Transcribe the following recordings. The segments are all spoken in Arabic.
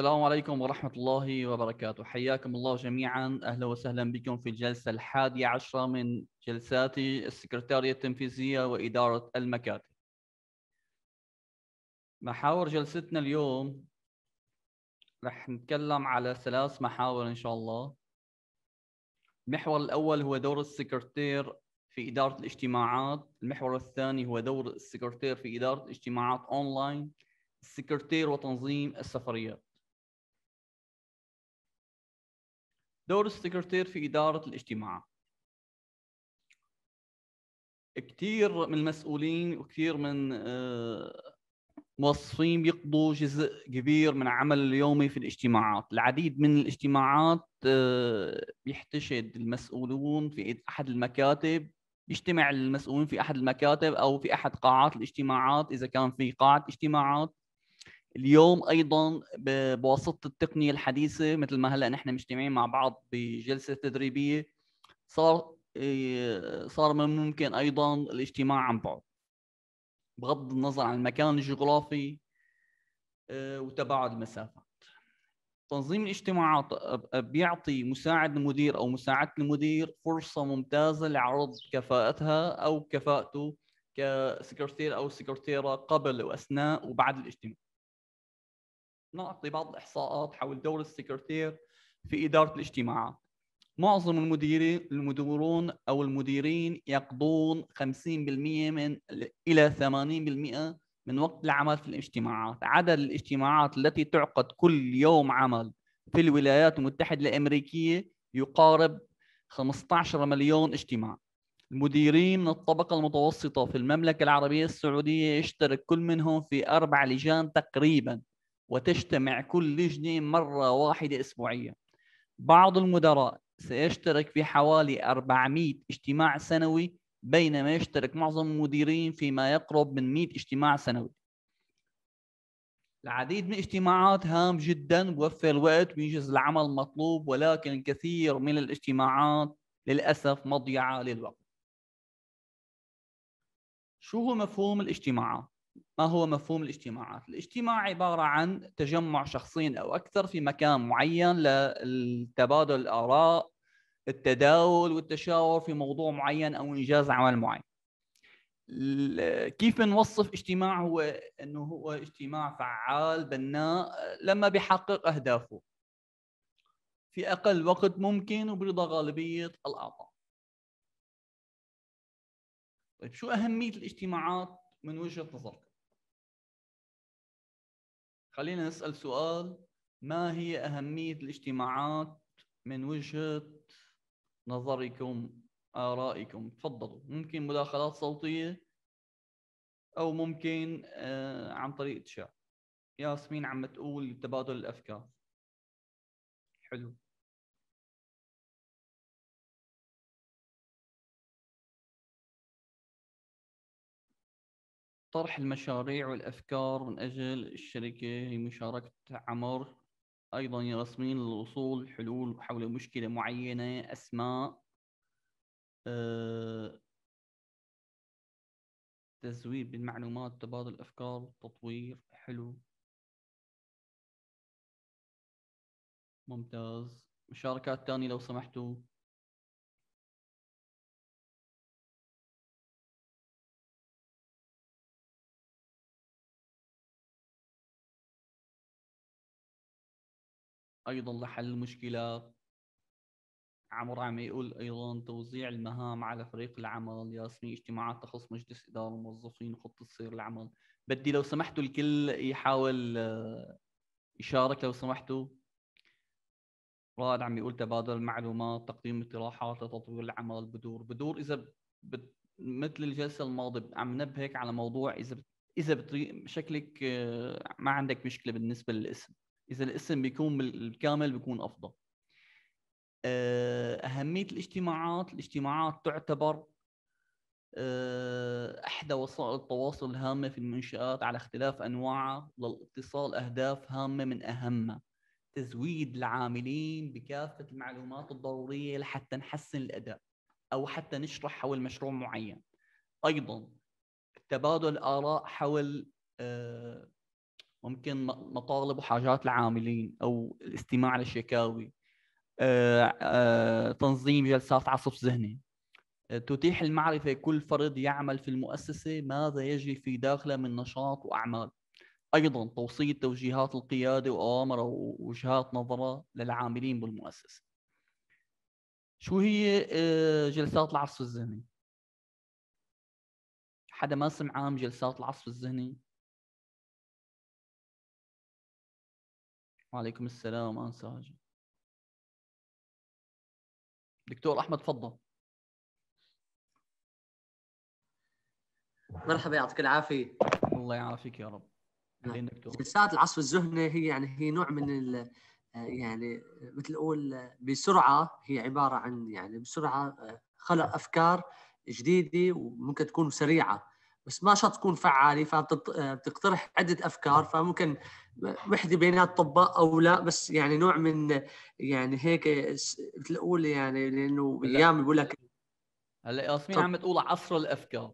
السلام عليكم ورحمة الله وبركاته. حياكم الله جميعا. أهلا وسهلا بكم في الجلسة الحادية عشرة من جلسات السكرتارية التنفيذية وإدارة المكاتب. محاور جلستنا اليوم رح نتكلم على ثلاث محاور إن شاء الله. المحور الأول هو دور السكرتير في إدارة الاجتماعات. المحور الثاني هو دور السكرتير في إدارة الاجتماعات أونلاين. السكرتير وتنظيم السفريات. دور السكرتير في إدارة الاجتماعات كثير من المسؤولين وكثير من آه، موظفين بيقضوا جزء كبير من عمل اليومي في الاجتماعات. العديد من الاجتماعات آه، بيحتشد المسؤولون في أحد المكاتب يجتمع المسؤولين في أحد المكاتب أو في أحد قاعات الاجتماعات إذا كان في قاعة اجتماعات. اليوم أيضا بواسطة التقنية الحديثة مثل ما هلأ نحن مجتمعين مع بعض بجلسة تدريبية صار إيه، صار من ممكن أيضا الاجتماع عن بعد. بغض النظر عن المكان الجغرافي إيه، وتباعد المسافات. تنظيم الاجتماعات بيعطي مساعد المدير أو مساعدة المدير فرصة ممتازة لعرض كفاءتها أو كفاءته كسكرتير أو سكرتيرة قبل واثناء وبعد الاجتماع. نعطي بعض الإحصاءات حول دور السكرتير في إدارة الاجتماعات معظم المديرين المديرون أو المديرين يقضون 50% من إلى 80% من وقت العمل في الاجتماعات. عدد الاجتماعات التي تعقد كل يوم عمل في الولايات المتحدة الأمريكية يقارب 15 مليون اجتماع. المديرين من الطبقة المتوسطة في المملكة العربية السعودية يشترك كل منهم في أربع لجان تقريبا. وتجتمع كل لجنة مرة واحدة أسبوعيا. بعض المدراء سيشترك في حوالي 400 اجتماع سنوي بينما يشترك معظم المديرين فيما يقرب من 100 اجتماع سنوي. العديد من الاجتماعات هام جدا بوفر الوقت وينجز العمل المطلوب ولكن الكثير من الاجتماعات للأسف مضيعة للوقت. شو هو مفهوم الاجتماعات؟ ما هو مفهوم الاجتماعات؟ الاجتماع عبارة عن تجمع شخصين أو أكثر في مكان معين للتبادل الآراء التداول والتشاور في موضوع معين أو إنجاز عمل معين. كيف نوصف اجتماع؟ هو إنه هو اجتماع فعال بناء لما بيحقق أهدافه. في أقل وقت ممكن وبرضا غالبية الأعضاء. طيب شو أهمية الاجتماعات من وجهة نظرك؟ خلينا نسأل سؤال ما هي أهمية الاجتماعات من وجهة نظركم آرائكم؟ تفضلوا. ممكن مداخلات صوتية أو ممكن آه عن طريق تشات ياسمين عم تقول تبادل الأفكار. حلو. طرح المشاريع والأفكار من أجل الشركة لمشاركة عمر أيضا ياسمين للوصول حلول حول مشكلة معينة أسماء أه تزويد بالمعلومات تبادل الأفكار تطوير حلو. ممتاز. مشاركات تانية لو سمحتوا. أيضا لحل المشكلات عمر عم يقول أيضا توزيع المهام على فريق العمل. ياسمين اجتماعات تخص مجلس إدارة الموظفين وخطه سير العمل. بدي لو سمحتوا الكل يحاول آه، يشارك لو سمحتوا. رائد عم يقول تبادل المعلومات تقديم اقتراحات لتطوير العمل بدور. بدور إذا بت... مثل الجلسة الماضية عم نبهك على موضوع إذا بت... إذا بطريق شكلك آه، ما عندك مشكلة بالنسبة للاسم. إذا الاسم بيكون بالكامل بيكون أفضل. آه، أهمية الاجتماعات الاجتماعات تعتبر آه، أحدى وسائل التواصل الهامة في المنشآت على اختلاف انواعها للاتصال أهداف هامة من اهمها تزويد العاملين بكافة المعلومات الضرورية لحتى نحسن الأداء أو حتى نشرح حول مشروع معين. أيضا تبادل الآراء حول آه، ممكن مطالب وحاجات العاملين أو الاستماع للشكاوي آه، آه، تنظيم جلسات عصف ذهني آه، تتيح المعرفة كل فرد يعمل في المؤسسة ماذا يجري في داخله من نشاط وأعمال أيضا توصيل توجيهات القيادة وأوامر ووجهات نظرة للعاملين بالمؤسسة شو هي جلسات العصف الذهني؟ حدا ما سمع عن جلسات العصف الذهني؟ وعليكم السلام أنا ساجد. دكتور أحمد تفضل مرحبا يعطيك العافية. الله يعافيك يا رب. دكتور. جلسات العصف الذهني هي يعني هي نوع من ال يعني مثل أقول بسرعة هي عبارة عن يعني بسرعة خلق أفكار جديدة وممكن تكون سريعة. بس ما شرط تكون فعالة فبتقترح عدة أفكار فممكن وحدة بينات طباق أو لا بس يعني نوع من يعني هيك أقول يعني لأنه أيام بقول لك هلا ياسمين عم تقول عصر الأفكار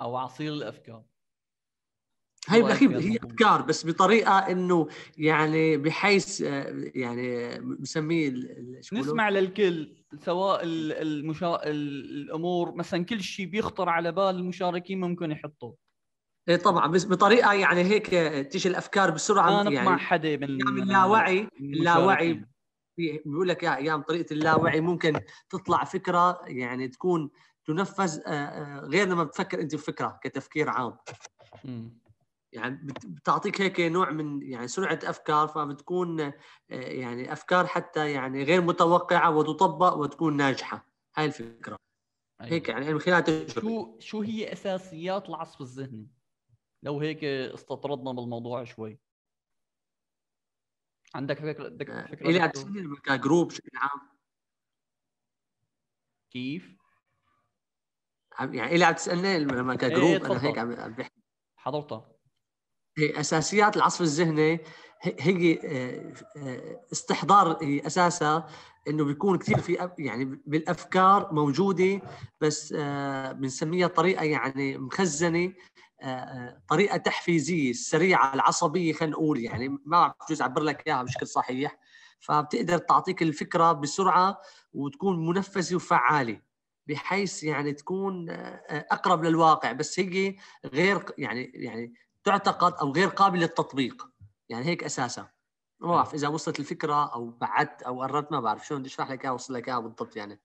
أو عصير الأفكار. هي بالاخير هي أفكار بس بطريقة إنه يعني بحيث يعني بسميه نسمع للكل. سواء المشا... الأمور مثلا كل شيء بيخطر على بال المشاركين ممكن يحطوه. إيه طبعا بس بطريقة يعني هيك تيجي الأفكار بسرعة ما يعني مع حدا من اللاوعي اللاوعي بيقول لك يا أيام طريقة اللاوعي ممكن تطلع فكرة يعني تكون تنفذ غير لما بتفكر أنت بفكرة كتفكير عام. يعني بتعطيك هيك نوع من يعني سرعة أفكار فبتكون يعني أفكار حتى يعني غير متوقعة وتطبق وتكون ناجحة. هاي الفكرة. أيوة. هيك يعني من خلال تجربه شو شو هي أساسيات العصف الذهني؟ لو هيك استطردنا بالموضوع شوي. عندك فكرة عندك آه، فكرة إلي ك group بشكل عام. كيف؟ يعني إلي عم تسألني لما ك group إيه أنا هيك عم بحكي. حضرتك. أساسيات العصف الذهني هي آه، آه، استحضار أساسها إنه بيكون كثير في يعني بالأفكار موجودة بس بنسميها طريقة يعني مخزنة طريقة تحفيزية سريعة العصبية خلينا نقول يعني ما بعرف بجوز أعبر لك إياها بشكل صحيح فبتقدر تعطيك الفكرة بسرعة وتكون منفذة وفعالة بحيث يعني تكون آه، أقرب للواقع بس هي غير يعني يعني تعتقد أو غير قابله للتطبيق؟ يعني هيك أساسا. ما بعرف إذا وصلت الفكرة أو بعدت أو قربت ما بعرف. شلون بدي أشرح لك إياها اوصل لك إياها بالضبط يعني.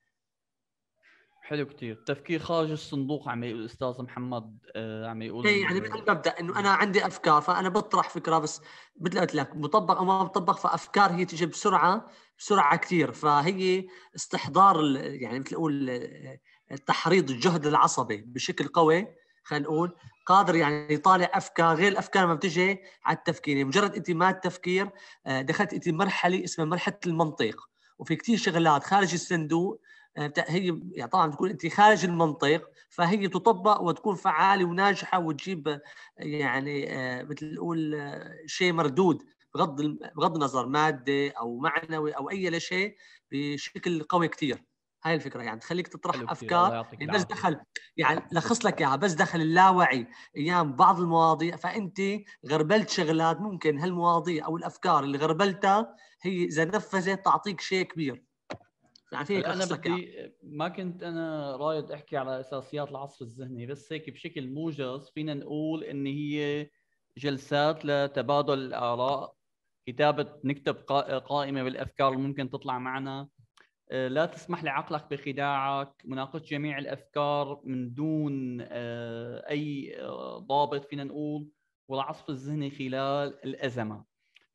حلو كثير تفكير خارج الصندوق عم يقول الاستاذ محمد آه عم يقول إيه يعني مثل مبدا إنه أنا عندي أفكار فأنا بطرح فكرة بس مثل قلت لك مطبق أو ما مطبق فأفكار هي تجي بسرعة بسرعة كثير فهي استحضار يعني مثل أقول تحريض الجهد العصبي بشكل قوي. خلينا نقول قادر يعني يطالع أفكار غير الأفكار ما بتجي على التفكير. يعني مجرد أنت ما التفكير آه، دخلت أنت مرحلة اسمها مرحلة المنطق. وفي كثير شغلات خارج الصندوق آه، هي يعني طبعا تكون أنت خارج المنطق فهي تطبق وتكون فعالة وناجحة وتجيب يعني آه، مثل نقول شيء مردود بغض بغض النظر مادي أو معنوي أو أي شيء بشكل قوي كثير هاي الفكرة. يعني تخليك تطرح أفكار يعني بس دخل يعني لخص لك إياها بس دخل اللاوعي أيام بعض المواضيع. فأنت غربلت شغلات ممكن هالمواضيع أو الأفكار اللي غربلتها هي إذا نفذت تعطيك شيء كبير. يعني في أنا بدي ما كنت أنا رايد أحكي على أساسيات العصف الذهني بس هيك بشكل موجز فينا نقول إن هي جلسات لتبادل الآراء. كتابة نكتب قائمة بالأفكار اللي ممكن تطلع معنا. لا تسمح لعقلك بخداعك مناقشة جميع الأفكار من دون آه، أي آه، ضابط فينا نقول والعصف الذهني خلال الأزمة.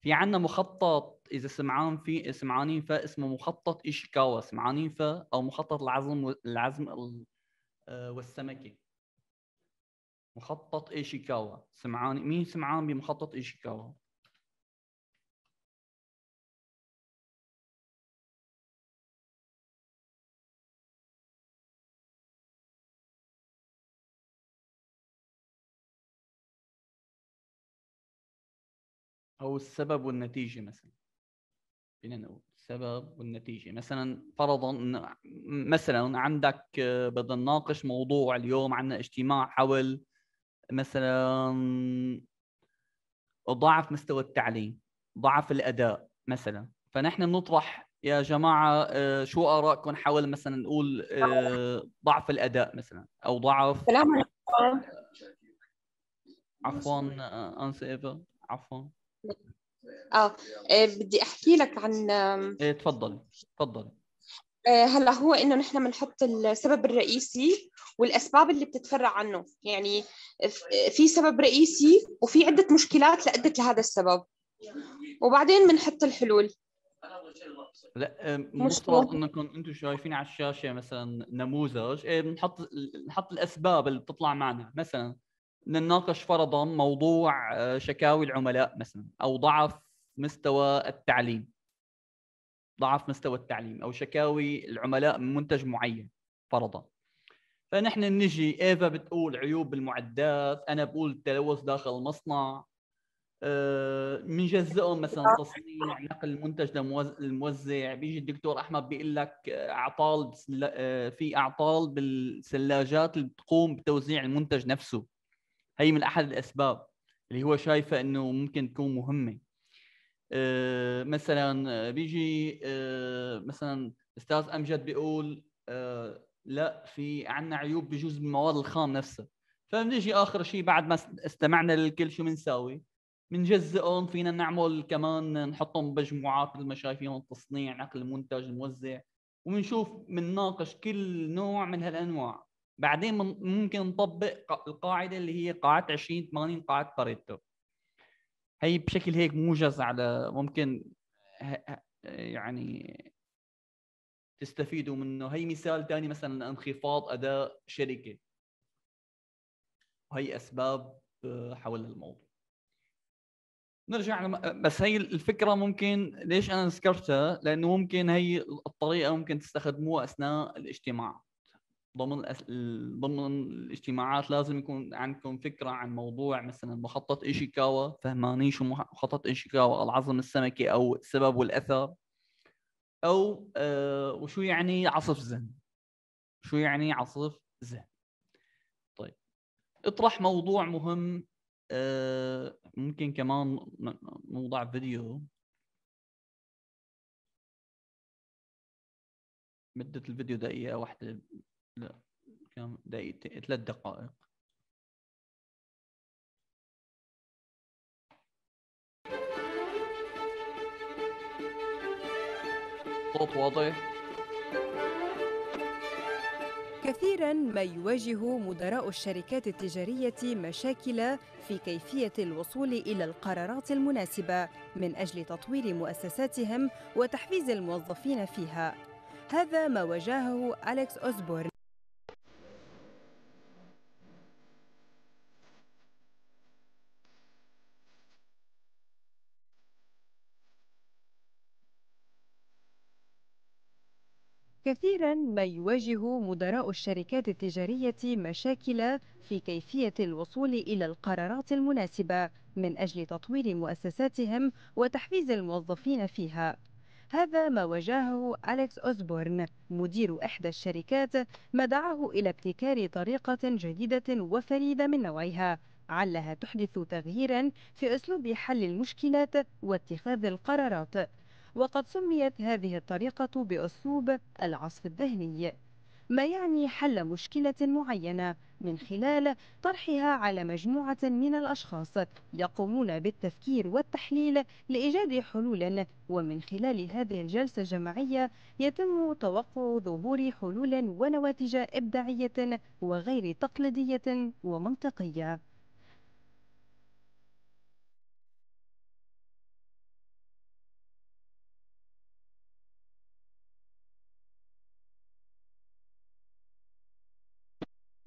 في عندنا مخطط إذا سمعان في سمعانين فاسمه مخطط إيشيكاوا سمعانين فا أو مخطط العزم العزم والسمكة. مخطط إيشيكاوا. سمعان مين سمعان بمخطط إيشيكاوا؟ أو السبب والنتيجه مثلا فينا نقول السبب والنتيجه مثلا فرضا مثلا عندك بدنا نناقش موضوع اليوم عندنا اجتماع حول مثلا ضعف مستوى التعليم ضعف الاداء مثلا فنحن بنطرح يا جماعة آه، شو ارائكم حول مثلا نقول آه، ضعف الاداء مثلا أو ضعف سلام عليكم عفوا انسى ايفا عفوا آه إيه، بدي أحكي لك عن إيه تفضل تفضل. آه، هلا هو إنه نحن بنحط السبب الرئيسي والأسباب اللي بتتفرع عنه. يعني في سبب رئيسي وفي عدة مشكلات لأدت لهذا السبب. وبعدين بنحط الحلول. لا مفترض إنكم أنتم شايفين على الشاشة مثلا نموذج. إيه بنحط نحط الأسباب اللي بتطلع معنا. مثلا نناقش فرضا موضوع آه، شكاوي العملاء مثلا أو ضعف مستوى التعليم. ضعف مستوى التعليم أو شكاوي العملاء من منتج معين فرضا. فنحن نجي إيفا بتقول عيوب بالمعدات أنا بقول تلوث داخل المصنع بنجزئهم آه، مثلا تصنيع نقل المنتج للموزع. بيجي الدكتور أحمد بيقول لك أعطال آه، في أعطال بالثلاجات اللي بتقوم بتوزيع المنتج نفسه. هي من أحد الأسباب اللي هو شايفة إنه ممكن تكون مهمة. آه، مثلا بيجي مثلا أستاذ أمجد بيقول لا في عندنا عيوب بجوز بالمواد الخام نفسها فبنيجي آخر شيء بعد ما استمعنا للكل شو بنساوي. بنجزئهم فينا نعمل كمان نحطهم بمجموعات مثل ما شايفين التصنيع نقل المنتج الموزع. وبنشوف بنناقش كل نوع من هالأنواع. بعدين ممكن نطبق القاعدة اللي هي قاعدة 20 80 قاعدة باريتو. هي بشكل هيك موجز على ممكن يعني تستفيدوا منه. هي مثال ثاني مثلا انخفاض أداء شركة. وهي أسباب حول الموضوع. نرجع لم... بس هي الفكرة ممكن ليش أنا ذكرتها؟ لأنه ممكن هي الطريقة ممكن تستخدموها أثناء الاجتماع. ضمن الأس... ضمن الاجتماعات لازم يكون عندكم فكرة عن موضوع مثلا مخطط إيشيكاوا فهمانين شو مخطط إيشيكاوا العظم السمكي أو السبب والأثر أو آه وشو يعني عصف ذهن شو يعني عصف ذهن طيب اطرح موضوع مهم آه ممكن كمان نوضع فيديو. مدة الفيديو دقيقة واحدة. لا. كم؟ دقيقتين ثلاث دقائق. صوت واضح؟ كثيرا ما يواجه مدراء الشركات التجارية مشاكل في كيفية الوصول إلى القرارات المناسبة من أجل تطوير مؤسساتهم وتحفيز الموظفين فيها. هذا ما واجهه أليكس أوزبورن. كثيرا ما يواجه مدراء الشركات التجارية مشاكل في كيفية الوصول إلى القرارات المناسبة من أجل تطوير مؤسساتهم وتحفيز الموظفين فيها. هذا ما واجهه أليكس أوزبورن مدير إحدى الشركات ما دعاه إلى ابتكار طريقة جديدة وفريدة من نوعها. علها تحدث تغييرا في أسلوب حل المشكلات واتخاذ القرارات. وقد سميت هذه الطريقة بأسلوب العصف الذهني ما يعني حل مشكلة معينة من خلال طرحها على مجموعة من الأشخاص يقومون بالتفكير والتحليل لإيجاد حلول ومن خلال هذه الجلسة الجماعية يتم توقع ظهور حلول ونواتج إبداعية وغير تقليدية ومنطقية.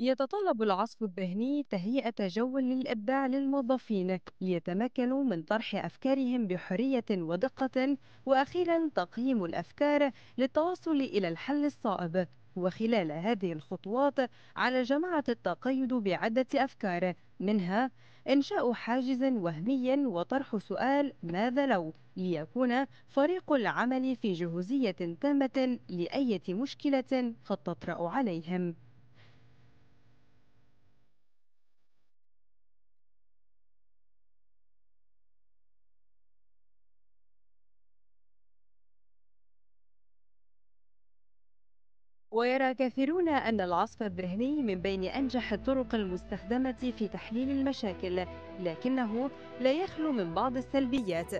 يتطلب العصف الذهني تهيئة جو للإبداع للموظفين ليتمكنوا من طرح أفكارهم بحرية ودقة وأخيرا تقييم الأفكار للتوصل إلى الحل الصائب. وخلال هذه الخطوات على جماعة التقيد بعدة أفكار منها إنشاء حاجز وهمي وطرح سؤال ماذا لو? ليكون فريق العمل في جهوزية تامة لأية مشكلة قد تطرأ عليهم. ويرى كثيرون أن العصف الذهني من بين أنجح الطرق المستخدمة في تحليل المشاكل لكنه لا يخلو من بعض السلبيات.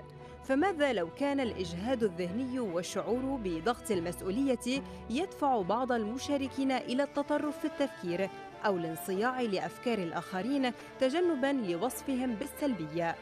فماذا لو كان الإجهاد الذهني والشعور بضغط المسؤولية يدفع بعض المشاركين إلى التطرف في التفكير أو الانصياع لأفكار الآخرين تجنباً لوصفهم بالسلبية؟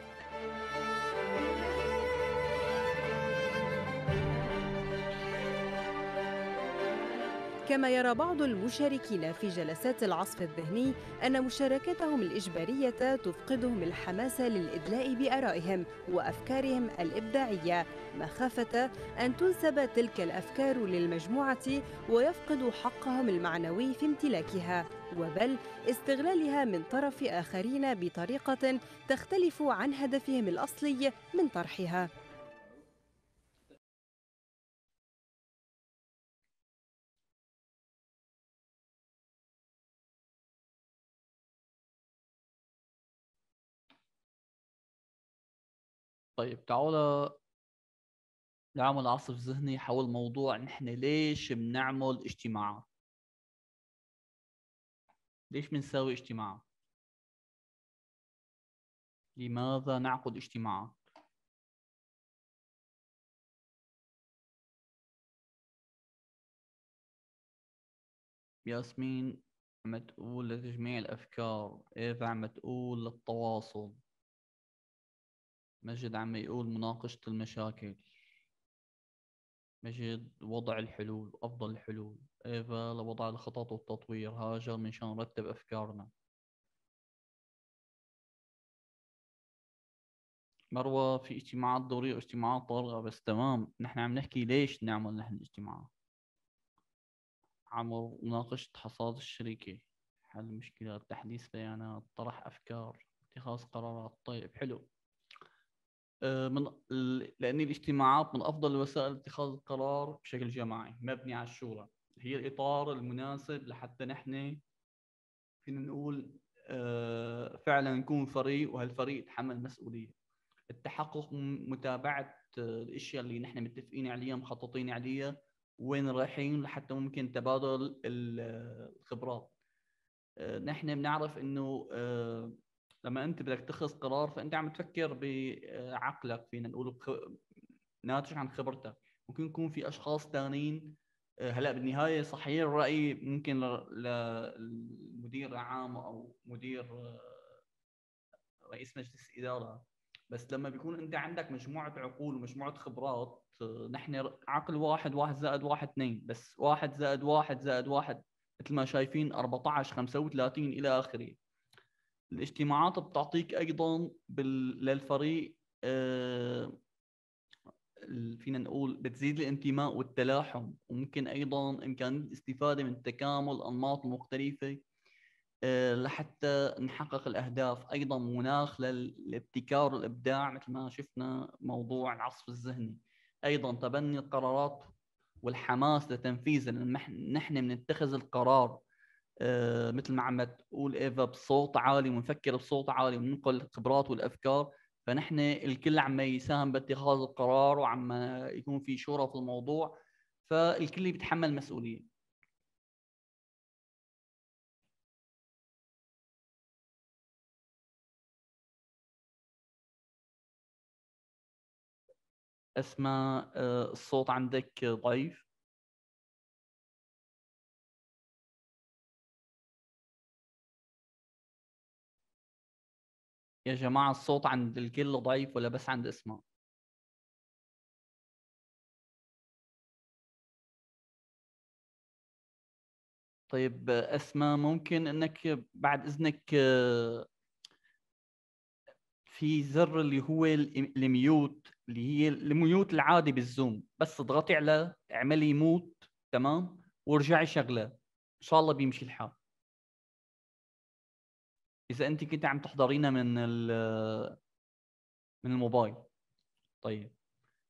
كما يرى بعض المشاركين في جلسات العصف الذهني أن مشاركتهم الإجبارية تفقدهم الحماس للإدلاء بآرائهم وأفكارهم الإبداعية. مخافة أن تنسب تلك الأفكار للمجموعة ويفقدوا حقهم المعنوي في امتلاكها وبل استغلالها من طرف آخرين بطريقة تختلف عن هدفهم الأصلي من طرحها. طيب تعالوا نعمل عصف ذهني حول موضوع نحن ليش بنعمل اجتماعات؟ ليش بنساوي اجتماعات؟ لماذا نعقد اجتماعات؟ ياسمين عم تقول لتجميع الأفكار إيفا عم تقول للتواصل. مجد عم يقول مناقشة المشاكل. مجد وضع الحلول أفضل الحلول. إيفا لوضع الخطط والتطوير. هاجر منشان نرتب أفكارنا. مروة في اجتماعات دورية واجتماعات طارئة بس تمام. نحن عم نحكي ليش نعمل نحن اجتماعات عمر مناقشة حصاد الشركة حل مشكلات تحديث بيانات طرح أفكار اتخاذ قرارات. طيب حلو. من لأن الاجتماعات من أفضل وسائل اتخاذ القرار بشكل جماعي مبني على الشورى. هي الإطار المناسب لحتى نحن فينا نقول آه، فعلا نكون فريق وهالفريق يتحمل مسؤولية. التحقق متابعة الأشياء اللي نحن متفقين عليها مخططين عليها وين رايحين لحتى ممكن تبادل الخبرات. آه، نحن بنعرف إنه لما أنت بدك تتخذ قرار فأنت عم تفكر بعقلك فينا نقول ناتج عن خبرتك. ممكن يكون في أشخاص ثانيين آه، هلأ بالنهاية صحيح الرأي ممكن للمدير العام أو مدير آه، رئيس مجلس إدارة. بس لما بيكون أنت عندك مجموعة عقول ومجموعة خبرات آه، نحن عقل واحد واحد زائد واحد اثنين. بس واحد زائد واحد زائد واحد مثل ما شايفين 14 35 إلى آخره. الاجتماعات بتعطيك أيضا بال... للفريق آه... فينا نقول بتزيد الانتماء والتلاحم. وممكن أيضا امكانيه الاستفاده من تكامل أنماط مختلفة آه لحتى نحقق الأهداف. أيضا مناخ للابتكار والإبداع مثل ما شفنا موضوع العصف الذهني. أيضا تبني القرارات والحماس لتنفيذها نحن بنتخذ القرار. مثل ما عم تقول إيفا بصوت عالي ونفكر بصوت عالي وننقل الخبرات والأفكار. فنحن الكل عم يساهم باتخاذ القرار وعم يكون في شورى في الموضوع. فالكل بيتحمل مسؤولية. أسماء آه، الصوت عندك ضعيف. يا جماعة الصوت عند الكل ضعيف ولا بس عند اسماء؟ طيب اسماء ممكن إنك بعد إذنك في زر اللي هو ال mute اللي هي ال mute العادي بال Zoom بس اضغطي على اعملي mute تمام وارجعي شغلة إن شاء الله بيمشي الحال إذا أنت كنت عم تحضرينا من من الموبايل. طيب.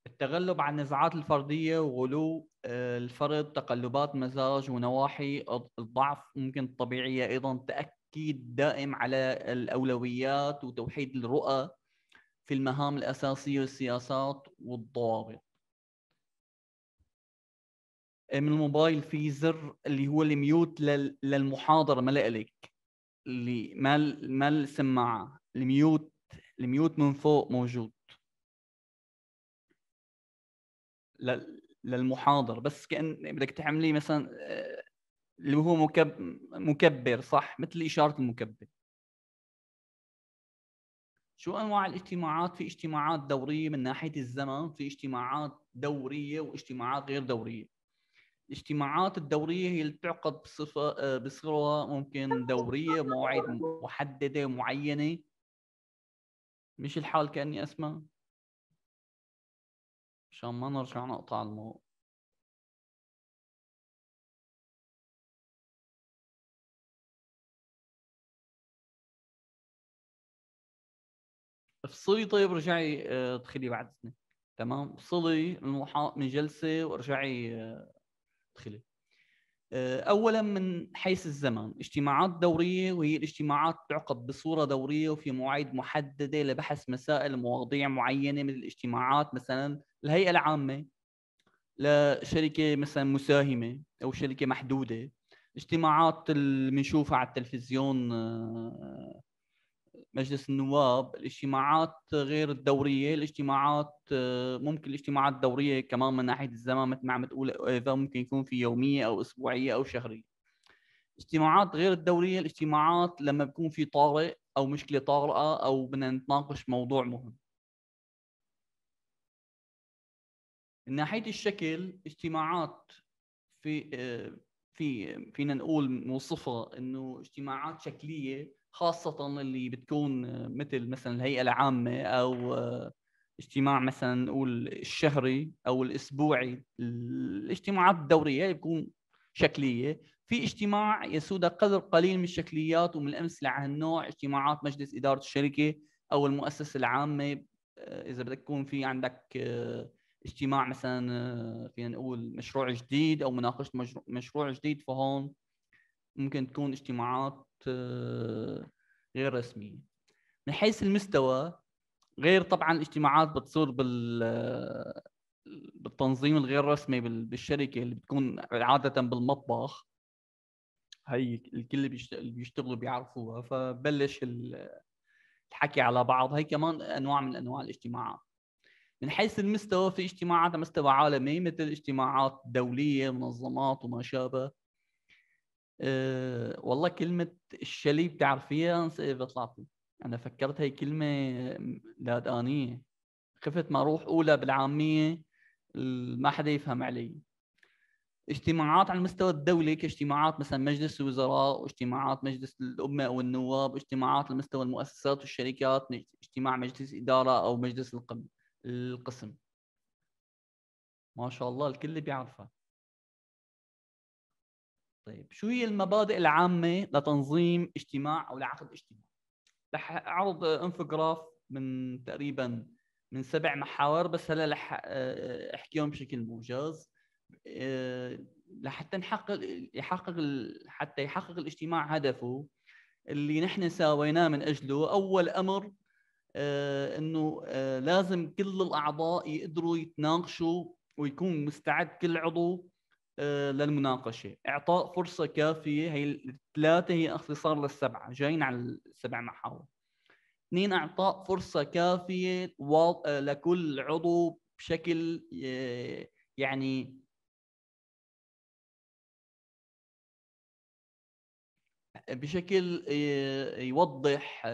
التغلب على النزاعات الفردية وغلو آه، الفرد تقلبات مزاج ونواحي الضعف ممكن الطبيعيه أيضا تأكيد دائم على الأولويات وتوحيد الرؤى في المهام الأساسية والسياسات والضوابط. من الموبايل في زر اللي هو الميوت للمحاضرة ما لك اللي ما ما السماعه الميوت الميوت من فوق موجود. للمحاضر. بس كأن بدك تعملي مثلا آه، اللي هو مكب مكبر صح؟ مثل إشارة المكبر. شو أنواع الاجتماعات؟ في اجتماعات دورية من ناحية الزمن في اجتماعات دورية واجتماعات غير دورية. الاجتماعات الدورية هي اللي تعقد بصفة آه، بصوره ممكن دورية مواعيد محددة معينة. مش الحال كأني أسمع. عشان ما نرجع نقطع الموضوع. افصلي طيب رجعي آه، ادخلي بعد سنة. تمام؟ افصلي من جلسة وارجعي آه، ادخلي آه، اولا من حيث الزمن اجتماعات دورية وهي الاجتماعات تعقد بصورة دورية وفي مواعيد محددة لبحث مسائل مواضيع معينة مثل الاجتماعات مثلا الهيئة العامة لشركة مثلا مساهمة أو شركة محدودة. اجتماعات اللي بنشوفها على التلفزيون مجلس النواب الاجتماعات غير الدورية الاجتماعات ممكن الاجتماعات الدورية كمان من ناحية الزمان مثل ما عم تقول اذا ممكن يكون في يومية أو أسبوعية أو شهرية. اجتماعات غير الدورية الاجتماعات لما بيكون في طارئ أو مشكلة طارئة أو بدنا نتناقش موضوع مهم. من ناحية الشكل اجتماعات في في فينا نقول نوصفها إنه اجتماعات شكلية خاصة اللي بتكون مثل مثلا الهيئة العامة أو اجتماع مثلا نقول الشهري أو الأسبوعي. الاجتماعات الدورية بتكون شكلية. في اجتماع يسود قدر قليل من الشكليات ومن الأمثلة على هالنوع اجتماعات مجلس إدارة الشركة أو المؤسسة العامة. إذا بدك يكون في عندك اجتماع مثلا فينا نقول مشروع جديد أو مناقشة مشروع جديد فهون ممكن تكون اجتماعات آه، غير رسمية. من حيث المستوى غير طبعا الاجتماعات بتصير بال آه، بالتنظيم الغير رسمي بالشركة اللي بتكون عادة بالمطبخ. هي الكل اللي بيشتغلوا بيعرفوها. فبلش الحكي على بعض. هي كمان أنواع من أنواع الاجتماعات من حيث المستوى في اجتماعات على مستوى عالمي مثل اجتماعات دولية منظمات وما شابه. أه والله كلمة الشلي بتعرفيها بطلعتي أنا فكرت هي كلمة لأدانية. خفت ما أروح أولى بالعامية ما حدا يفهم علي. اجتماعات على المستوى الدولي كاجتماعات مثلا مجلس الوزراء واجتماعات مجلس الأمة أو النواب واجتماعات على مستوى المؤسسات والشركات اجتماع مجلس إدارة أو مجلس القسم. ما شاء الله الكل بيعرفها. طيب شو هي المبادئ العامة لتنظيم اجتماع أو لعقد اجتماع؟ رح أعرض انفوجراف من تقريبا من سبع محاور بس هلا رح آه، أحكيهم بشكل موجز آه، لحتى نحقق يحقق حتى يحقق الاجتماع هدفه اللي نحن ساويناه من أجله أول أمر آه، إنه لازم كل الأعضاء يقدروا يتناقشوا ويكون مستعد كل عضو للمناقشة. إعطاء فرصة كافية. هي الثلاثه هي اختصار للسبعة. جايين على السبع محاور. اثنين إعطاء فرصة كافية آه، لكل عضو بشكل آه، يعني بشكل يوضح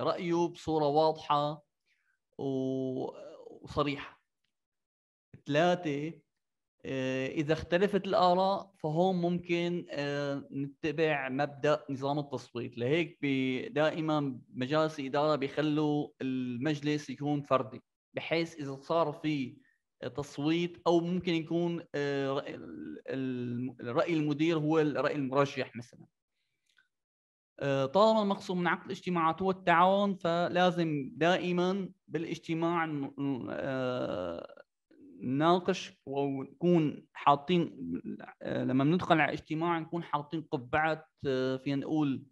رأيه بصورة واضحة وصريحة. ثلاثة آه، إذا اختلفت الآراء فهون ممكن آه، نتبع مبدأ نظام التصويت. لهيك دائما مجالس الإدارة بيخلوا المجلس يكون فردي بحيث إذا صار في تصويت أو ممكن يكون آه، الراي المدير هو الراي المرجح مثلا. طالما المقصود من عقد الاجتماعات هو التعاون فلازم دائما بالاجتماع نناقش ونكون حاطين لما بندخل على اجتماع نكون حاطين قبعة فينا نقول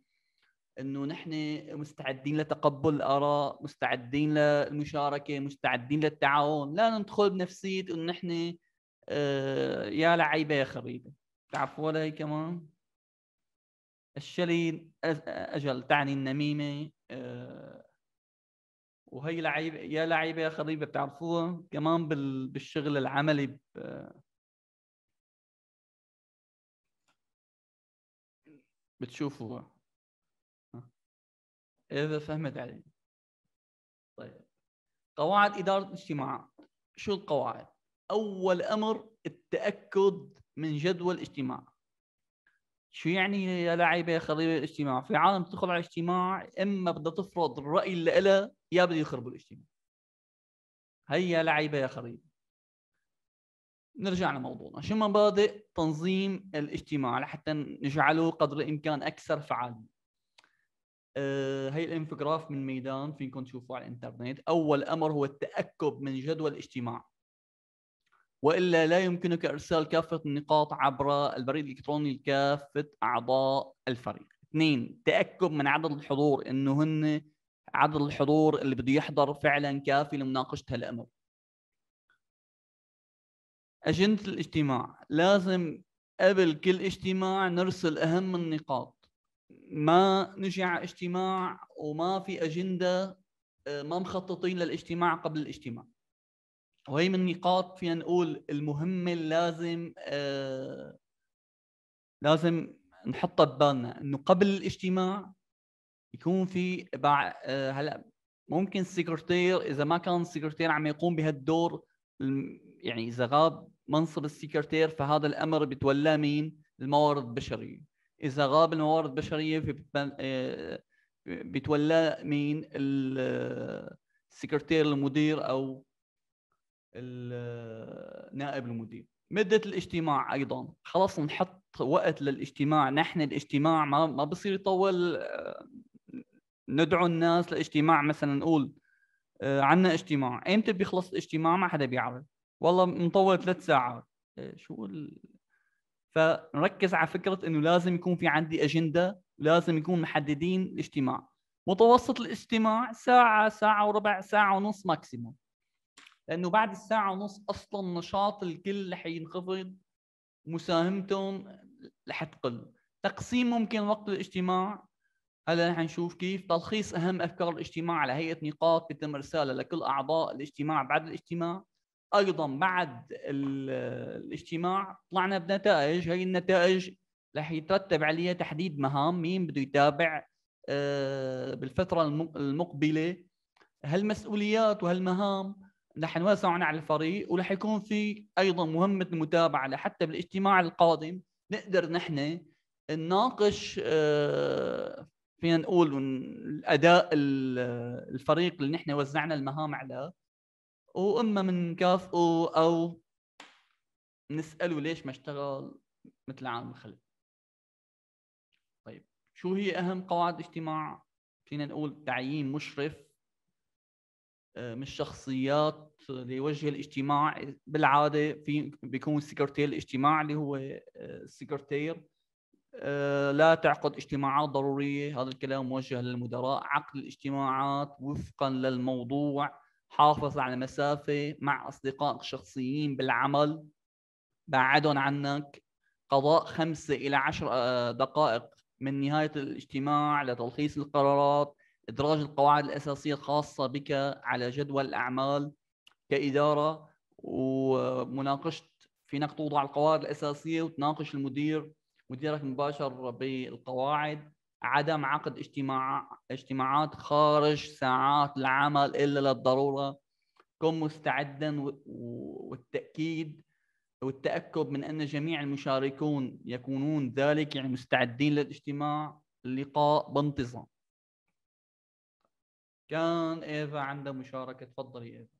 إنه نحن مستعدين لتقبل الآراء مستعدين للمشاركة مستعدين للتعاون. لا ندخل بنفسية إنه نحن آه يا لعيبة يا خريبه تعرفوا هي كمان الشلي أجل تعني النميمة آه وهي لعيبه يا لعيبة يا خريبه بتعرفوها كمان بالشغل العملي بتشوفوها. إذا فهمت علي. طيب. قواعد إدارة الاجتماعات. شو القواعد؟ أول أمر التأكد من جدول الاجتماع. شو يعني يا لعيبة يا خريبه الاجتماع؟ في عالم تدخل على الاجتماع إما بدها تفرض الراي اللي لها يا بده يخربوا الاجتماع هيا لعيبة يا خريبة. نرجع لموضوعنا. شو مبادئ تنظيم الاجتماع لحتى نجعله قدر الإمكان أكثر فعالية؟ أه هي الانفجراف من ميدان فيكم تشوفوه على الإنترنت. أول أمر هو التأكد من جدول الاجتماع. وإلا لا يمكنك إرسال كافة النقاط عبر البريد الإلكتروني لكافة أعضاء الفريق. اثنين تأكد من عدد الحضور إنه هن عدد الحضور اللي بده يحضر فعلا كافي لمناقشة هالأمر. أجندة الاجتماع. لازم قبل كل اجتماع نرسل أهم النقاط. ما نجي على اجتماع وما في أجندة آه، ما مخططين للاجتماع قبل الاجتماع. وهي من النقاط فينا نقول المهمة لازم آه لازم نحطها ببالنا. إنه قبل الاجتماع يكون في بعد آه هلا ممكن السكرتير إذا ما كان السكرتير عم يقوم بهالدور يعني إذا غاب منصب السكرتير فهذا الأمر بتولاه مين؟ الموارد البشرية إذا غاب الموارد البشرية آه، بتولاه مين؟ السكرتير المدير أو نائب المدير مدة الاجتماع أيضا خلاص نحط وقت للاجتماع نحن الاجتماع ما ما بصير يطول آه، ندعو الناس لاجتماع مثلا نقول آه، عندنا اجتماع. ايمتى بيخلص الاجتماع؟ ما حدا بيعرف. والله مطول ثلاث ساعات. إيه، شو ال... فنركز على فكرة إنه لازم يكون في عندي أجندة لازم يكون محددين الاجتماع. متوسط الاجتماع ساعة ساعة وربع ساعة ونص ماكسيموم لأنه بعد الساعة ونص أصلا نشاط الكل رح ينخفض مساهمتهم رح تقل. تقسيم ممكن وقت الاجتماع هلا رح نشوف كيف تلخيص أهم أفكار الاجتماع على هيئة نقاط بيتم إرسالها لكل أعضاء الاجتماع بعد الاجتماع. أيضا بعد الاجتماع طلعنا بنتائج هي النتائج رح يترتب عليها تحديد مهام مين بده يتابع آه، بالفترة المقبلة. هالمسؤوليات وهالمهام رح نوزعهم على الفريق ورح يكون في أيضا مهمة المتابعة لحتى بالاجتماع القادم نقدر نحن نناقش آه، فينا نقول الأداء الفريق اللي نحن وزعنا المهام عليه وأما بنكافئه أو نساله ليش ما اشتغل مثل عام الخلف طيب شو هي أهم قواعد اجتماع؟ فينا نقول تعيين مشرف آه، من الشخصيات ليوجه الاجتماع. بالعادة في بيكون سكرتير الاجتماع اللي هو السكرتير آه، لا تعقد اجتماعات ضرورية هذا الكلام موجه للمدراء. عقد الاجتماعات وفقا للموضوع حافظ على مسافة مع أصدقائك الشخصيين بالعمل بعدهم عنك. قضاء خمسة إلى عشر آه، دقائق من نهاية الاجتماع لتلخيص القرارات إدراج القواعد الأساسية الخاصة بك على جدول الأعمال كإدارة ومناقشة فينك توضع القواعد الأساسية وتناقش المدير مديرك المباشر بالقواعد عدم عقد اجتماع اجتماعات خارج ساعات العمل إلا للضرورة. كن مستعدا والتأكيد والتأكد من أن جميع المشاركون يكونون ذلك يعني مستعدين للاجتماع. اللقاء بانتظام. كان إيفا عندها مشاركة؟ تفضلي إيفا.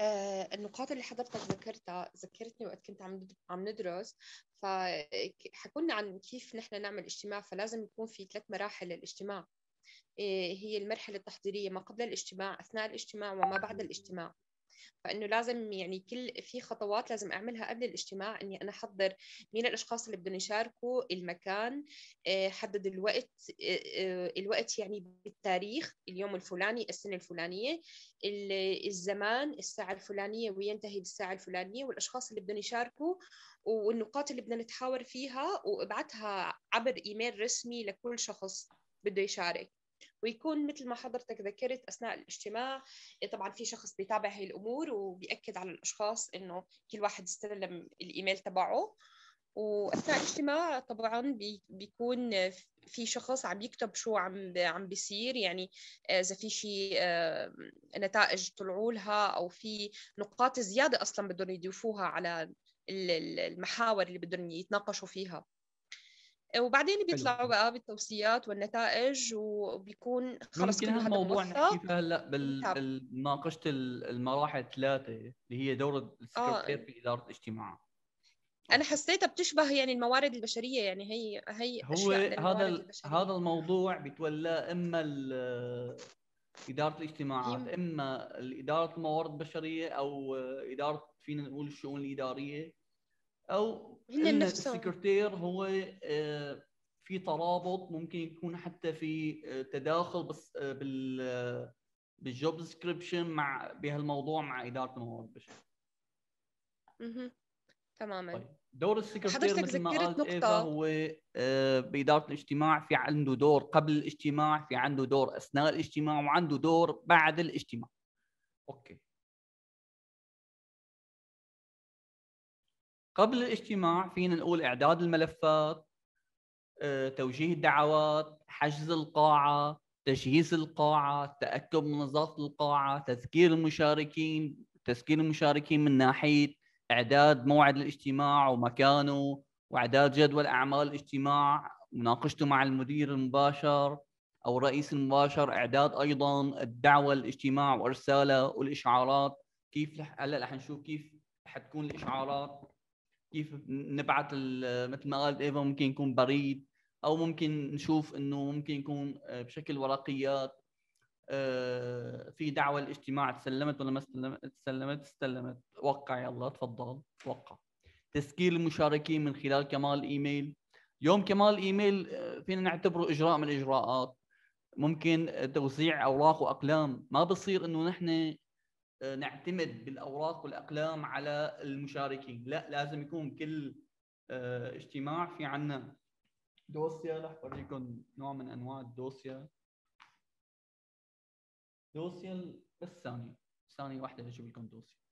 آه، النقاط اللي حضرتك ذكرتها ذكرتني وقت كنت عم عم ندرس. فحكونا عن كيف نحن نعمل اجتماع فلازم يكون في ثلاث مراحل للاجتماع. إيه، هي المرحلة التحضيرية ما قبل الاجتماع أثناء الاجتماع وما بعد الاجتماع. فإنه لازم يعني كل في خطوات لازم أعملها قبل الاجتماع إني أنا أحضر مين الأشخاص اللي بدهم يشاركوا المكان آه، حدد الوقت آه، آه، الوقت يعني بالتاريخ اليوم الفلاني السنة الفلانية الزمان الساعة الفلانية وينتهي بالساعة الفلانية والأشخاص اللي بدهم يشاركوا والنقاط اللي بدنا نتحاور فيها وأبعتها عبر إيميل رسمي لكل شخص بده يشارك. ويكون مثل ما حضرتك ذكرت أثناء الاجتماع طبعا في شخص بيتابع هي الأمور وبيأكد على الأشخاص إنه كل واحد استلم الإيميل تبعه. وأثناء الاجتماع طبعا بيكون في شخص عم يكتب شو عم عم بيصير يعني إذا في شيء آه، نتائج طلعوا لها أو في نقاط زيادة أصلا بدهم يضيفوها على المحاور اللي بدهم يتناقشوا فيها. وبعدين بيطلعوا بقى بالتوصيات والنتائج وبيكون خلص ممكن هالموضوع نحكي فيها هلا بالمناقشه المراحل الثلاثة اللي هي دور السكرتير آه. في إدارة الاجتماعات أنا حسيتها بتشبه يعني الموارد البشرية يعني هي هي هو هذا هذا الموضوع بيتولاه إما إدارة الاجتماعات إما إدارة الموارد البشريه أو إدارة فينا نقول الشؤون الإدارية أو هن السكرتير هو آه، في ترابط ممكن يكون حتى في آه، تداخل بس آه، بال بالجوب ديسكربشن مع بهالموضوع مع إدارة الموارد البشرية. تماما طيب. دور السكرتير مثل ما قالت ايفا هو بإدارة الاجتماع في عنده دور قبل الاجتماع في عنده دور أثناء الاجتماع وعنده دور بعد الاجتماع. okay. قبل الاجتماع فينا نقول إعداد الملفات آه، توجيه الدعوات حجز القاعة تجهيز القاعة تأكد من نظافة القاعة تذكير المشاركين تذكير المشاركين من ناحية إعداد موعد الاجتماع ومكانه وإعداد جدول أعمال الاجتماع مناقشته مع المدير المباشر أو الرئيس المباشر إعداد أيضا الدعوة للاجتماع وارسالها والإشعارات كيف هلأ رح نشوف كيف حتكون الإشعارات. كيف نبعث مثل ما قالت إيفا ممكن يكون بريد أو ممكن نشوف إنه ممكن يكون آه، بشكل ورقيات آه، في دعوة الاجتماع تسلمت ولا ما استلمت تسلمت؟ استلمت. وقع. يلا تفضل. وقع. تسجيل المشاركين من خلال كمال إيميل. يوم كمال إيميل آه، فينا نعتبره إجراء من الإجراءات. ممكن توزيع أوراق وأقلام. ما بصير إنه نحن نعتمد بالأوراق والأقلام على المشاركين. لا لازم يكون كل آه، اجتماع في عنا دوسيا. رح أوريكم نوع من أنواع الدوسيا. دوسيا بس ثانية ثانية واحدة لجيب لكم دوسيا.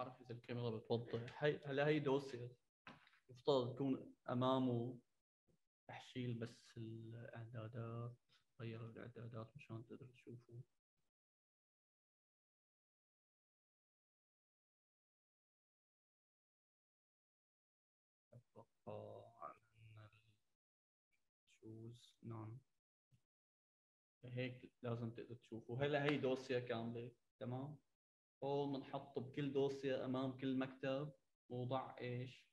ما بعرف اذا الكاميرا بتوضح. هي هلا هي دوسيا يفترض تكون أمامه تحشيل بس الإعدادات غير الإعدادات مشان تقدر عندنا الشوز نعم هيك لازم تقدر تشوفوا. هلا هي دوسيا كاملة. تمام؟ هون بنحط بكل دوسية أمام كل مكتب نوضع إيش؟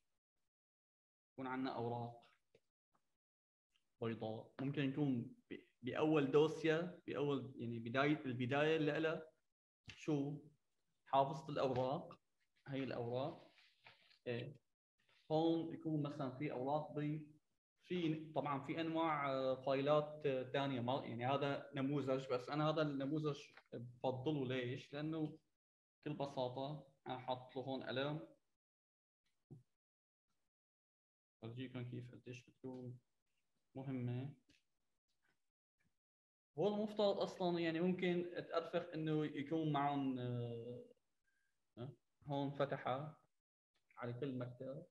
يكون عندنا أوراق بيضاء. ممكن يكون بأول دوسية بأول يعني بداية البداية اللي لها شو؟ حافظة الأوراق. هي الأوراق. إيه. هون يكون مثلا في أوراق ضيف في طبعا في أنواع آه، فايلات ثانية ما يعني هذا نموذج بس أنا هذا النموذج بفضله ليش؟ لأنه بكل بساطة أحط له هون قلم أرجيكم كيف قديش بتكون مهمة. هو المفترض أصلا يعني ممكن ترفق إنه يكون معهم آه، هون فتحة على كل مكتب.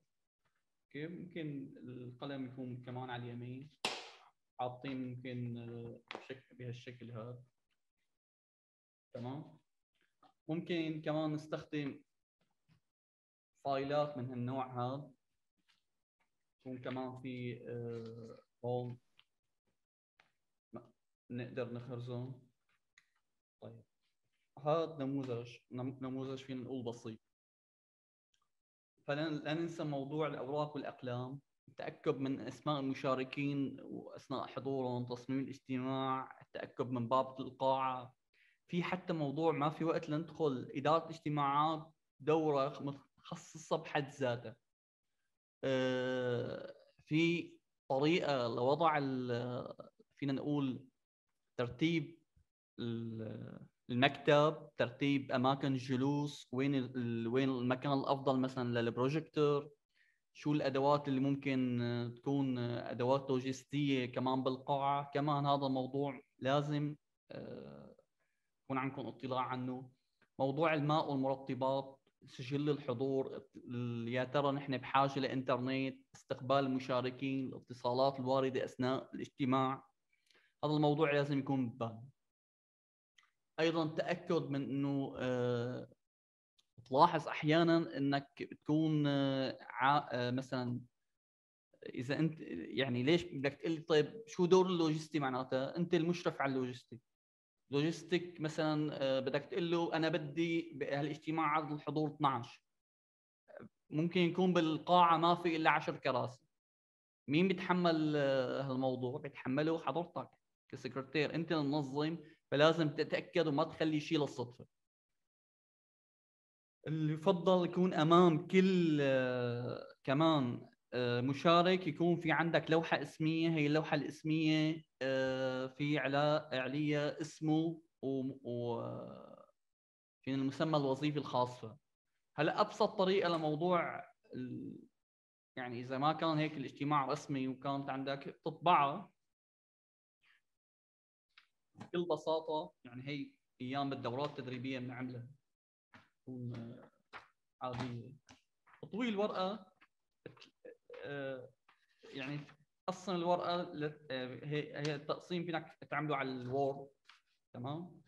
أوكي ممكن القلم يكون كمان على اليمين. حاطين ممكن آه، بهالشكل هذا تمام؟ ممكن كمان نستخدم فايلات من هالنوع هذا. يكون كمان في هون نقدر نخرجهم طيب. هذا نموذج نموذج فينا نقول بسيط. فلا ننسى موضوع الأوراق والأقلام. التاكد من أسماء المشاركين وأثناء حضورهم تصميم الاجتماع التاكد من باب القاعة. في حتى موضوع ما في وقت لندخل إدارة الاجتماعات دورة متخصصة بحد ذاتها. آه، في طريقة لوضع فينا نقول ترتيب المكتب ترتيب أماكن الجلوس وين وين المكان الأفضل مثلا للبروجيكتور شو الأدوات اللي ممكن تكون أدوات لوجستية كمان بالقاعة. كمان هذا الموضوع لازم آه، يكون عندكم اطلاع عنه. موضوع الماء والمرطبات سجل الحضور يا ترى نحن بحاجة لإنترنت استقبال المشاركين الاتصالات الواردة أثناء الاجتماع. هذا الموضوع لازم يكون ببال. أيضا تأكد من إنه أه تلاحظ أحيانا إنك بتكون أه, آه، مثلا إذا أنت يعني ليش بدك تقول طيب شو دور اللوجستي معناتها؟ أنت المشرف على اللوجستي. logistic مثلا أه بدك تقول له أنا بدي بهالاجتماع عدد الحضور 12 ممكن يكون بالقاعة ما في إلا 10 كراسي. مين بيتحمل آه، هالموضوع؟ بيتحمله حضرتك كسكرتير. أنت المنظم فلازم تتأكد وما تخلي شيء للصدفة. اللي يفضل يكون أمام كل آه، كمان آه، مشارك يكون في عندك لوحة اسمية هي اللوحة الاسمية آه، في عليها اسمه و في المسمى الوظيفي الخاص هلا أبسط طريقة لموضوع يعني إذا ما كان هيك الاجتماع رسمي وكانت عندك تطبعها بكل بساطة يعني هي أيام بالدورات التدريبية بنعملها. تكون عادية. تطويل الورقه آه، يعني أصلا الورقة هي هي التقسيم فينك تعمله على الوورد تمام؟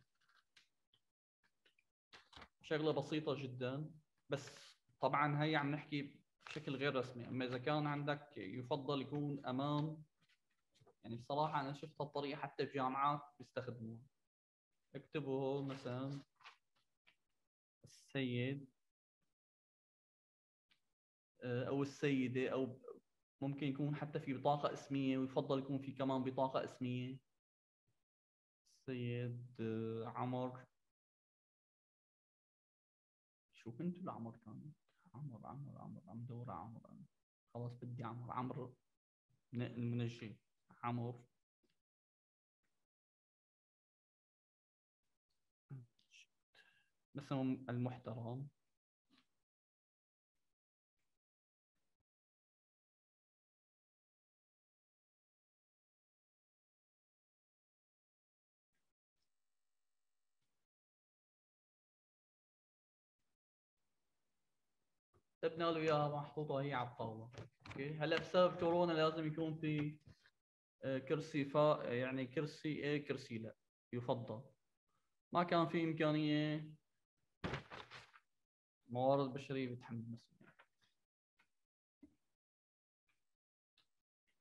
شغلة بسيطة جدا بس طبعا هي عم نحكي بشكل غير رسمي أما إذا كان عندك يفضل يكون أمام يعني بصراحة أنا شفت هالطريقة حتى بجامعات بيستخدموها. اكتبوا مثلا السيد آه، أو السيدة أو ممكن يكون حتى في بطاقة اسمية ويفضل يكون في كمان بطاقة اسمية. السيد آه، عمر. شو بنته العمر كان؟ عمر عمر عمر عم دور عمر. خلاص بدي عمر. عمر المنجي عمر. مثلا المحترم. كتبنا له اياها محطوطة هي على الطاولة. okay؟ هلا بسبب كورونا لازم يكون في آه، كرسي فا يعني كرسي إيه كرسي لا يفضل. ما كان في إمكانية موارد بشرية بتحمل المسؤوليه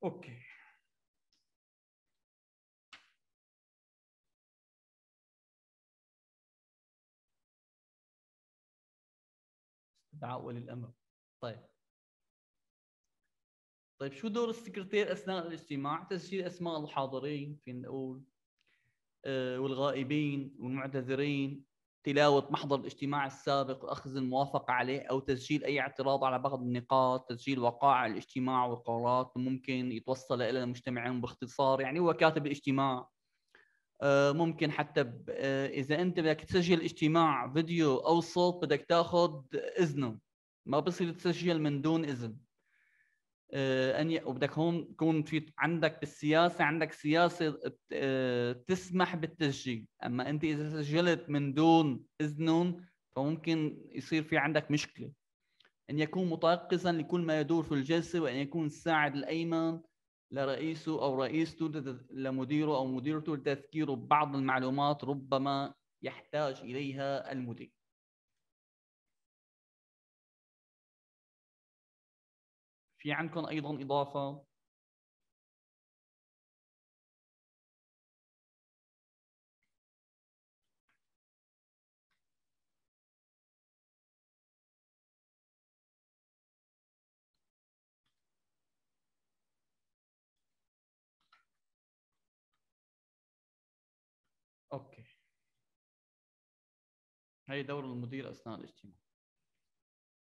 okay. ولي الأمر. طيب. طيب شو دور السكرتير أثناء الاجتماع؟ تسجيل أسماء الحاضرين فينا نقول آه، والغائبين والمعتذرين تلاوة محضر الاجتماع السابق وأخذ الموافقة عليه أو تسجيل أي اعتراض على بعض النقاط تسجيل وقائع الاجتماع وقرارات ممكن يتوصل إلى المجتمعين باختصار. يعني هو كاتب الاجتماع. ممكن حتى آه، إذا أنت بدك تسجل اجتماع فيديو أو صوت بدك تاخذ إذنه. ما بصير تسجل من دون إذن. آه، أن وبدك هون تكون في عندك بالسياسة عندك سياسة آه، تسمح بالتسجيل. أما أنت إذا سجلت من دون اذنهم فممكن يصير في عندك مشكلة. أن يكون متيقظا لكل ما يدور في الجلسة وأن يكون الساعد الأيمن لرئيسه أو رئيسته لمديره أو مديرته لتذكيره ببعض المعلومات ربما يحتاج إليها المدير. في عندكم أيضا إضافة؟ هي دور المدير أثناء الاجتماع.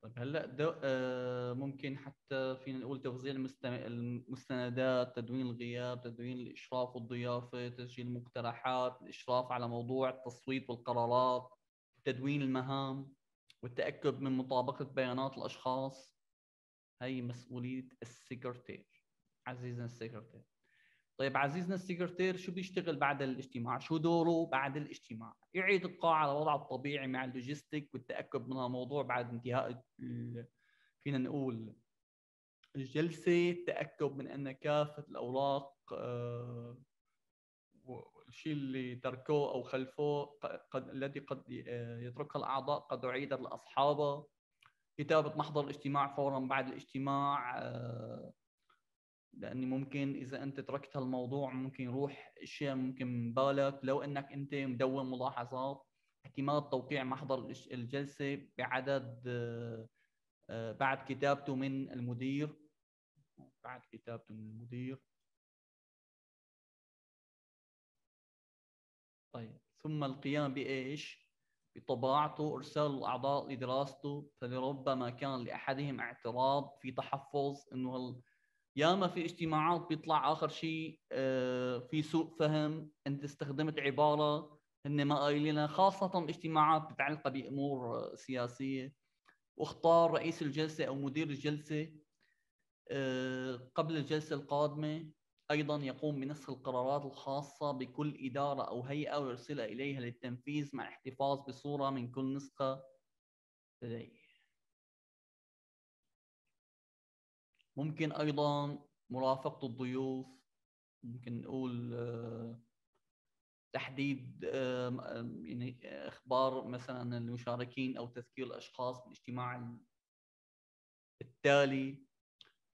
طيب هلأ آه ممكن حتى فينا نقول توزيع المستندات، تدوين الغياب، تدوين الإشراف والضيافة، تسجيل المقترحات، الإشراف على موضوع التصويت والقرارات، تدوين المهام والتأكد من مطابقة بيانات الأشخاص. هي مسؤولية السكرتير عزيزنا السكرتير. طيب عزيزنا السكرتير شو بيشتغل بعد الاجتماع؟ شو دوره بعد الاجتماع؟ يعيد القاعة على وضعها الطبيعي مع ال logistic والتأكد من الموضوع بعد انتهاء فينا نقول الجلسة التأكد من أن كافة الأوراق آه، والشيء اللي تركوه أو خلفوه قد الذي قد آه، يتركها الأعضاء قد أعيدت لأصحابها كتابة محضر الاجتماع فورا بعد الاجتماع آه، لاني ممكن إذا أنت تركت هالموضوع ممكن يروح أشياء ممكن من بالك. لو إنك أنت مدون ملاحظات احتمال توقيع محضر الجلسة بعدد آه، بعد كتابته من المدير. بعد كتابته من المدير. طيب ثم القيام بإيش؟ بطباعته إرسال الأعضاء لدراسته. فلربما كان لأحدهم اعتراض في تحفظ إنه ياما في اجتماعات بيطلع آخر شيء آه، في سوء فهم أنت استخدمت عبارة هن ما قايلينها خاصة الاجتماعات متعلقه بأمور سياسية. واختار رئيس الجلسة أو مدير الجلسة آه، قبل الجلسة القادمة أيضا يقوم بنسخ القرارات الخاصة بكل إدارة أو هيئة ويرسلها إليها للتنفيذ مع احتفاظ بصورة من كل نسخة لديه ممكن أيضا مرافقة الضيوف ممكن نقول آه، تحديد يعني إخبار مثلا المشاركين أو تذكير الأشخاص بالاجتماع التالي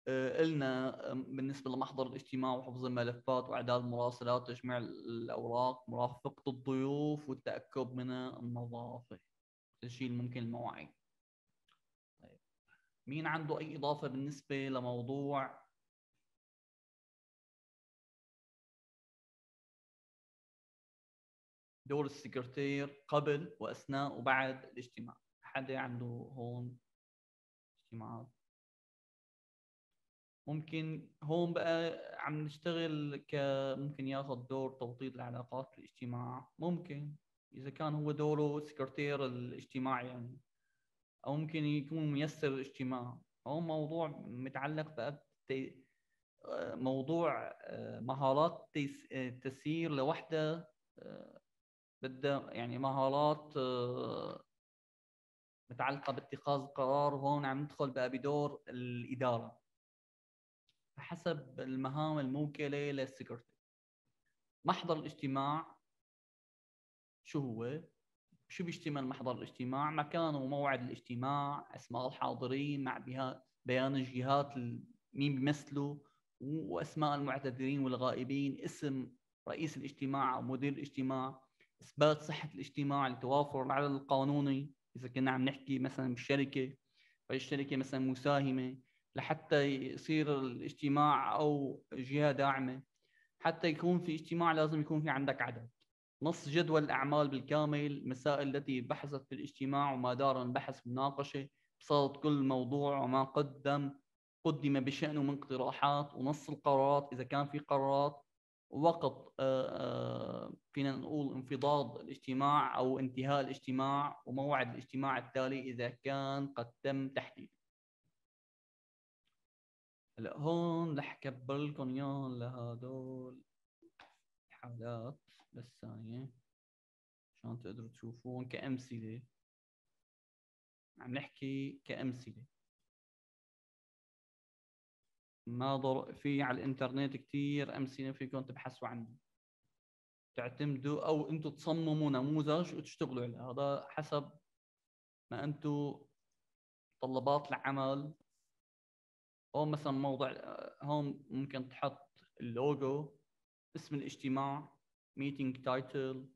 آه، قلنا بالنسبة لمحضر الاجتماع وحفظ الملفات وإعداد المراسلات وتجميع الأوراق مرافقة الضيوف والتأكد من النظافة. تسجيل ممكن المواعيد. مين عنده أي إضافة بالنسبة لموضوع دور السكرتير قبل وأثناء وبعد الاجتماع؟ حدا عنده هون اجتماعات؟ ممكن هون بقى عم نشتغل ك ممكن ياخذ دور توطيد العلاقات الاجتماع ممكن إذا كان هو دوره سكرتير الاجتماع يعني. أو ممكن يكون ميسر الاجتماع هو موضوع متعلق بقى موضوع آه، مهارات آه، تسيير لوحدة آه، بدها يعني مهارات متعلقة باتخاذ القرار وهون عم ندخل بقى بدور الإدارة. حسب المهام الموكلة للسكرتير. محضر الاجتماع شو هو؟ شو بيشتمل محضر الاجتماع مكان وموعد الاجتماع أسماء الحاضرين مع بيان الجهات مين بيمثلوا وأسماء المعتذرين والغائبين اسم رئيس الاجتماع أو مدير الاجتماع إثبات صحة الاجتماع لتوافر العدد القانوني إذا كنا عم نحكي مثلا بالشركة فالشركة مثلا مساهمة لحتى يصير الاجتماع أو جهة داعمة. حتى يكون في اجتماع لازم يكون في عندك عدد نص جدول الأعمال بالكامل المسائل التي بحثت في الاجتماع وما دار من بحث مناقشة بصدد كل موضوع وما قدم قدم بشأنه من اقتراحات ونص القرارات إذا كان في قرارات وقت آه، آه، فينا نقول انفضاض الاجتماع أو انتهاء الاجتماع وموعد الاجتماع التالي إذا كان قد تم تحديده. هلا هون رح كبر لكم اياهم لهدول الحالات. بس ثانية. عشان تقدروا تشوفوهم كأمثلة؟ عم نحكي كأمثلة. ما ضر في على الإنترنت كثير أمثلة فيكم تبحثوا عنها. تعتمدوا أو أنتم تصمموا نموذج وتشتغلوا عليه. هذا حسب ما أنتم طلبات العمل. هون مثلا موضع هون ممكن تحط اللوجو اسم الاجتماع. meeting title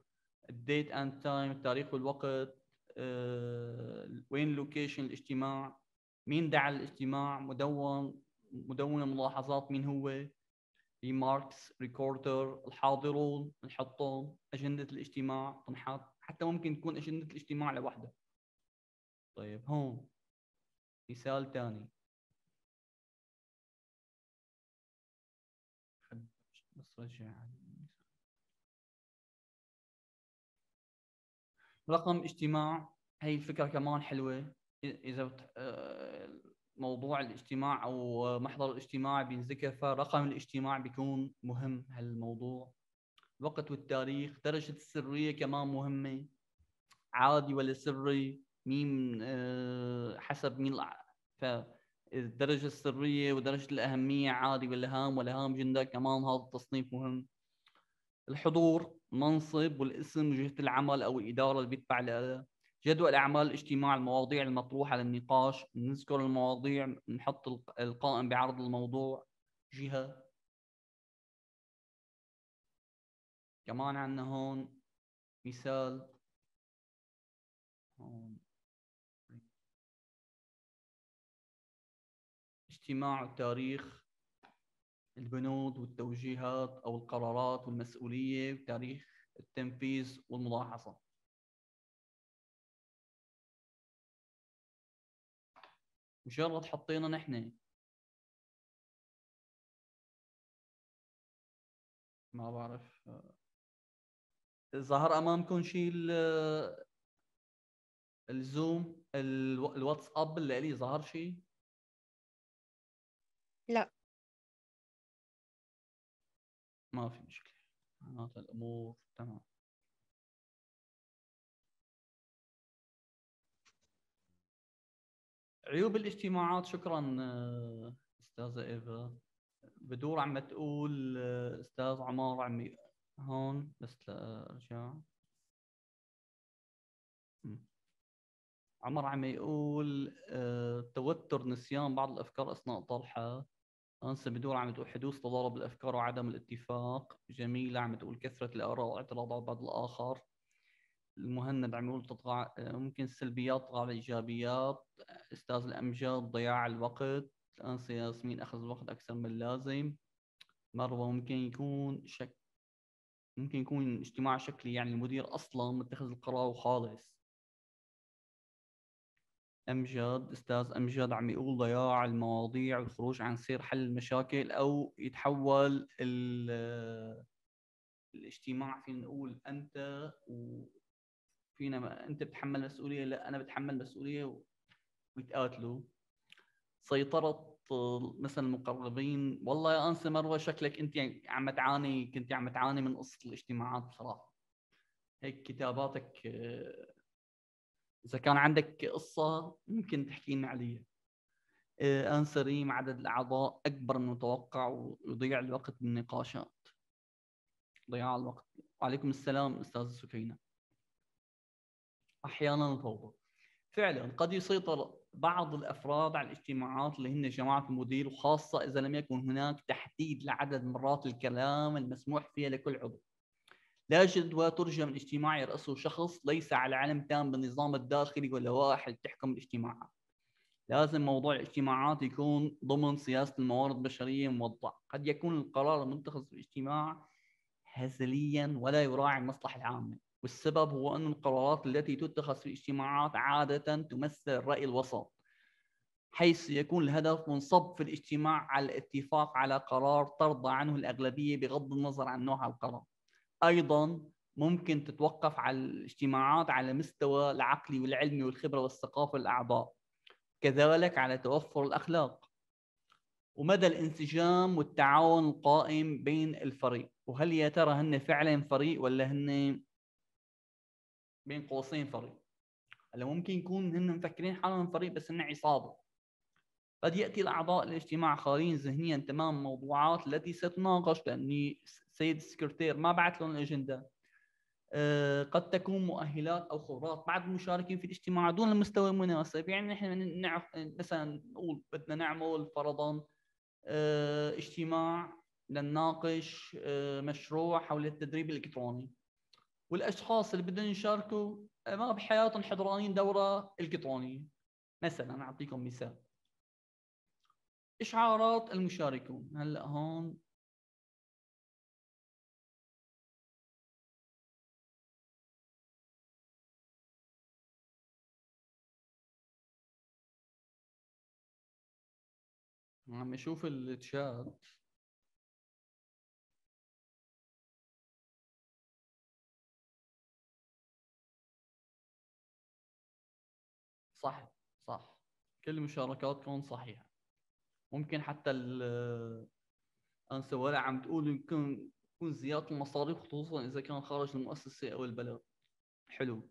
ال date and time التاريخ والوقت أه وين location الاجتماع مين دعا الاجتماع مدون مدونه ملاحظات مين هو remarks recorder الحاضرون نحطهم أجندة الاجتماع تنحط حتى ممكن تكون أجندة الاجتماع لوحدها. طيب هون مثال ثاني بس رجع. رقم اجتماع هي الفكرة كمان حلوة. إذا آه، موضوع الاجتماع أو محضر الاجتماع بينذكر فرقم الاجتماع بيكون مهم هالموضوع. الوقت والتاريخ درجة السرية كمان مهمة. عادي ولا سري مين آه، حسب مين فالدرجة السرية ودرجة الأهمية عادي ولا هام ولا هام جدا كمان هذا التصنيف مهم. الحضور المنصب والاسم وجهة العمل أو الإدارة اللي بيتبع لها جدول أعمال الاجتماع المواضيع المطروحة للنقاش. نذكر المواضيع نحط القائم بعرض الموضوع. جهة. كمان عندنا هون مثال. هون. اجتماع التاريخ. البنود والتوجيهات أو القرارات والمسؤولية وتاريخ التنفيذ والملاحظة. مجرد حطينا نحن. ما بعرف. ظهر أمامكم شيء الزوم الواتساب اللي لي ظهر شيء لا. ما في مشكلة. معناتها الأمور تمام. عيوب الاجتماعات شكرا آه، أستاذة إيفا. بدور عم تقول آه، أستاذ عمار عم هون بس أرجع. عمر عم يقول آه، توتر نسيان بعض الأفكار أثناء طرحها. انسه بدور عم تقول حدوث تضارب الأفكار وعدم الاتفاق. جميله عم تقول كثرة الآراء واعتراضات بعض الآخر. المهند عم يقول تطغى ممكن السلبيات تطغى على الإيجابيات. أستاذ الأمجاد ضياع الوقت. الانسه ياسمين أخذ الوقت أكثر من اللازم. مروة ممكن يكون شك ممكن يكون اجتماع شكلي يعني المدير أصلا متخذ القرار وخالص. امجد أستاذ امجد عم يقول ضياع المواضيع والخروج عن سير حل المشاكل أو يتحول الاجتماع فينا نقول أنت و فينا ما أنت بتحمل مسؤولية لا أنا بتحمل مسؤولية ويتقاتلوا. سيطرة مثلا المقربين والله يا انسه مروة شكلك أنت عم تعاني كنت عم تعاني من قصة الاجتماعات بصراحة. هيك كتاباتك إذا كان عندك قصة ممكن تحكي لنا عليها. انسه ريم عدد الأعضاء أكبر من المتوقع ويضيع الوقت بالنقاشات. ضياع الوقت. وعليكم السلام أستاذ سكينة. أحيانا الفوضى فعلا قد يسيطر بعض الأفراد على الاجتماعات اللي هن جماعة المدير وخاصة إذا لم يكن هناك تحديد لعدد مرات الكلام المسموح فيها لكل عضو. لا جدوى ترجم الاجتماع يرأسه شخص ليس على علم تام بالنظام الداخلي واللوائح اللي تحكم الاجتماعات لازم موضوع الاجتماعات يكون ضمن سياسة الموارد البشرية موضع. قد يكون القرار المتخذ في الاجتماع هزليا ولا يراعي المصلحة العامة والسبب هو أن القرارات التي تتخذ في الاجتماعات عادة تمثل الرأي الوسط حيث يكون الهدف منصب في الاجتماع على الاتفاق على قرار ترضى عنه الأغلبية بغض النظر عن نوع القرار. أيضا ممكن تتوقف على الاجتماعات على مستوى العقلي والعلمي والخبرة والثقافة الأعضاء كذلك على توفر الأخلاق. ومدى الانسجام والتعاون القائم بين الفريق. وهل يا ترى هن فعلا فريق ولا هن بين قوسين فريق؟ هلا ممكن يكون هن مفكرين حالهم فريق بس هن عصابة. قد يأتي الأعضاء الاجتماع خالين ذهنيا تمام الموضوعات التي ستناقش لأني سيد السكرتير ما بعث لهم الأجندة. آه، قد تكون مؤهلات أو خبرات. بعض المشاركين في الاجتماع دون المستوى المناسب. يعني نحن نعرف مثلا نقول بدنا نعمل فرضا آه، اجتماع لنناقش آه، مشروع حول التدريب الإلكتروني. والأشخاص اللي بدهم يشاركوا ما بحياتهم حضرانين دورة إلكترونية. مثلا أعطيكم مثال. إشعارات المشاركون. هلأ هون عم أشوف التشات صح صح. كل مشاركاتكم صحيحة. ممكن حتى انسى ولا عم تقول يمكن يكون زيادة المصاريف خصوصا إذا كان خارج المؤسسة أو البلد. حلو.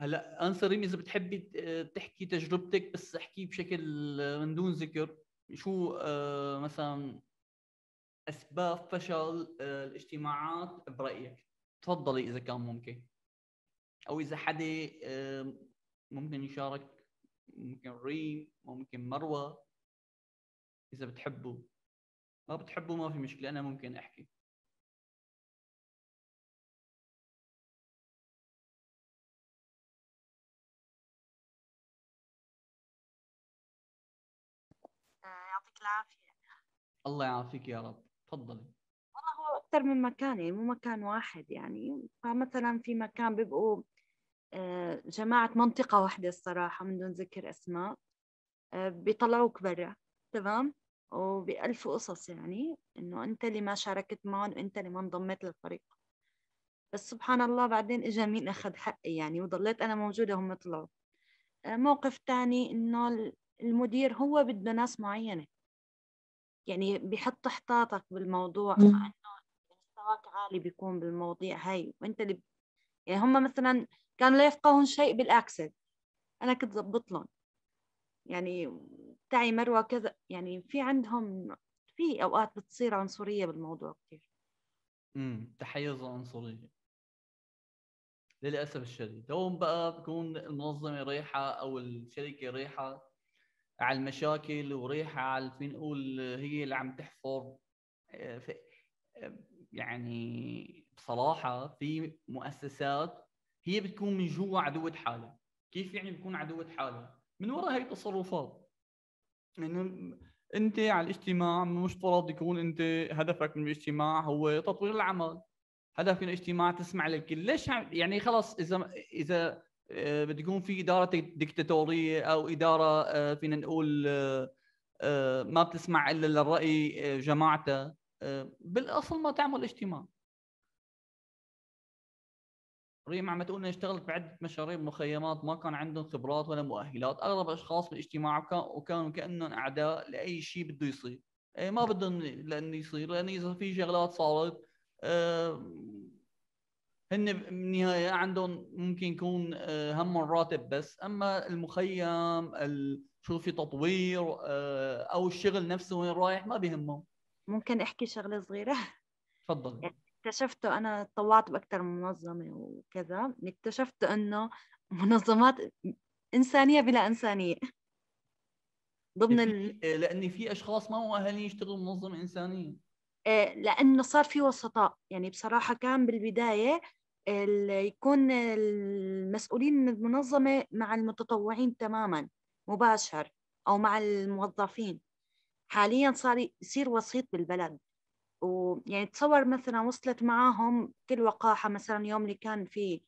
هلا انسى ريم إذا بتحبي تحكي تجربتك بس احكي بشكل من دون ذكر. شو آه، مثلا أسباب فشل آه، الاجتماعات برأيك؟ تفضلي إذا كان ممكن. أو إذا حدا آه، ممكن يشارك ممكن ريم ممكن مروة إذا بتحبوا ما بتحبوا ما في مشكلة أنا ممكن أحكي. يعطيك العافية. الله يعافيك يا رب. تفضلي. والله هو أكثر من مكان يعني مو مكان واحد يعني فمثلا في مكان بيبقوا آه، جماعة منطقة واحدة الصراحة من دون ذكر أسماء آه، بيطلعوك برا تمام؟ وبألف قصص يعني إنه أنت اللي ما شاركت معهم وأنت اللي ما انضميت للفريق. بس سبحان الله بعدين إجا مين أخذ حقي يعني وضليت أنا موجودة هم طلعوا. آه، موقف تاني إنه المدير هو بده ناس معينة. يعني بيحط احتاطك بالموضوع مع انه مستواك عالي بيكون بالمواضيع هاي. وأنت اللي يعني هم مثلا كانوا لا يفقهون شيء بالاكسل أنا كنت ضبط لهم. يعني تعي مروة كذا يعني في عندهم في أوقات بتصير عنصرية بالموضوع كثير امم تحيز عنصريه للأسف الشديد. هون بقى بكون المنظمة رايحة أو الشركة رايحة على المشاكل وريحه على نقول هي اللي عم تحفر. آه، آه، يعني بصراحة في مؤسسات هي بتكون من جوا عدوة حالها. كيف يعني بتكون عدوة حالها؟ من وراء هي التصرفات. يعني انت على الاجتماع مفترض يكون انت هدفك من الاجتماع هو تطوير العمل هدف من الاجتماع تسمع للكل. ليش يعني خلص اذا إذا آه، بده يكون في إدارة ديكتاتورية أو إدارة آه، فينا نقول آه، ما بتسمع إلا للرأي جماعتها بالأصل ما تعمل اجتماع. ريم عم تقول اشتغلت بعدة مشاريع مخيمات ما كان عندهم خبرات ولا مؤهلات. أغلب الأشخاص بالاجتماع وكانوا كأنهم أعداء لأي شيء بده يصير. ما بدهم لأنه يصير لأنه إذا في شغلات صارت هن بالنهايه عندهم ممكن يكون آه، هم الراتب بس. أما المخيم شو في تطوير آه، أو الشغل نفسه وين رايح ما بيهمهم. ممكن أحكي شغلة صغيرة. تفضل. يعني اكتشفت أنا تطوعت باكثر من منظمة وكذا. اكتشفت إنه منظمات إنسانية بلا إنسانية. ضمن ال... لأن في أشخاص ما مؤهلين يشتغلوا منظمه إنسانية. آه، لأنه صار في وسطاء. يعني بصراحة كان بالبداية يكون المسؤولين من المنظمة مع المتطوعين تماما مباشر أو مع الموظفين. حاليا صار يصير وسيط بالبلد. ويعني تصور مثلا وصلت معاهم كل وقاحة مثلا يوم اللي كان في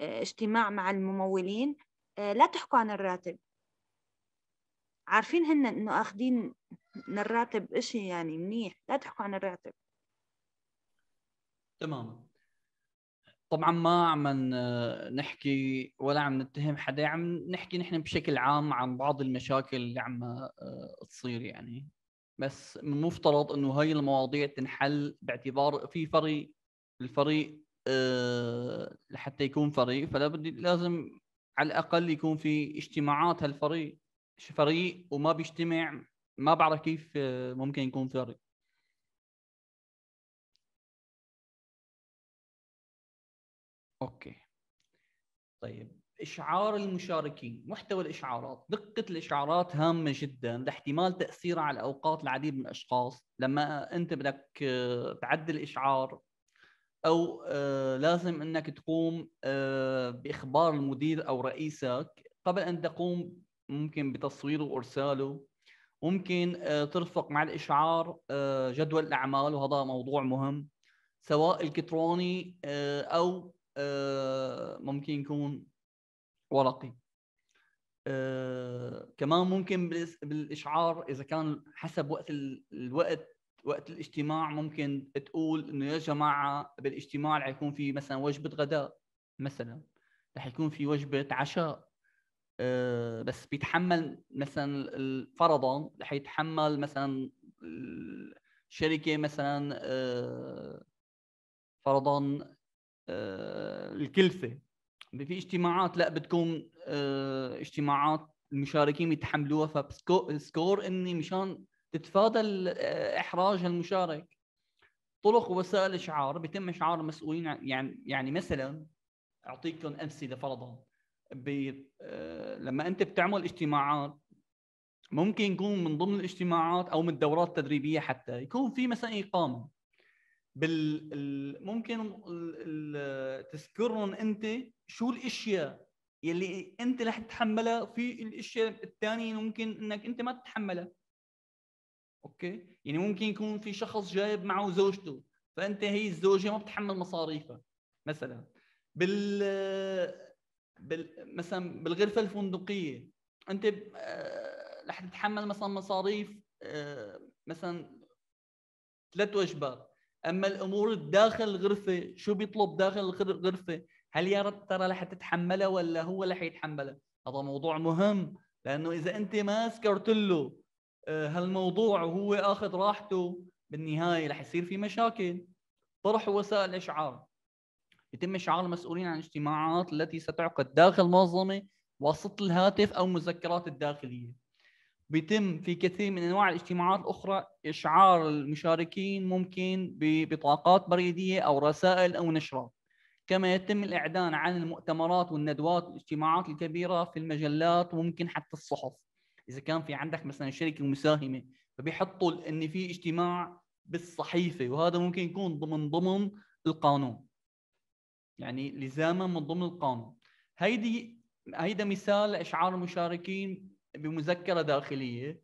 آه، اجتماع مع الممولين آه، لا تحكوا عن الراتب. عارفين هن إنه أخذين من الراتب إشي يعني منيح. لا تحكوا عن الراتب. تمام طبعا ما عم نحكي ولا عم نتهم حدا عم نحكي نحن بشكل عام عن بعض المشاكل اللي عم آه، تصير يعني. بس من المفترض إنه هاي المواضيع تنحل باعتبار في فريق الفريق آه، لحتى يكون فريق فلا بدي لازم على الأقل يكون في اجتماعات هالفريق فريق وما بيجتمع ما بعرف كيف آه، ممكن يكون فريق. أوكي. طيب إشعار المشاركين محتوى الإشعارات. دقة الإشعارات هامة جدا لاحتمال تاثيرها على أوقات العديد من الأشخاص. لما أنت بدك آه، تعدل اشعار أو آه، لازم إنك تقوم آه، بإخبار المدير أو رئيسك قبل أن تقوم ممكن بتصويره وإرساله. ممكن ترفق مع الإشعار جدول الأعمال وهذا موضوع مهم. سواء إلكتروني أو ممكن يكون ورقي. آه، كمان ممكن بالإشعار إذا كان حسب وقت الوقت وقت الاجتماع ممكن تقول إنه يا جماعة بالاجتماع رح يكون في مثلا وجبة غداء مثلا. رح يكون في وجبة عشاء. آه، بس بيتحمل مثلا فرضا رح يتحمل مثلا الشركة مثلا آه، فرضا الكلفة. في اجتماعات لا بتكون آه اجتماعات المشاركين يتحملوها فسكور إني مشان تتفادى آه، إحراج المشارك. طرق ووسائل إشعار بيتم إشعار المسؤولين يعني يعني مثلا اعطيكم أمثلة فرضا. آه لما أنت بتعمل اجتماعات ممكن يكون من ضمن الاجتماعات أو من الدورات التدريبية حتى يكون في مثلا إقامة. بال ممكن تذكرهم انت شو الاشياء يلي انت رح تتحملها في الاشياء الثانية ممكن انك انت ما تتحملها. أوكي؟ يعني ممكن يكون في شخص جايب معه زوجته فأنت هي الزوجة ما بتحمل مصاريفها مثلا. بال بال مثلا بالغرفة الفندقية أنت آه، رح تتحمل مثلا مصاريف آه، مثلا ثلاث وجبات. أما الأمور داخل الغرفه شو بيطلب داخل الغرفه هل يا ترى رح تتحملها ولا هو اللي حيتحملها هذا موضوع مهم لأنه إذا أنت ما سكرت له آه، هالموضوع وهو آخذ راحته بالنهاية رح يصير في مشاكل. طرح وسائل إشعار. يتم إشعار المسؤولين عن الاجتماعات التي ستعقد داخل منظمة وسط الهاتف أو المذكرات الداخلية. بيتم في كثير من أنواع الاجتماعات الاخرى إشعار المشاركين ممكن ببطاقات بريدية أو رسائل أو نشرات. كما يتم الإعلان عن المؤتمرات والندوات والاجتماعات الكبيرة في المجلات وممكن حتى الصحف. إذا كان في عندك مثلا شركة مساهمة فبيحطوا إن في اجتماع بالصحيفة وهذا ممكن يكون ضمن ضمن القانون. يعني لزاما من ضمن القانون. هيدي هيدا مثال لإشعار المشاركين بمذكرة داخلية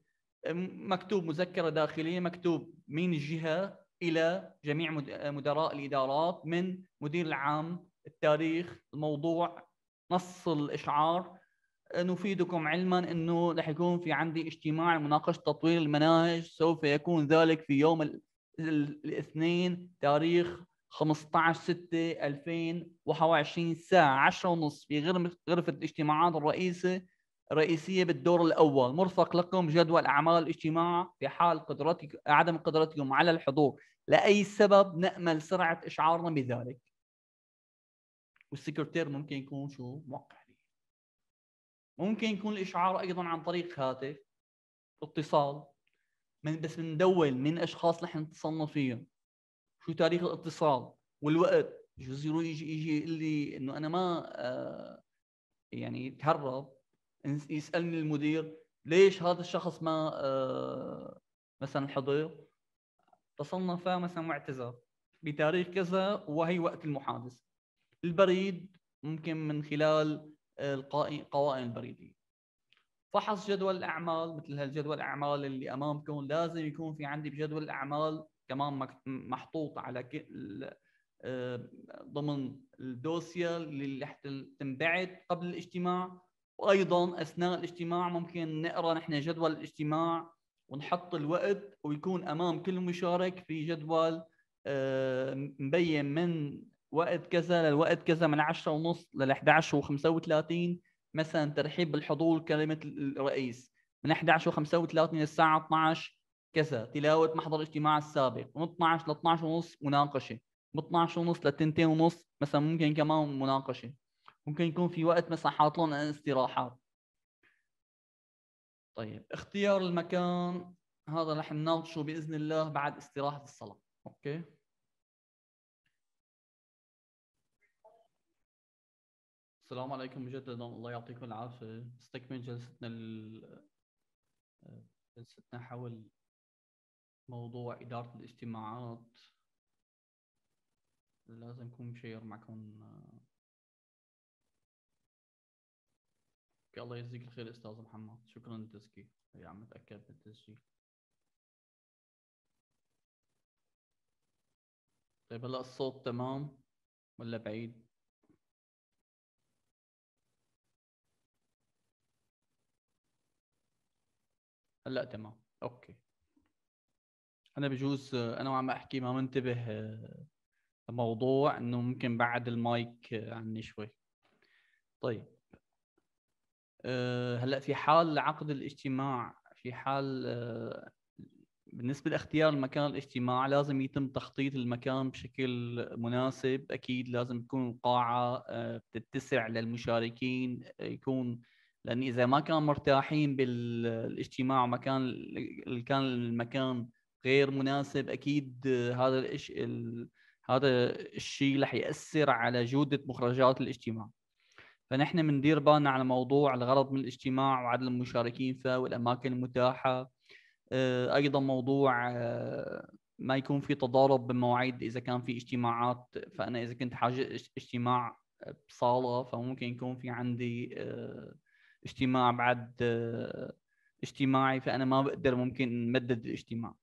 مكتوب مذكرة داخلية مكتوب مين الجهه إلى جميع مدراء الإدارات من مدير العام التاريخ الموضوع نص الإشعار. نفيدكم علما إنه رح يكون في عندي اجتماع لمناقشة تطوير المناهج. سوف يكون ذلك في يوم الاثنين تاريخ 15 6 2021 الساعة 10 ونص في غرفة الاجتماعات الرئيسة. رئيسية بالدور الأول. مرفق لكم جدول أعمال الاجتماع في حال قدرتك عدم قدرتكم على الحضور. لأي سبب نأمل سرعة إشعارنا بذلك؟ والسكرتير ممكن يكون شو؟ موقع لي. ممكن يكون الإشعار أيضا عن طريق هاتف اتصال من بس بندول من أشخاص نحن اتصلنا فيهم. شو تاريخ الاتصال؟ والوقت؟ بجوز يجي يجي يقول لي إنه أنا ما آه يعني تهرب. يسألني المدير ليش هذا الشخص ما آه مثلا حضر فيها مثلا واعتذر بتاريخ كذا وهي وقت المحادثة. البريد ممكن من خلال القوائم البريدية. فحص جدول الأعمال مثل هالجدول الأعمال اللي امامكم لازم يكون في عندي بجدول الأعمال كمان محطوط على آه، ضمن الدوسيا اللي رح تنبعث قبل الاجتماع. وأيضا أثناء الاجتماع ممكن نقرأ نحن جدول الاجتماع ونحط الوقت ويكون أمام كل مشارك في جدول آه، مبين من وقت كذا للوقت كذا من 10 ونص لل 11 و35 مثلا ترحيب بالحضور كلمة الرئيس. من 11 و35 للساعه 12 كذا تلاوة محضر الاجتماع السابق. من 12 ل 12 ونص مناقشة. من 12 ونص ل ونص مثلا ممكن كمان مناقشة. ممكن يكون في وقت مثلا حاط لهم استراحات طيب اختيار المكان هذا رح نناقشه بإذن الله بعد استراحة الصلاة. أوكي؟ السلام عليكم مجددا. الله يعطيكم العافية. نستكمل جلستنا جلستنا حول موضوع إدارة الاجتماعات. لازم اكون مشير معكم الله يجزيك الخير أستاذ محمد. شكرا للتسجيل يا عم متاكد بالتسجيل طيب هلا الصوت تمام ولا بعيد؟ هلا تمام. أوكي. أنا بجوز أنا وعم أحكي ما منتبه آه، موضوع إنه ممكن بعد المايك عني شوي. طيب. آه، هلا في حال عقد الاجتماع في حال آه، بالنسبة لاختيار المكان الاجتماع لازم يتم تخطيط المكان بشكل مناسب. أكيد لازم تكون القاعة آه، بتتسع للمشاركين يكون لأن إذا ما كانوا مرتاحين بالاجتماع ومكان كان المكان غير مناسب أكيد هذا الشيء هذا الشيء رح يأثر على جودة مخرجات الاجتماع. فنحن بندير بالنا على موضوع الغرض من الاجتماع وعدد المشاركين فيه والأماكن المتاحة. آه، أيضا موضوع آه، ما يكون في تضارب بالمواعيد إذا كان في اجتماعات. فأنا إذا كنت حاجة اجتماع بصالة فممكن يكون في عندي آه، اجتماع بعد اجتماعي. فأنا ما بقدر ممكن نمدد الاجتماع.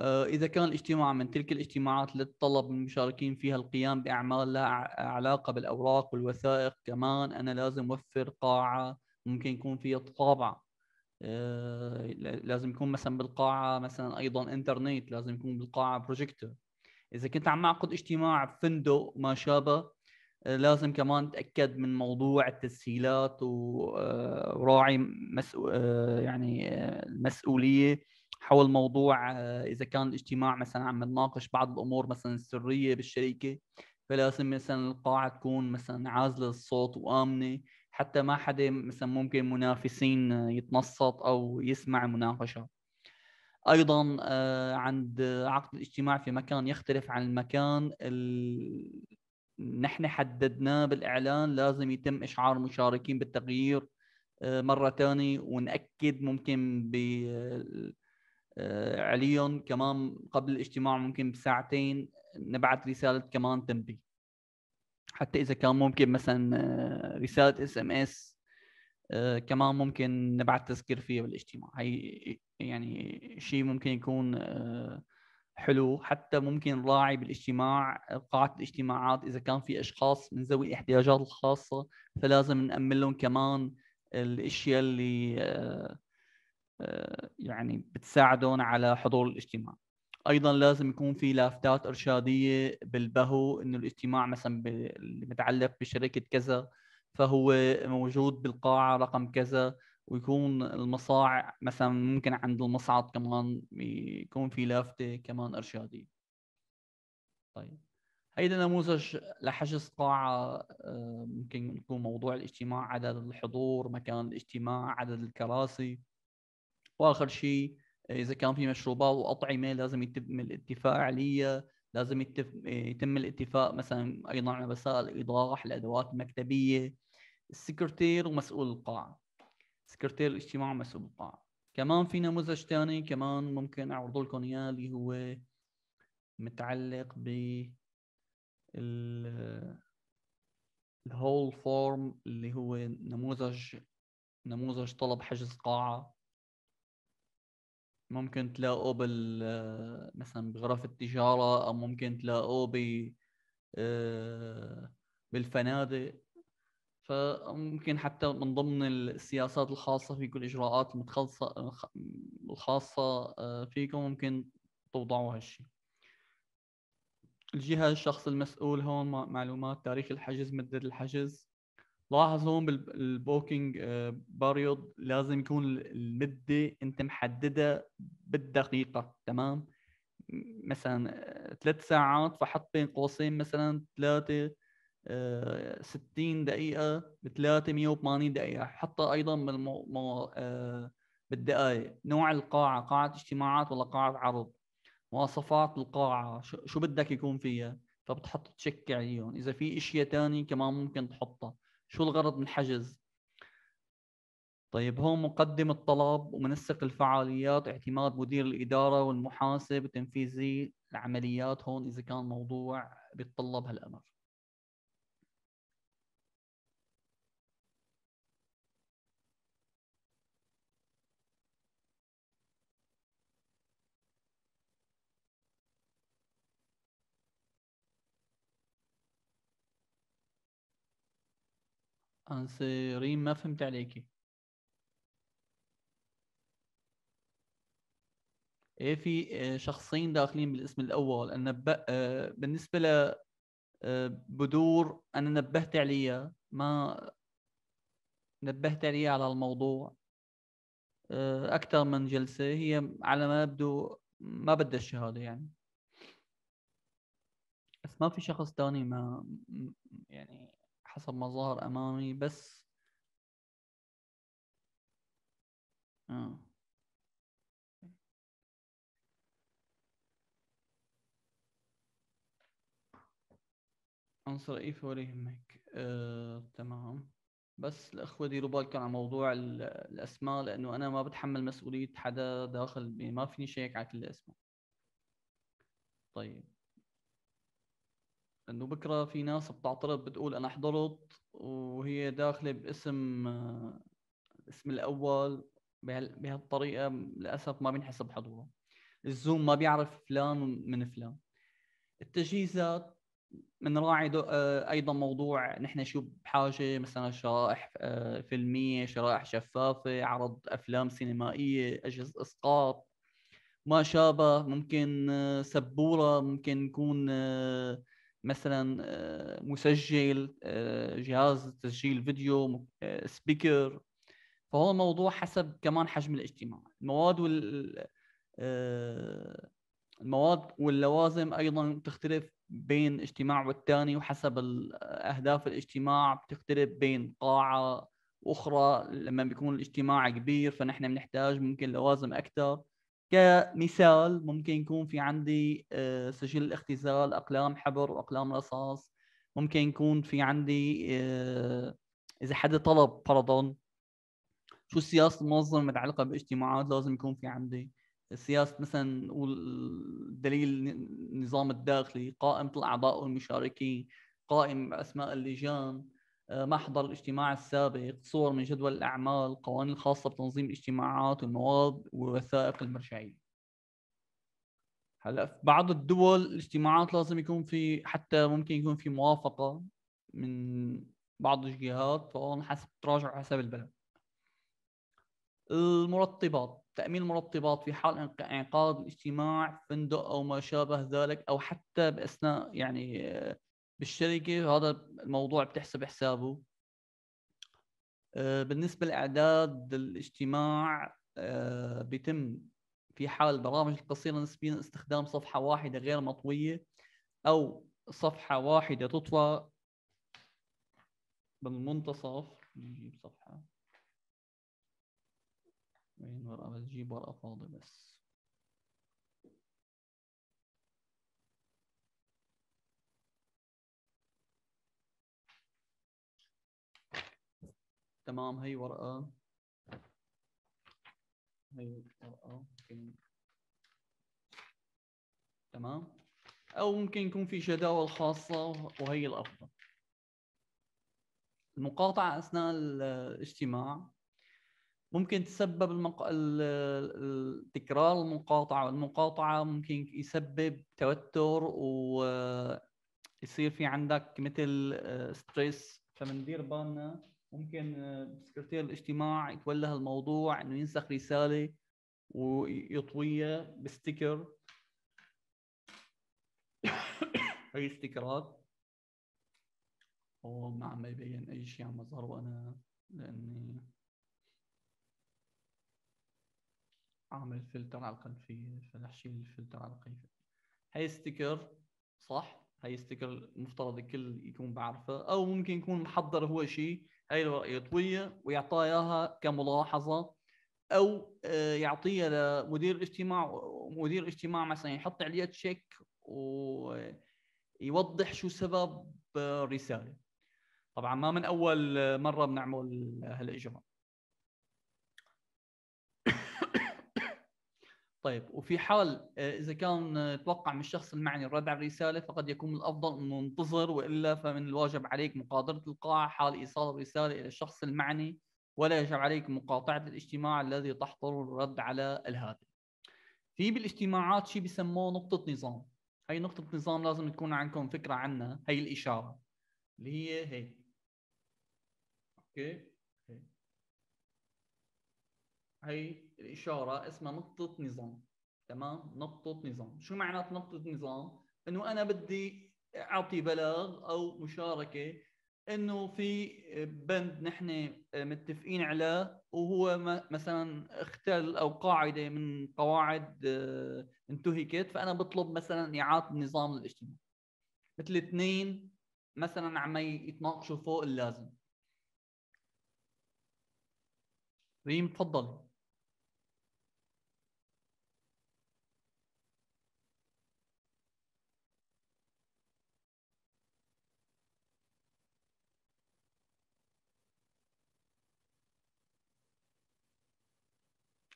إذا كان الاجتماع من تلك الاجتماعات التي تطلب من المشاركين فيها القيام بأعمال لها علاقة بالأوراق والوثائق كمان أنا لازم أوفر قاعة ممكن يكون فيها طابعة آه، لازم يكون مثلا بالقاعة مثلا أيضا إنترنت لازم يكون بالقاعة بروجيكتور إذا كنت عم أعقد اجتماع بفندق ما شابه آه، لازم كمان تأكد من موضوع التسهيلات وراعي مسؤول يعني المسؤولية حول موضوع آه، إذا كان الاجتماع مثلا عم نناقش بعض الأمور مثلا السرية بالشركة فلازم مثلا القاعة تكون مثلا عازلة الصوت وآمنة حتى ما حدا مثلا ممكن منافسين يتنصت أو يسمع المناقشه أيضا آه، عند عقد الاجتماع في مكان يختلف عن المكان ال... نحن حددناه بالإعلان لازم يتم إشعار المشاركين بالتغيير آه، مرة ثانية ونأكد ممكن آه، عليهم كمان قبل الاجتماع ممكن بساعتين نبعث رسالة كمان تنبيه. حتى إذا كان ممكن مثلا آه، رسالة SMS كمان ممكن نبعث تذكير فيها بالاجتماع. هي يعني شيء ممكن يكون آه، حلو. حتى ممكن نراعي بالاجتماع قاعة الاجتماعات. إذا كان في أشخاص من ذوي الاحتياجات الخاصة فلازم نأمن لهم كمان الأشياء اللي يعني بتساعدهم على حضور الاجتماع. أيضا لازم يكون في لافتات إرشادية بالبهو إنه الاجتماع مثلا متعلق بشركة كذا فهو موجود بالقاعة رقم كذا ويكون المصاع مثلا ممكن عند المصعد كمان يكون في لافته كمان إرشادية. طيب. هيدا نموذج لحجز قاعة آه، ممكن يكون موضوع الاجتماع عدد الحضور مكان الاجتماع عدد الكراسي. واخر شيء إذا كان في مشروبات واطعمه لازم يتم الاتفاق عليها لازم يتم الاتفاق مثلا أيضا على وسائل الايضاح الأدوات المكتبية. السكرتير ومسؤول القاعة. سكرتير الاجتماع ومسؤول القاعة. كمان في نموذج ثاني كمان ممكن اعرض لكم إياه اللي هو متعلق ب الهول فورم اللي هو نموذج نموذج طلب حجز قاعة. ممكن تلاقوه بال مثلا بغرف التجارة أو ممكن تلاقوه ب آه، بالفنادق. فممكن حتى من ضمن السياسات الخاصة فيكم الإجراءات المتخصصة الخاصة آه، فيكم ممكن توضعوا هالشيء الجهة الشخص المسؤول هون معلومات تاريخ الحجز مدة الحجز. لاحظ هون بال booking period لازم يكون المدة أنت محددة بالدقيقة تمام؟ مثلا آه، ثلاث ساعات فحط بين قوسين مثلا ثلاثة 60 دقيقة ب 380 دقيقة. حطها أيضا بالمو... آه، بالدقائق نوع القاعة قاعة اجتماعات ولا قاعة عرض. مواصفات القاعة شو بدك يكون فيها؟ فبتحط تشيك عليهم. إذا في أشياء تانية كمان ممكن تحطها. شو الغرض من الحجز؟ طيب هون مقدم الطلب ومنسق الفعاليات اعتماد مدير الإدارة والمحاسب وتنفيذي العمليات هون إذا كان موضوع بيتطلب هالأمر. ريم ما فهمت عليكي إيه في آه، شخصين داخلين بالاسم الأول؟ أنا آه، بالنسبة ل آه، بدور أنا نبهت عليها ما نبهت عليها على الموضوع. أكثر من جلسة. هي على ما يبدو ما بدها الشهادة يعني. بس ما في شخص ثاني ما يعني حسب ما ظهر أمامي بس آه. عنصر رئيفي ولا يهمك آه، تمام. بس الاخوه ديروا بالكم على موضوع الأسماء لأنه أنا ما بتحمل مسؤولية حدا داخل ما فيني شيك على كل الأسماء. طيب. إنه بكرة في ناس بتعترض بتقول أنا حضرت وهي داخلة باسم الاسم الأول بهالطريقة للأسف ما بينحسب حضوره الزوم ما بيعرف فلان من فلان. التجهيزات بنراعي آه، أيضا موضوع نحن شو بحاجة مثلا شرائح آه، فيلمية شرائح شفافة عرض أفلام سينمائية أجهزة إسقاط. ما شابه ممكن آه، سبورة ممكن يكون مثلا آه، مسجل آه، جهاز تسجيل فيديو سبيكر آه، فهو الموضوع حسب كمان حجم الاجتماع. المواد وال المواد واللوازم أيضا تختلف بين اجتماع والثاني وحسب أهداف الاجتماع بتختلف بين قاعة وأخرى لما بيكون الاجتماع كبير فنحن بنحتاج ممكن لوازم أكثر كمثال ممكن يكون في عندي آه، سجل الاختزال أقلام حبر وأقلام رصاص. ممكن يكون في عندي آه، إذا حدا طلب فرضا شو سياسه المنظمه متعلقه باجتماعات لازم يكون في عندي؟ سياسه مثلا نقول دليل النظام الداخلي قائمه الأعضاء والمشاركين قائم أسماء اللجان. محضر الاجتماع السابق صور من جدول الأعمال القوانين الخاصة بتنظيم الاجتماعات والمواد ووثائق المرجعية. هلا في بعض الدول الاجتماعات لازم يكون في حتى ممكن يكون في موافقة من بعض الجهات فهون حسب تراجع حسب البلد. المرطبات تأمين المرطبات في حال إنعقاد الاجتماع فندق أو ما شابه ذلك أو حتى بأثناء يعني آه، بالشركة هذا الموضوع بتحسب حسابه. آه، بالنسبة لإعداد الاجتماع آه، بيتم في حال البرامج القصيره نسبيا استخدام صفحة واحدة غير مطوية أو صفحة واحدة تطوى بالمنتصف. نجيب صفحة. وين ورقة؟ بس جيب ورقة فاضية بس. تمام؟ هي ورقة. هي ورقة. تمام؟ أو ممكن يكون في جداول خاصة وهي الأفضل. المقاطعة أثناء الاجتماع. ممكن تسبب المق... تكرار المقاطعة. والمقاطعة ممكن يسبب توتر ويصير في عندك مثل ستريس فبندير بالنا ممكن سكرتير الاجتماع يتولى هالموضوع إنه ينسخ رسالة ويطويها بستيكر. هي ستيكرات هو ما عم يبين أي شيء عم يظهر وأنا لأني عامل فلتر على الخلفيه فرح شيل الفلتر على الخلفيه هي sticker صح؟ هي sticker المفترض الكل يكون بعرفه أو ممكن يكون محضر هو شيء هي الورقه يطويها ويعطيها إياها كملاحظة أو آه، يعطيها لمدير الاجتماع ومدير الاجتماع مثلا يحط عليها check ويوضح شو سبب الرسالة. طبعا ما من أول مرة بنعمل هالإجراء. طيب وفي حال آه، إذا كان توقع من الشخص المعني على الرسالة فقد يكون الأفضل أنه ننتظر وإلا فمن الواجب عليك مقادره القاعه حال إيصال الرسالة إلى الشخص المعني ولا يجب عليك مقاطعة الاجتماع الذي تحضر الرد على الهاتف. في بالاجتماعات شيء بيسموه نقطة نظام. هي نقطة نظام لازم تكون عندكم فكرة عنها، هي الإشارة اللي هي هي. أوكي؟ هي الاشاره اسمها نقطة نظام تمام؟ نقطة نظام. شو معنات نقطة نظام؟ إنه أنا بدي أعطي بلاغ أو مشاركة إنه في بند نحن متفقين عليه وهو مثلا اختل أو قاعدة من قواعد آه، انتهكت فأنا بطلب مثلا إعادة نظام الاجتماع مثل اثنين مثلا عم يتناقشوا فوق اللازم. ريم تفضل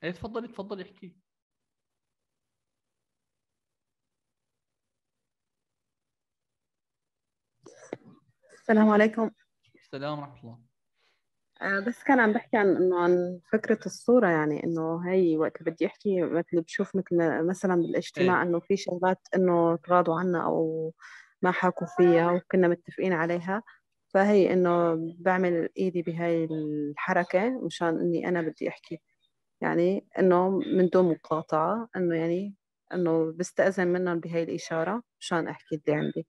إيه تفضلي تفضلي احكي. السلام عليكم. السلام ورحمة الله. آه بس كان عم بحكي عن إنه عن فكرة الصورة يعني إنه هي وقت بدي أحكي مثل بشوف مثل مثلا بالاجتماع إيه. إنه في شغلات إنه تغاضوا عنها أو ما حكوا فيها وكنا متفقين عليها. فهي إنه بعمل إيدي بهاي الحركة مشان إني أنا بدي أحكي. يعني إنه من دون مقاطعة إنه يعني إنه بستأذن منهم بهاي الإشارة مشان أحكي اللي عندي.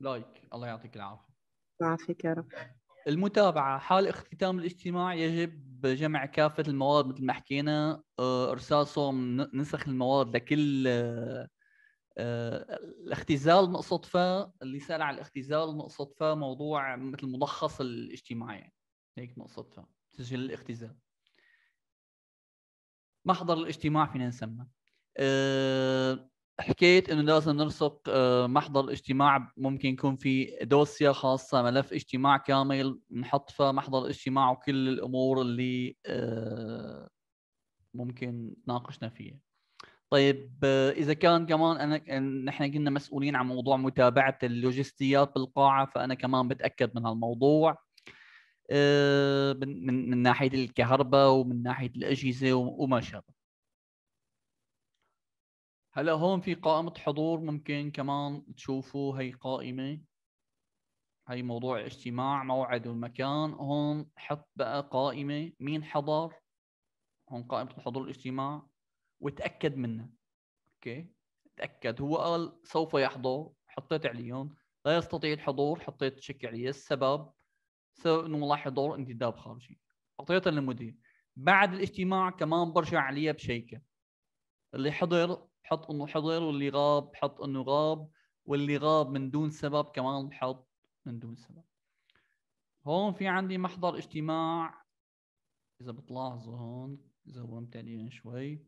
لايك الله يعطيك العافية. يعافيك يا رب. المتابعة حال اختتام الاجتماع يجب جمع كافة المواد مثل ما حكينا آه، إرسال صور نسخ المواد لكل آه، آه، الاختزال نقصد فا اللي سأل على الاختزال نقصد فا موضوع مثل ملخص الاجتماع يعني. هيك نقصد فا تسجيل الاختزال. محضر الاجتماع فينا نسمى. أه حكيت إنه لازم نرسق أه محضر الاجتماع ممكن يكون في دوسيا خاصة ملف اجتماع كامل نحط فيها محضر الاجتماع وكل الأمور اللي أه ممكن ناقشنا فيها. طيب إذا كان كمان أنا نحن كنا مسؤولين عن موضوع متابعة اللوجستيات بالقاعة فأنا كمان بتأكد من هالموضوع. آه، من من ناحية الكهرباء ومن ناحية الأجهزة وما شابه. هلا هون في قائمة حضور ممكن كمان تشوفوا هي قائمة. هي موضوع اجتماع موعد والمكان هون حط بقى قائمة. مين حضر؟ هون قائمة الحضور الاجتماع. وتأكد منها. أوكي؟ تأكد. هو قال سوف يحضر. حطيت عليهم. لا يستطيع الحضور. حطيت تشيك عليه. السبب. سبب انه والله حضور انتداب خارجي. اعطيتها للمدير. بعد الاجتماع كمان برجع عليها بشيكة. اللي حضر بحط إنه حضر واللي غاب بحط إنه غاب واللي غاب من دون سبب كمان بحط من دون سبب. هون في عندي محضر اجتماع. إذا بتلاحظوا هون زومت عليهم شوي.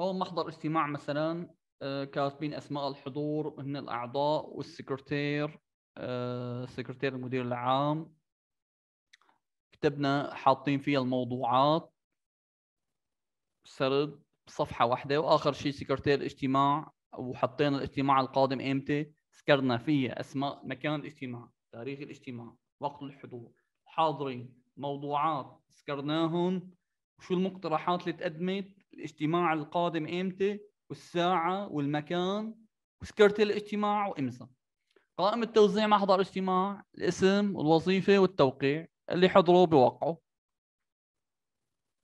هون محضر اجتماع مثلا آه، كاتبين أسماء الحضور هن الأعضاء والسكرتير. سكرتير المدير العام. كتبنا حاطين فيها الموضوعات. سرد صفحة واحدة وآخر شيء سكرتير الاجتماع وحطينا الاجتماع القادم إمتى؟ سكرنا فيها أسماء مكان الاجتماع تاريخ الاجتماع وقت الحضور. حاضرين. موضوعات. سكرناهم. وشو المقترحات اللي تقدمت؟ الاجتماع القادم إمتى؟ والساعة والمكان. وسكرت الاجتماع وإمتى قائمة توزيع محضر اجتماع الاسم والوظيفة والتوقيع اللي حضروا بوقعوا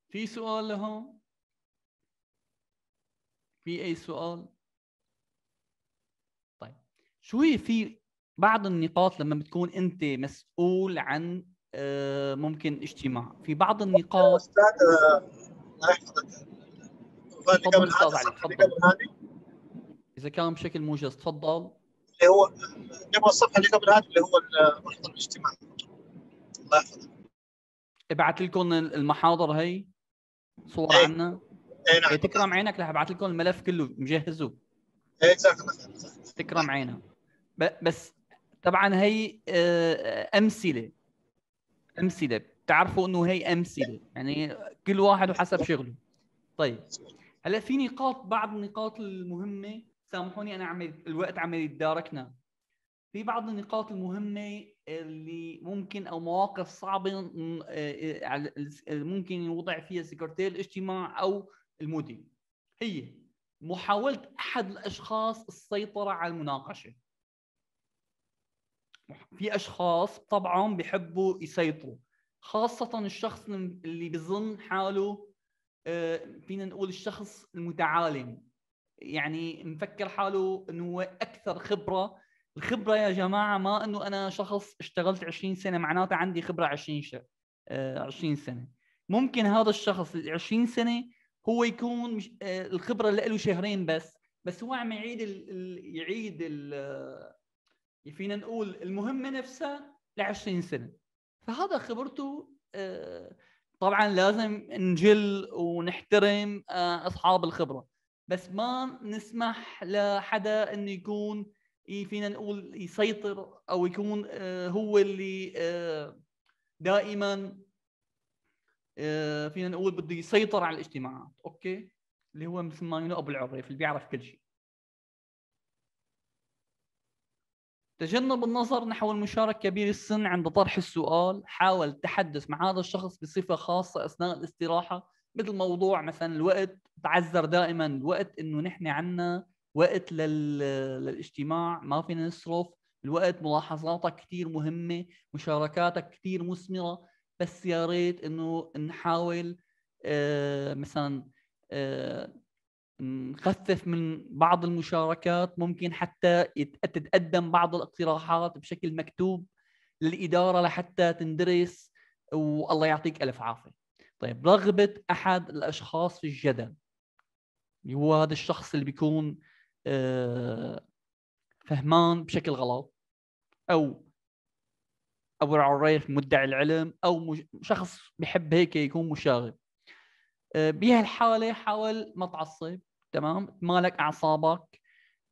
في سؤال لهون في أي سؤال؟ شو هي في بعض النقاط لما بتكون أنت مسؤول عن آه، ممكن اجتماع. في بعض النقاط آه، الله يحفظك تفضل أستاذ علي، تفضل. هذه إذا كان بشكل موجز تفضل. اللي هو قبل الصفحه اللي قبل هذه اللي هو محضر الاجتماع الله يحفظك. ابعث لكم المحاضر هي صور إيه. عنها اي نعم. إيه تكرم عينك رح أبعث لكم الملف كله مجهزه اي جزاك الله خير جزاك الله خير. تكرم عينها. ب- بس طبعا هي آه، أمثلة. أمثلة. بتعرفوا إنه هي أمثلة. يعني كل واحد وحسب شغله. طيب. هلأ في نقاط بعض النقاط المهمة؟ سامحوني أنا عم الوقت عم يتداركنا في بعض النقاط المهمة اللي ممكن أو مواقف صعبة آه، آه، ممكن يوضع فيها سكرتير الاجتماع أو المدير. هي محاولة أحد الأشخاص السيطرة على المناقشة. في أشخاص طبعا بيحبوا يسيطروا خاصة الشخص اللي بظن حاله آه، فينا نقول الشخص المتعالم. يعني مفكر حاله إنه هو أكثر خبرة. الخبرة يا جماعة ما إنه أنا شخص اشتغلت 20 سنة معناتها عندي خبرة 20 ش... آه، 20 سنة. ممكن هذا الشخص ال 20 سنة هو يكون مش... آه، الخبرة اللي له شهرين بس بس هو عم يعيد ال... يعيد ال... آه، فينا نقول المهمة نفسها ل 20 سنة. فهذا خبرته آه، طبعا لازم نجل ونحترم آه، أصحاب الخبرة. بس ما نسمح لحدا إنه يكون فينا نقول يسيطر أو يكون آه، هو اللي آه، دائما آه، فينا نقول بده يسيطر على الاجتماعات أوكي؟ اللي هو مثل ما يقولوا أبو العريف اللي بيعرف كل شيء. تجنب النظر نحو المشارك كبير السن عند طرح السؤال حاول التحدث مع هذا الشخص بصفة خاصة أثناء الاستراحة. مثل موضوع مثلا الوقت تعذر دائما الوقت إنه نحن عنا وقت لل... للاجتماع ما فينا نصرف الوقت ملاحظاتك كثير مهمة مشاركاتك كثير مثمرة بس يا ريت إنه نحاول آه مثلا آه نخفف من بعض المشاركات ممكن حتى تتقدم بعض الاقتراحات بشكل مكتوب للإدارة لحتى تندرس والله يعطيك ألف عافية. طيب رغبة أحد الأشخاص في الجدل. هو هذا الشخص اللي بيكون آه، فهمان بشكل غلط أو أبو العريف مدعي العلم مج- شخص بحب هيك يكون مشاغب. آه، بهالحالة حاول ما تعصب تمام؟ تمالك أعصابك.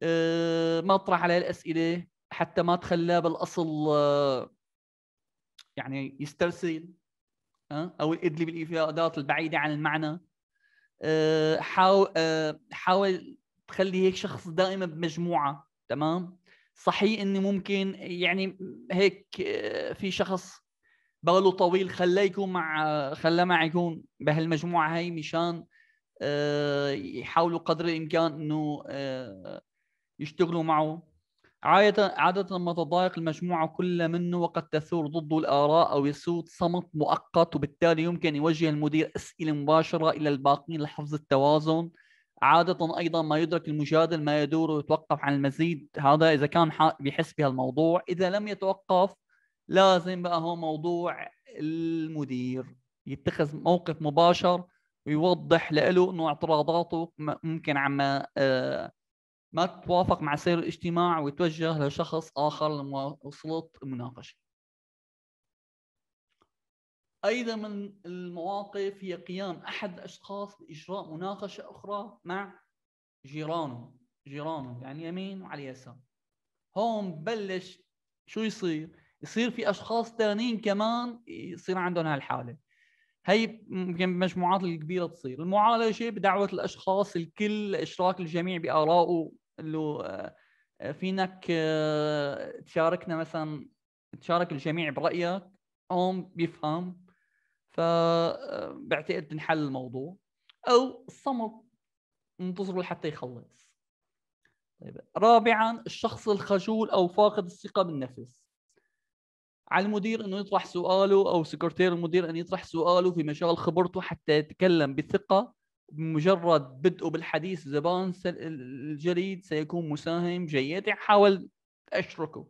آه، ما تطرح عليه الأسئلة حتى ما تخلاه بالأصل آه، يعني يسترسل. ها؟ أو يدلي بالإفادات البعيدة عن المعنى. آه، حاول آه، حاول تخلي هيك شخص دائما بمجموعة تمام؟ صحيح إني ممكن يعني هيك آه، في شخص باله طويل خلاه يكون مع خلاه معه يكون بهالمجموعة هي مشان يحاولوا قدر الإمكان إنه يشتغلوا معه. عادة عادة لما تضايق المجموعة كل منه وقد تثور ضده الآراء أو يسود صمت مؤقت وبالتالي يمكن يوجه المدير أسئلة مباشرة إلى الباقين لحفظ التوازن. عادة أيضا ما يدرك المجادل ما يدور ويتوقف عن المزيد. هذا إذا كان بيحس بهالموضوع إذا لم يتوقف لازم بقى هو موضوع المدير. يتخذ موقف مباشر ويوضح له إنه اعتراضاته ممكن عم آه، ما تتوافق مع سير الاجتماع ويتوجه لشخص آخر لمواصلة المناقشة. أيضا من المواقف هي قيام أحد الأشخاص بإجراء مناقشة أخرى مع جيرانه، جيرانه يعني يمين وعلى اليسار. هون بلش شو يصير؟ يصير في أشخاص ثانيين كمان يصير عندهم هالحالة. هي ممكن بالمجموعات الكبيرة تصير، المعالجة بدعوة الأشخاص الكل إشراك الجميع بآرائه انه آه، آه، فينك آه، تشاركنا مثلا تشارك الجميع برأيك هون بيفهم. فبعتقد تنحل الموضوع. أو الصمت انتظروا لحتى يخلص. طيب رابعا الشخص الخجول أو فاقد الثقة بالنفس. على المدير إنه يطرح سؤاله أو سكرتير المدير إن يطرح سؤاله في مجال خبرته حتى يتكلم بثقه بمجرد بدءه بالحديث زبان الجريد سيكون مساهم جيد. يعني حاول اشركوا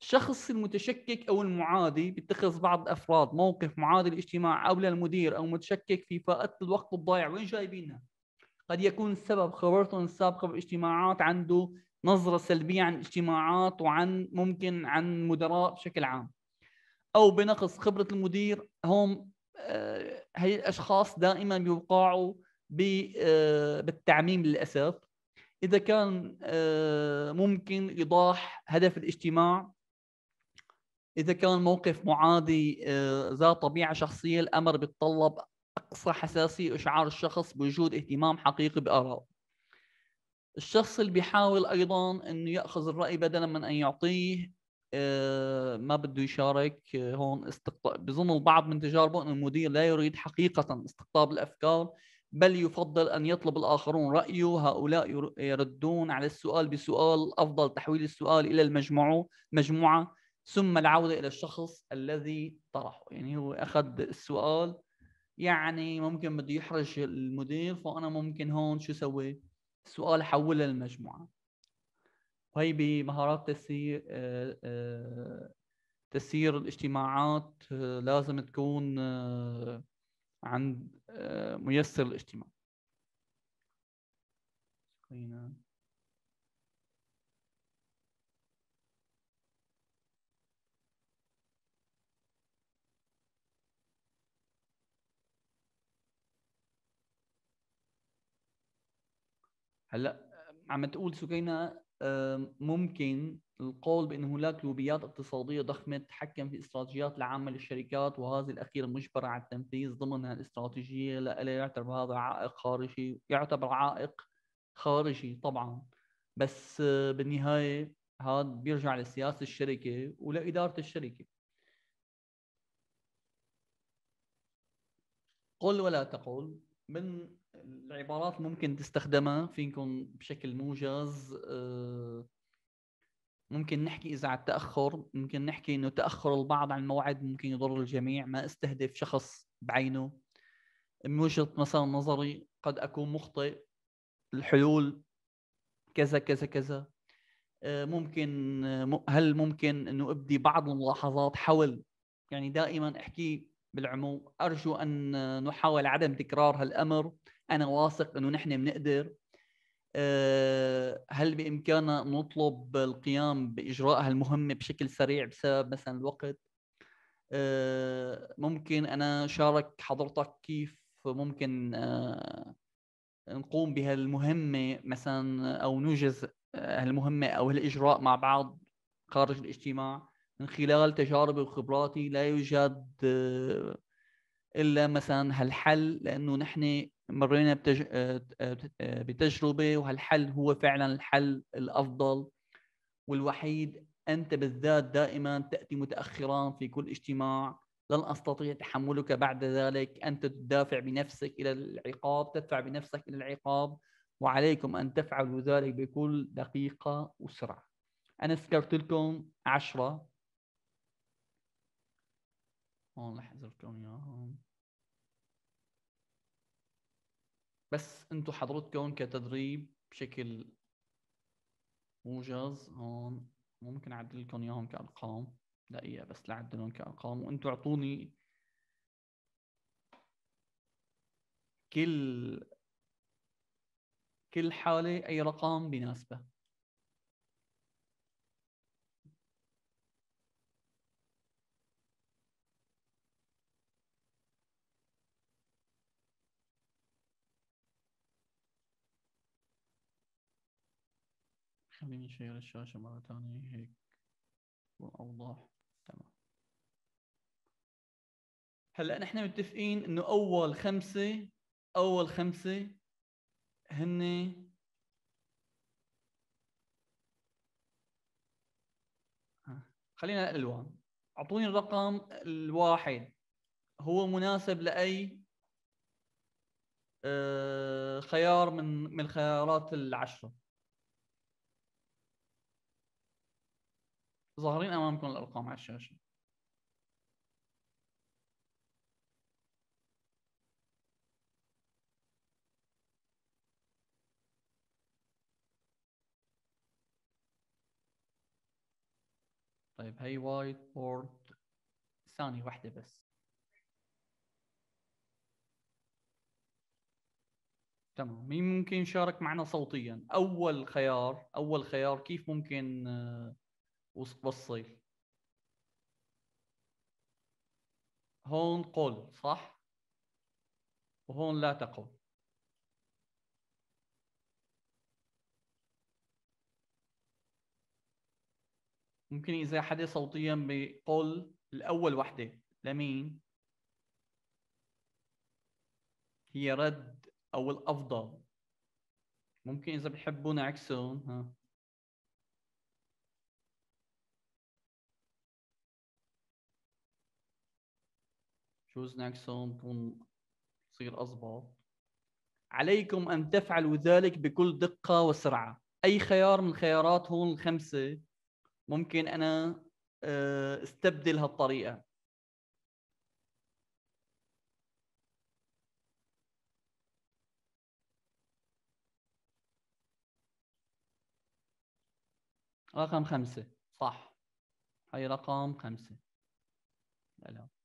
الشخص المتشكك أو المعادي بيتخذ بعض الافراد موقف معادي للاجتماع أو للمدير أو متشكك في فائدة الوقت الضايع. وين جايبينها؟ قد يكون السبب خبرته السابقة بالاجتماعات عنده نظرة سلبية عن الاجتماعات وعن ممكن عن مدراء بشكل عام. أو بنقص خبرة المدير هم آه، هي الأشخاص دائما بيوقعوا بالتعميم للأسف. إذا كان آه، ممكن إيضاح هدف الاجتماع. إذا كان موقف معادي ذات طبيعة شخصية الأمر بيتطلب أقصى حساسية اشعار الشخص بوجود اهتمام حقيقي بارائه الشخص اللي بيحاول أيضا إنه يأخذ الرأي بدلا من أن يعطيه آه، ما بده يشارك آه، هون استقطاب. بظن البعض من تجاربه أن المدير لا يريد حقيقة استقطاب الأفكار. بل يفضل أن يطلب الآخرون رأيه هؤلاء يردون على السؤال بسؤال أفضل تحويل السؤال إلى المجموعة مجموعة. ثم العودة إلى الشخص الذي طرحه. يعني هو أخذ السؤال يعني ممكن بده يحرج المدير فأنا ممكن هون شو سوي السؤال حوله للمجموعة. وهي بمهارات تسيير آه، آه، تسيير الاجتماعات آه، لازم تكون عند ميسر الاجتماع. هلا عم تقول سكينة ممكن القول بأن هناك لوبيات اقتصادية ضخمة تتحكم في استراتيجيات العامة للشركات وهذه الأخيرة مجبرة على التنفيذ ضمن الاستراتيجية لا يعتبر هذا عائق خارجي يعتبر عائق خارجي طبعا. بس آه، بالنهاية هذا بيرجع لسياسة الشركة ولإدارة الشركة. قل ولا تقل من العبارات ممكن تستخدمها فيكم بشكل موجز آه، ممكن نحكي إذا على التاخر ممكن نحكي إنه تأخر البعض عن الموعد ممكن يضر الجميع ما أستهدف شخص بعينه. من وجهة مثلا نظري قد أكون مخطئ الحلول كذا كذا كذا. آه، ممكن هل ممكن إنه أبدي بعض الملاحظات حول؟ يعني دائما أحكي بالعموم أرجو أن نحاول عدم تكرار هالأمر. أنا واثق إنه نحن بنقدر آه، هل بإمكاننا نطلب القيام بإجراء هالمهمة بشكل سريع بسبب مثلا الوقت؟ آه، ممكن أنا شارك حضرتك كيف ممكن آه، نقوم بهالمهمة مثلا أو نوجز هالمهمة أو هالإجراء مع بعض خارج الاجتماع من خلال تجاربي وخبراتي لا يوجد إلا مثلا هالحل لأنه نحن مرينا بتج... آه، آه، آه، بتجربه وهالحل هو فعلا الحل الأفضل والوحيد أنت بالذات دائما تأتي متاخرا في كل اجتماع لن أستطيع تحملك بعد ذلك أنت تدافع بنفسك إلى العقاب تدفع بنفسك إلى العقاب وعليكم أن تفعلوا ذلك بكل دقيقة وسرعة. أنا ذكرت لكم عشرة. هون رح لكم اياهم بس أنتم حضرتكم كتدريب بشكل موجز هون ممكن أعدل لكم إياهم كأرقام. دقيقة بس لعدلهم كأرقام. وأنتم أعطوني كل كل حالة أي رقم بيناسبة. خليني نشير الشاشة مرة ثانية هيك أوضح. تمام. هلأ نحن متفقين إنه أول خمسة أول خمسة هن خلينا الالوان أعطوني الرقم الواحد. هو مناسب لأي آه، خيار من من الخيارات العشرة؟ ظاهرين أمامكم الأرقام على الشاشة. طيب هي whiteboard. ثانية واحدة بس. تمام. مين ممكن يشارك معنا صوتيا؟ أول خيار أول خيار كيف ممكن وصل هون قل صح؟ وهون لا تقل. ممكن إذا حدا صوتيا بقول الأول وحدة لمين؟ هي رد أو الأفضل. ممكن إذا بتحبوا نعكسهم ها. جوز نعكسهم بكون تصير أضبط عليكم أن تفعلوا ذلك بكل دقة وسرعة. أي خيار من الخيارات هون الخمسة ممكن أنا آه، استبدل هالطريقة. رقم خمسة. صح. هاي رقم خمسة. لا لا.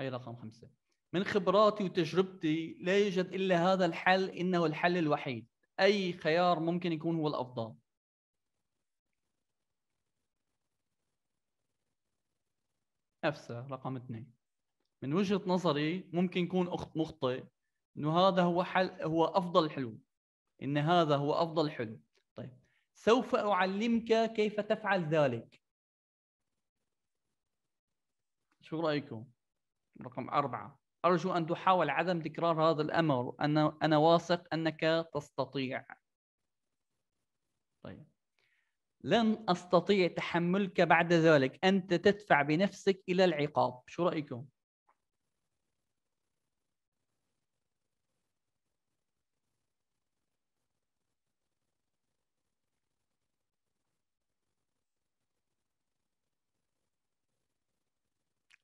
هاي رقم خمسة. من خبراتي وتجربتي لا يوجد إلا هذا الحل إنه الحل الوحيد. أي خيار ممكن يكون هو الأفضل. نفسه رقم اثنين. من وجهة نظري ممكن يكون أخت مخطئ إنه هذا هو حل هو أفضل الحلول إن هذا هو أفضل حلول. طيب. سوف أعلمك كيف تفعل ذلك. شو رأيكم؟ رقم أربعة. أرجو أن تحاول عدم تكرار هذا الأمر. أنا أنا واثق أنك تستطيع. طيب. لن أستطيع تحملك بعد ذلك. أنت تدفع بنفسك إلى العقاب. شو رأيكم؟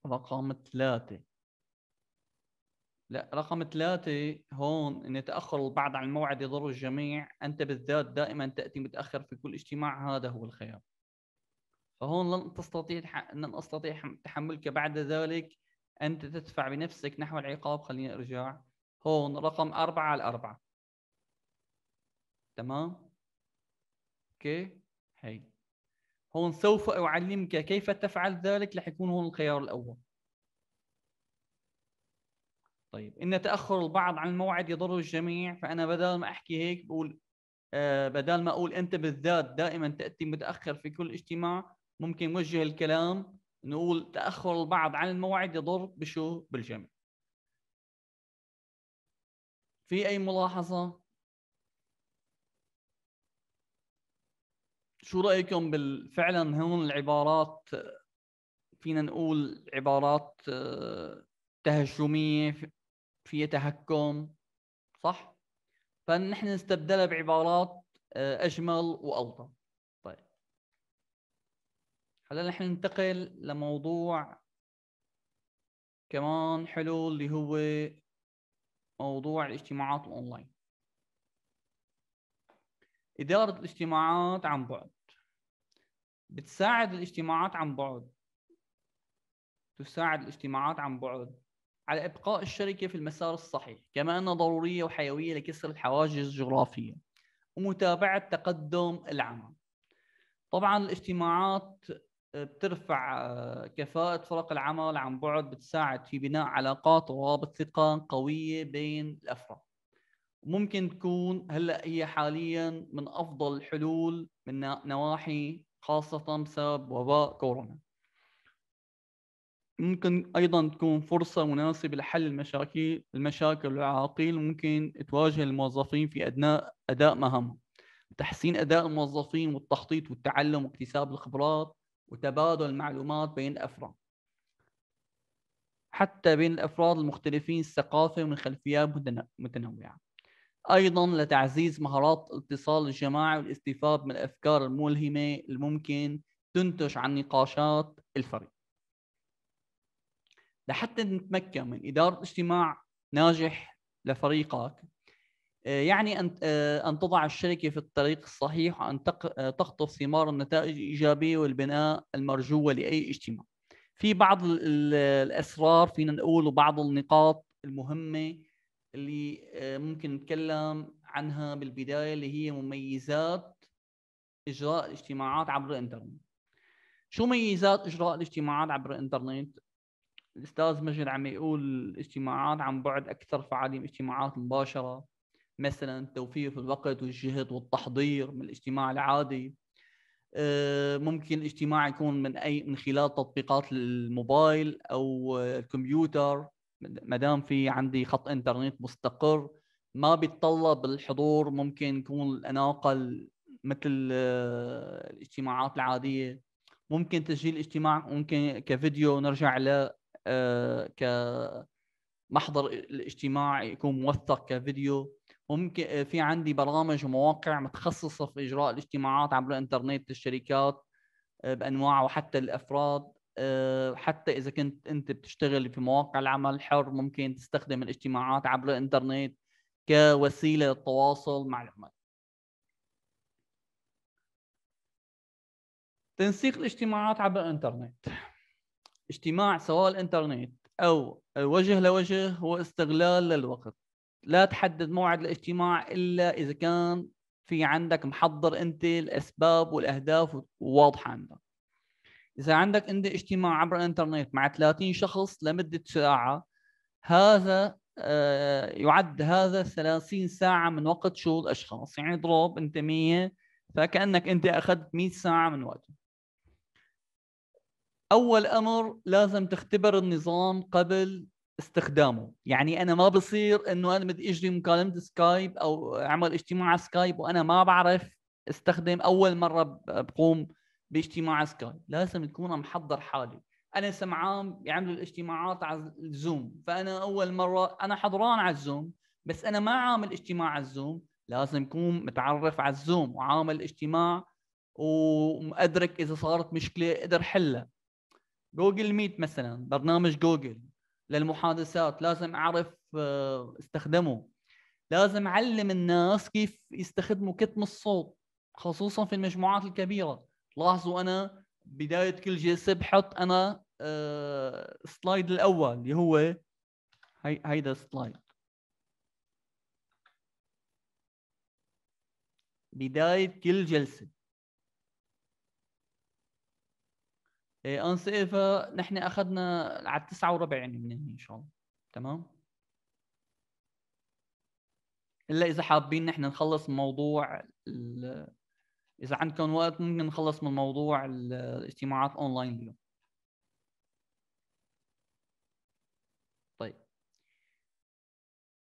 رقم ثلاثة. لا رقم ثلاثة هون إن تأخر البعض عن الموعد يضر الجميع أنت بالذات دائما تأتي متأخر في كل اجتماع هذا هو الخيار. فهون لن تستطيع لن أستطيع تحملك بعد ذلك أنت تدفع بنفسك نحو العقاب خليني أرجع. هون رقم أربعة على أربعة. تمام؟ أوكي؟ هي هون سوف أعلمك كيف تفعل ذلك رح يكون هون الخيار الأول. طيب إن تأخر البعض عن الموعد يضر الجميع فأنا بدل ما أحكي هيك بقول آه بدل ما أقول أنت بالذات دائما تأتي متأخر في كل اجتماع ممكن نوجه الكلام نقول تأخر البعض عن الموعد يضر بشو؟ بالجميع. في أي ملاحظة؟ شو رأيكم بالفعلا هون العبارات فينا نقول عبارات تهجميه في تهكم صح؟ فنحن نستبدلها بعبارات أجمل والطف طيب. هلا نحن ننتقل لموضوع كمان حلو اللي هو موضوع الاجتماعات الأونلاين. إدارة الاجتماعات عن بعد. بتساعد الاجتماعات عن بعد. تساعد الاجتماعات عن بعد. على إبقاء الشركة في المسار الصحيح كما أنها ضرورية وحيوية لكسر الحواجز الجغرافية ومتابعة تقدم العمل. طبعا الاجتماعات بترفع كفاءة فرق العمل عن بعد بتساعد في بناء علاقات وروابط ثقة قوية بين الأفراد. ممكن تكون هلأ هي حاليا من أفضل الحلول من نواحي خاصة بسبب وباء كورونا. ممكن أيضا تكون فرصة مناسبة لحل المشاكل المشاكل والعراقيل ممكن تواجه الموظفين في اداء أداء مهامهم تحسين أداء الموظفين والتخطيط والتعلم واكتساب الخبرات وتبادل المعلومات بين الأفراد. حتى بين الأفراد المختلفين الثقافة ومن خلفيات متنوعة. أيضا لتعزيز مهارات الاتصال الجماعي والاستفاده من الأفكار الملهمة الممكن تنتج عن نقاشات الفريق لحتى نتمكن من إدارة اجتماع ناجح لفريقك آه، يعني أن آه، أن تضع الشركة في الطريق الصحيح وأن آه، تخطف ثمار النتائج الإيجابية والبناء المرجوه لأي اجتماع. في بعض الأسرار فينا نقول وبعض النقاط المهمة اللي ممكن نتكلم عنها بالبداية اللي هي مميزات إجراء الاجتماعات عبر الإنترنت. شو ميزات إجراء الاجتماعات عبر الإنترنت؟ الأستاذ مجد عم يقول الاجتماعات عن بعد أكثر فعالية من اجتماعات مباشرة مثلا توفير في الوقت والجهد والتحضير من الاجتماع العادي آه، ممكن الاجتماع يكون من أي من خلال تطبيقات الموبايل أو الكمبيوتر ما دام في عندي خط انترنت مستقر ما بيتطلب الحضور ممكن يكون الأناقة مثل آه، الاجتماعات العادية. ممكن تسجيل اجتماع ممكن كفيديو نرجع ل آه، كمحضر الاجتماع يكون موثق كفيديو. ممكن آه، في عندي برامج ومواقع متخصصة في إجراء الاجتماعات عبر الإنترنت للشركات بأنواعها وحتى الأفراد. حتى إذا كنت أنت بتشتغل في مواقع العمل الحر ممكن تستخدم الاجتماعات عبر الإنترنت كوسيلة للتواصل مع العمل تنسيق الاجتماعات عبر الإنترنت. اجتماع سواء الإنترنت أو وجه لوجه هو استغلال للوقت. لا تحدد موعد الاجتماع إلا إذا كان في عندك محضر أنت الأسباب والأهداف واضحة عندك. إذا عندك انت اجتماع عبر الإنترنت مع 30 شخص لمدة ساعة هذا آه، يعد هذا 30 ساعة من وقت شغل أشخاص. يعني اضرب أنت 100 فكأنك أنت أخذت 100 ساعة من وقته أول أمر لازم تختبر النظام قبل استخدامه. يعني أنا ما بصير إنه أنا بدي أجري مكالمه سكايب أو اعمل اجتماع سكايب وأنا ما بعرف استخدم أول مرة بقوم باجتماع سكايب لازم تكون محضر حالي. أنا سمعان بيعملوا الاجتماعات على الزوم فأنا أول مرة أنا حضران على الزوم بس أنا ما عامل اجتماع على الزوم. لازم اكون متعرف على الزوم وعامل اجتماع ومدرك إذا صارت مشكلة أقدر حلها. Google Meet مثلا برنامج جوجل للمحادثات لازم أعرف آه، استخدمه. لازم أعلم الناس كيف يستخدموا كتم الصوت خصوصا في المجموعات الكبيرة. لاحظوا أنا بداية كل جلسه بحط أنا ال slide آه، الأول اللي هو هي هيدا ال slide بداية كل جلسة. إيه، آنسة إيفا نحن أخذنا على التسعة وربع يعني من هنا إن شاء الله. تمام؟ إلا إذا حابين نحن نخلص موضوع إذا عندكم وقت ممكن نخلص من موضوع الاجتماعات اونلاين اليوم.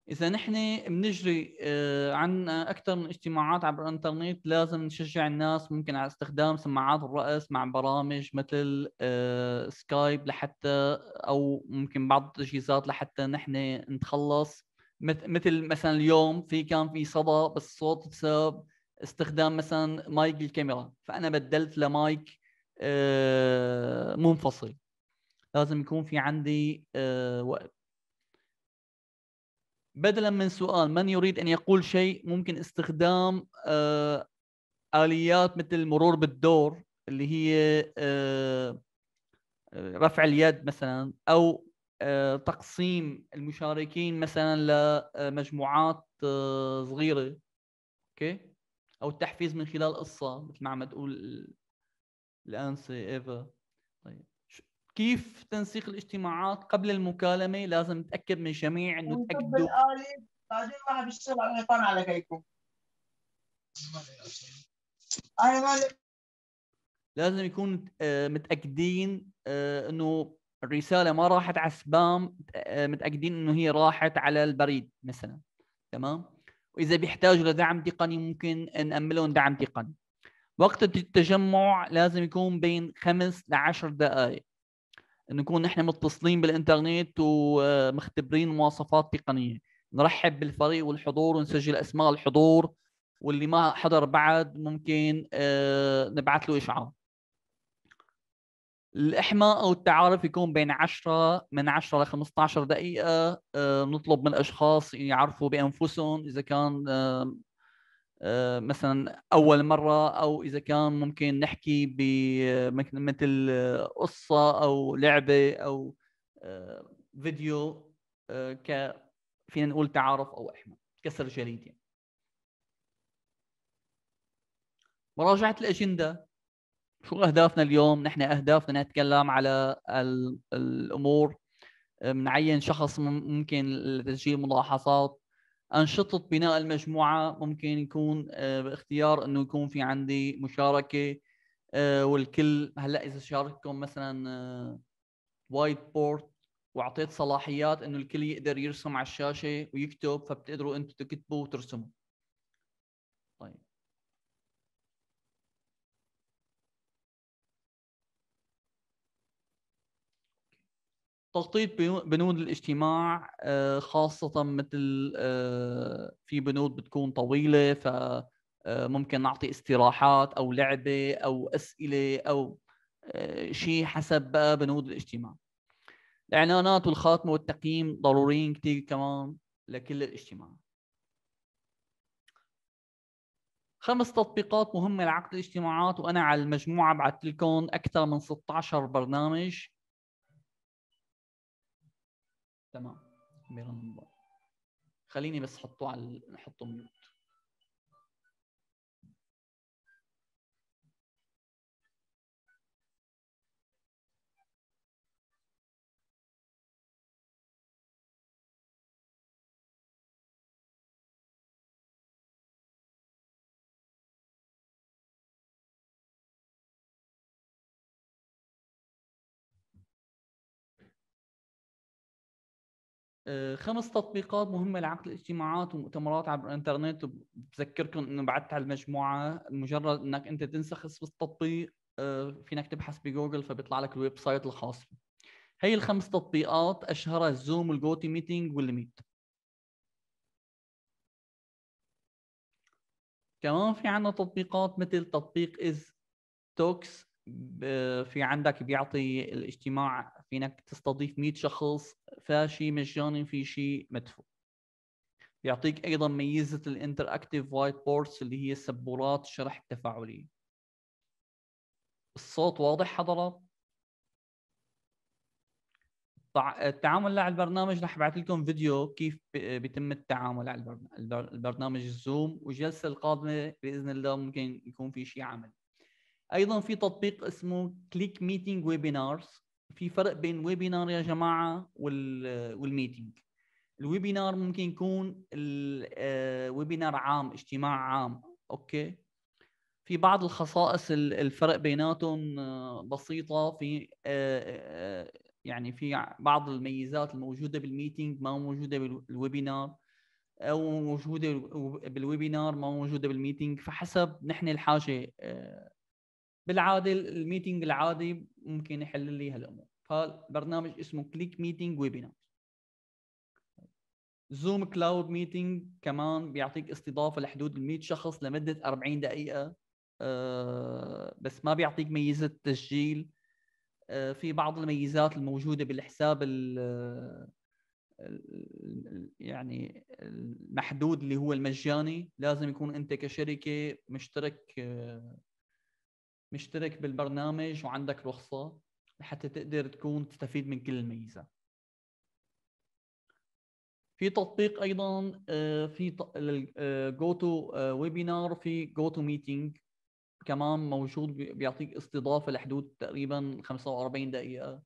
إذا نحن بنجري آه، عن أكثر من اجتماعات عبر الإنترنت لازم نشجع الناس ممكن على استخدام سماعات الرأس مع برامج مثل آه، سكايب لحتى أو ممكن بعض التجهيزات لحتى نحن نتخلص. مثل مثلا اليوم في كان في صدى بس الصوت بسبب استخدام مثلا مايك الكاميرا فأنا بدلت لمايك آه، منفصل. لازم يكون في عندي وقت. بدلا من سؤال من يريد أن يقول شيء؟ ممكن استخدام آه آليات مثل المرور بالدور اللي هي آه رفع اليد مثلا أو آه تقسيم المشاركين مثلا لمجموعات آه صغيرة. okay؟ أو التحفيز من خلال قصة مثل ما عم تقول الانسه إيفا. طيب. كيف تنسيق الاجتماعات قبل المكالمة؟ لازم نتأكد من جميع إنه تأكدوا. بعدين ما بيشتغل على على كيكم لازم يكون آه، متأكدين آه، إنه الرسالة ما راحت على سبام آه، متأكدين إنه هي راحت على البريد مثلا. تمام؟ وإذا بيحتاجوا لدعم تقني ممكن نأملهم دعم تقني. وقت التجمع لازم يكون بين خمس لعشر دقائق نكون نحن متصلين بالإنترنت ومختبرين مواصفات تقنية. نرحب بالفريق والحضور ونسجل أسماء الحضور واللي ما حضر بعد ممكن آه، نبعث له إشعار. الإحماء أو التعارف يكون بين 10 من 10 ل 15 دقيقة آه، نطلب من الأشخاص يعرفوا بأنفسهم إذا كان آه، آه، مثلا أول مرة أو إذا كان ممكن نحكي مثل قصة أو لعبة أو فيديو ك فينا نقول تعارف أو إحماء كسر جليد يعني. مراجعة الأجندة شو أهدافنا اليوم؟ نحن أهدافنا نتكلم على الأمور. بنعين شخص ممكن لتسجيل ملاحظات. أنشطة بناء المجموعة ممكن يكون آه، باختيار إنه يكون في عندي مشاركة آه، والكل هلأ إذا شارككم مثلا white آه، board وأعطيت صلاحيات إنه الكل يقدر يرسم على الشاشة ويكتب فبتقدروا أنتم تكتبوا وترسموا طيب تخطيط بنود الاجتماع آه، خاصة مثل آه، في بنود بتكون طويلة فممكن آه، نعطي استراحات أو لعبة أو أسئلة أو شيء حسب بقى بنود الاجتماع. الإعلانات والخاتمة والتقييم ضروريين كثير كمان لكل الاجتماعات خمس تطبيقات مهمة لعقد الاجتماعات وأنا على المجموعة بعثت لكم أكثر من 16 برنامج. تمام. خليني بس حطوه على نحطه ميوت خمس تطبيقات مهمة لعقد الاجتماعات ومؤتمرات عبر الإنترنت بذكركم إنه بعثت على المجموعة. مجرد إنك أنت تنسخ اسم التطبيق آه، فينك تبحث بجوجل فبيطلع لك ال website الخاص فيه هي الخمس تطبيقات أشهرها الزوم وال GoToMeeting وال Meet. كمان في عندنا تطبيقات مثل تطبيق ezTalks في عندك بيعطي الاجتماع فينك تستضيف 100 شخص فشي مجاني في شيء مدفوع. بيعطيك أيضا ميزة ال interactive whiteboards اللي هي سبورات الشرح التفاعليه الصوت واضح حضرات؟ التعامل على البرنامج رح أبعث لكم فيديو كيف بيتم التعامل على البرنامج الزوم والجلسة القادمة بإذن الله ممكن يكون في شيء عملي أيضا في تطبيق اسمه ClickMeeting webinars في فرق بين webinar يا جماعة وال meeting ال webinar ممكن يكون ال webinar آه، عام اجتماع عام. okay؟ في بعض الخصائص الفرق بيناتهم آه، بسيطة. في آه، يعني في بعض الميزات الموجودة بال meeting ما موجودة بال webinar أو موجودة بال webinar ما موجودة بال meeting فحسب نحن الحاجة بالعادة ال meeting العادي ممكن يحل لي هالأمور. فالبرنامج اسمه ClickMeeting webinar Zoom Cloud Meeting كمان بيعطيك استضافة لحدود ال 100 شخص لمدة 40 دقيقة. أه بس ما بيعطيك ميزة تسجيل. أه في بعض الميزات الموجودة بالحساب ال يعني المحدود اللي هو المجاني. لازم يكون أنت كشركة مشترك مشترك بالبرنامج وعندك رخصة لحتى تقدر تكون تستفيد من كل الميزات في تطبيق أيضا آه، في GoToWebinar في GoToMeeting كمان موجود بيعطيك استضافة لحدود تقريبا 45 دقيقة.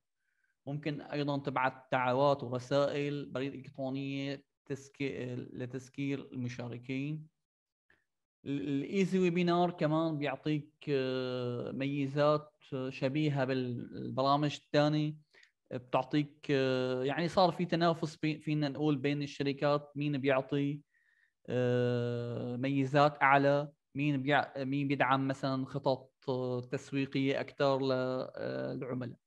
ممكن أيضا تبعث دعوات ورسائل بريد إلكترونية لتذكير المشاركين. الايزي ويبينار كمان بيعطيك آه، ميزات شبيهة بالبرامج الثانية. بتعطيك آه، يعني صار في تنافس فينا نقول بين الشركات مين بيعطي آه، ميزات أعلى مين بيع مين بيدعم مثلا خطط تسويقية أكثر للعملاء.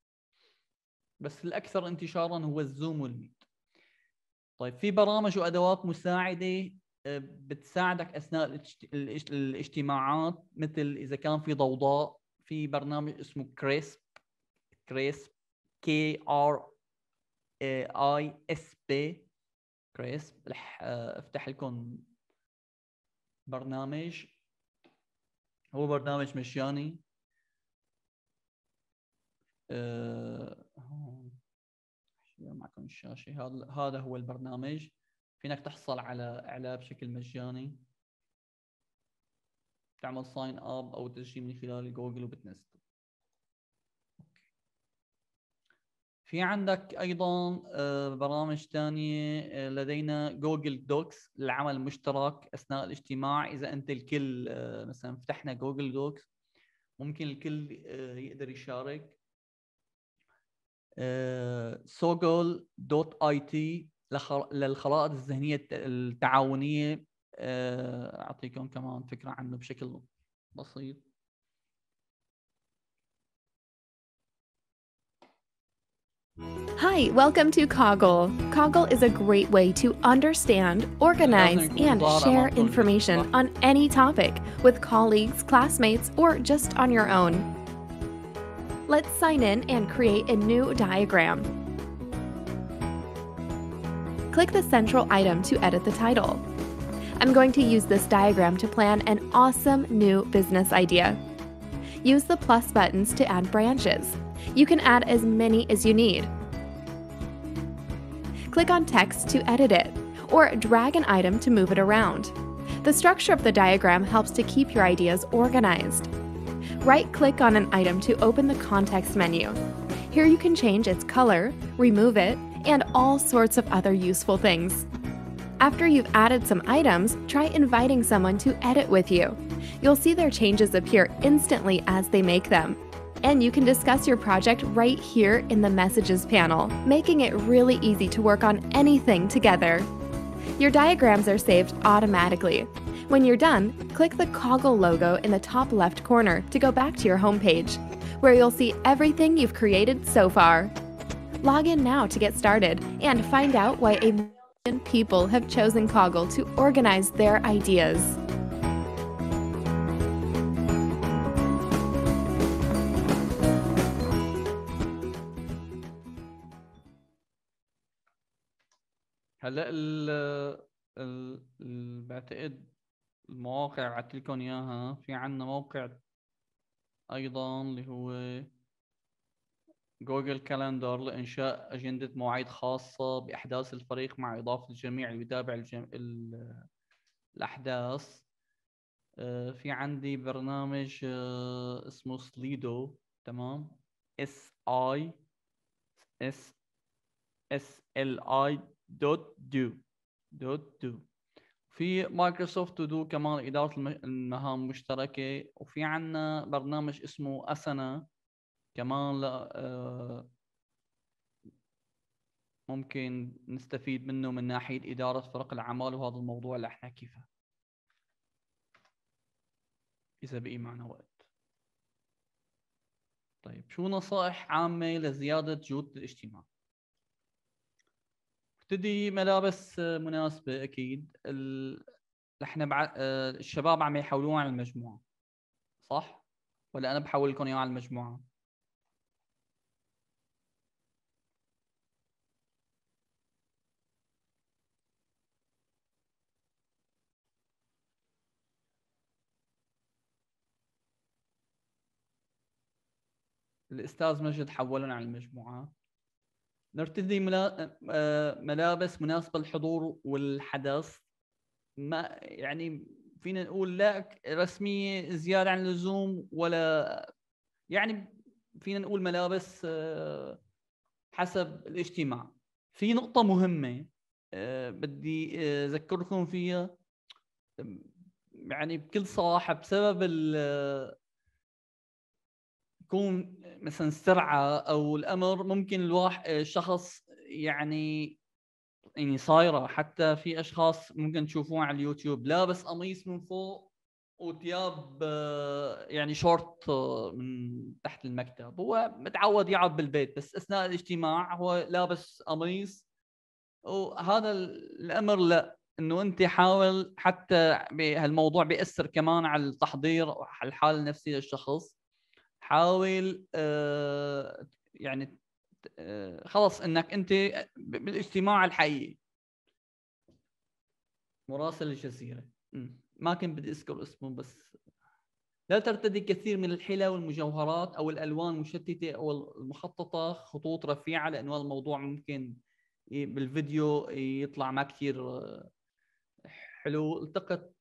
بس الأكثر انتشارا هو الزوم والميت. طيب في برامج وأدوات مساعدة بتساعدك أثناء الاجتماعات مثل إذا كان في ضوضاء في برنامج اسمه Krisp Krisp K R I S P Krisp رح آه، أفتح لكم برنامج. هو برنامج مجاني أه معكم الشاشة؟ هذا هذا هو البرنامج. فينك تحصل عليه بشكل مجاني تعمل sign up أو تسجيل من خلال جوجل وبتنزله في عندك أيضا آه، برامج ثانية آه، لدينا Google Docs للعمل المشترك أثناء الاجتماع. إذا أنت الكل آه، مثلا فتحنا Google Docs ممكن الكل يقدر يشارك. سوجل دوت آي تي للخرائط الذهنيه التعاونيه اعطيكم كمان فكره عنه بشكل بسيط Hi, welcome to Coggle. Coggle is a great way to understand, organize, and share information on any topic with colleagues, classmates, or just on your own. Let's sign in and create a new diagram. Click the central item to edit the title. I'm going to use this diagram to plan an awesome new business idea. Use the plus buttons to add branches. You can add as many as you need. Click on text to edit it, or drag an item to move it around. The structure of the diagram helps to keep your ideas organized. Right-click on an item to open the context menu. Here you can change its color, remove it, and all sorts of other useful things. After you've added some items, try inviting someone to edit with you. You'll see their changes appear instantly as they make them. And you can discuss your project right here in the Messages panel, making it really easy to work on anything together. Your diagrams are saved automatically. When you're done, click the Coggle logo in the top left corner to go back to your homepage, where you'll see everything you've created so far. Log in now to get started and find out why a million people have chosen Coggle to organize their ideas. هلا ال ال بعتقد المواقع بعثت لكم اياها في عندنا موقع ايضا اللي هو Google Calendar لإنشاء أجندة مواعيد خاصة بأحداث الفريق مع إضافة الجميع اللي يتابع الجم... ال... الأحداث. آه، في عندي برنامج آه، اسمه Slido تمام؟ S I S S L I dot do dot do في Microsoft To Do كمان إدارة المهام المشتركة وفي عنا برنامج اسمه Asana كمان لا آه، ممكن نستفيد منه من ناحية إدارة فرق الأعمال وهذا الموضوع اللي إحنا كيفه إذا بقي معنا وقت. طيب شو نصائح عامة لزيادة جودة الاجتماع؟ ابتدي ملابس مناسبة أكيد. ال... إحنا بع... آه، الشباب عم يحولون على المجموعة صح؟ ولا أنا بحول لكم على المجموعة؟ الأستاذ مجد حولنا على المجموعة. نرتدي آه، ملابس مناسبة للحضور والحدث. ما يعني فينا نقول لا رسمية زيادة عن اللزوم ولا يعني فينا نقول ملابس آه، حسب الاجتماع. في نقطة مهمة آه، بدي أذكركم فيها. يعني بكل صراحة بسبب يكون مثلا السرعه أو الأمر ممكن الواحد الشخص يعني يعني صايرة. حتى في أشخاص ممكن تشوفوها على اليوتيوب لابس قميص من فوق وثياب يعني شورت من تحت المكتب. هو متعود يقعد بالبيت بس أثناء الاجتماع هو لابس قميص. وهذا الأمر لا إنه أنت حاول حتى بهالموضوع بيأثر كمان على التحضير على الحاله النفسية للشخص. حاول آه، يعني آه، خلص إنك أنت بالإجتماع الحقيقي. مراسل الجزيرة. ما كنت بدي أذكر اسمه بس. لا ترتدي كثير من الحلى والمجوهرات أو الألوان المشتتة أو المخططة. خطوط رفيعة لأنه الموضوع ممكن بالفيديو يطلع ما كثير آه، حلو. التقط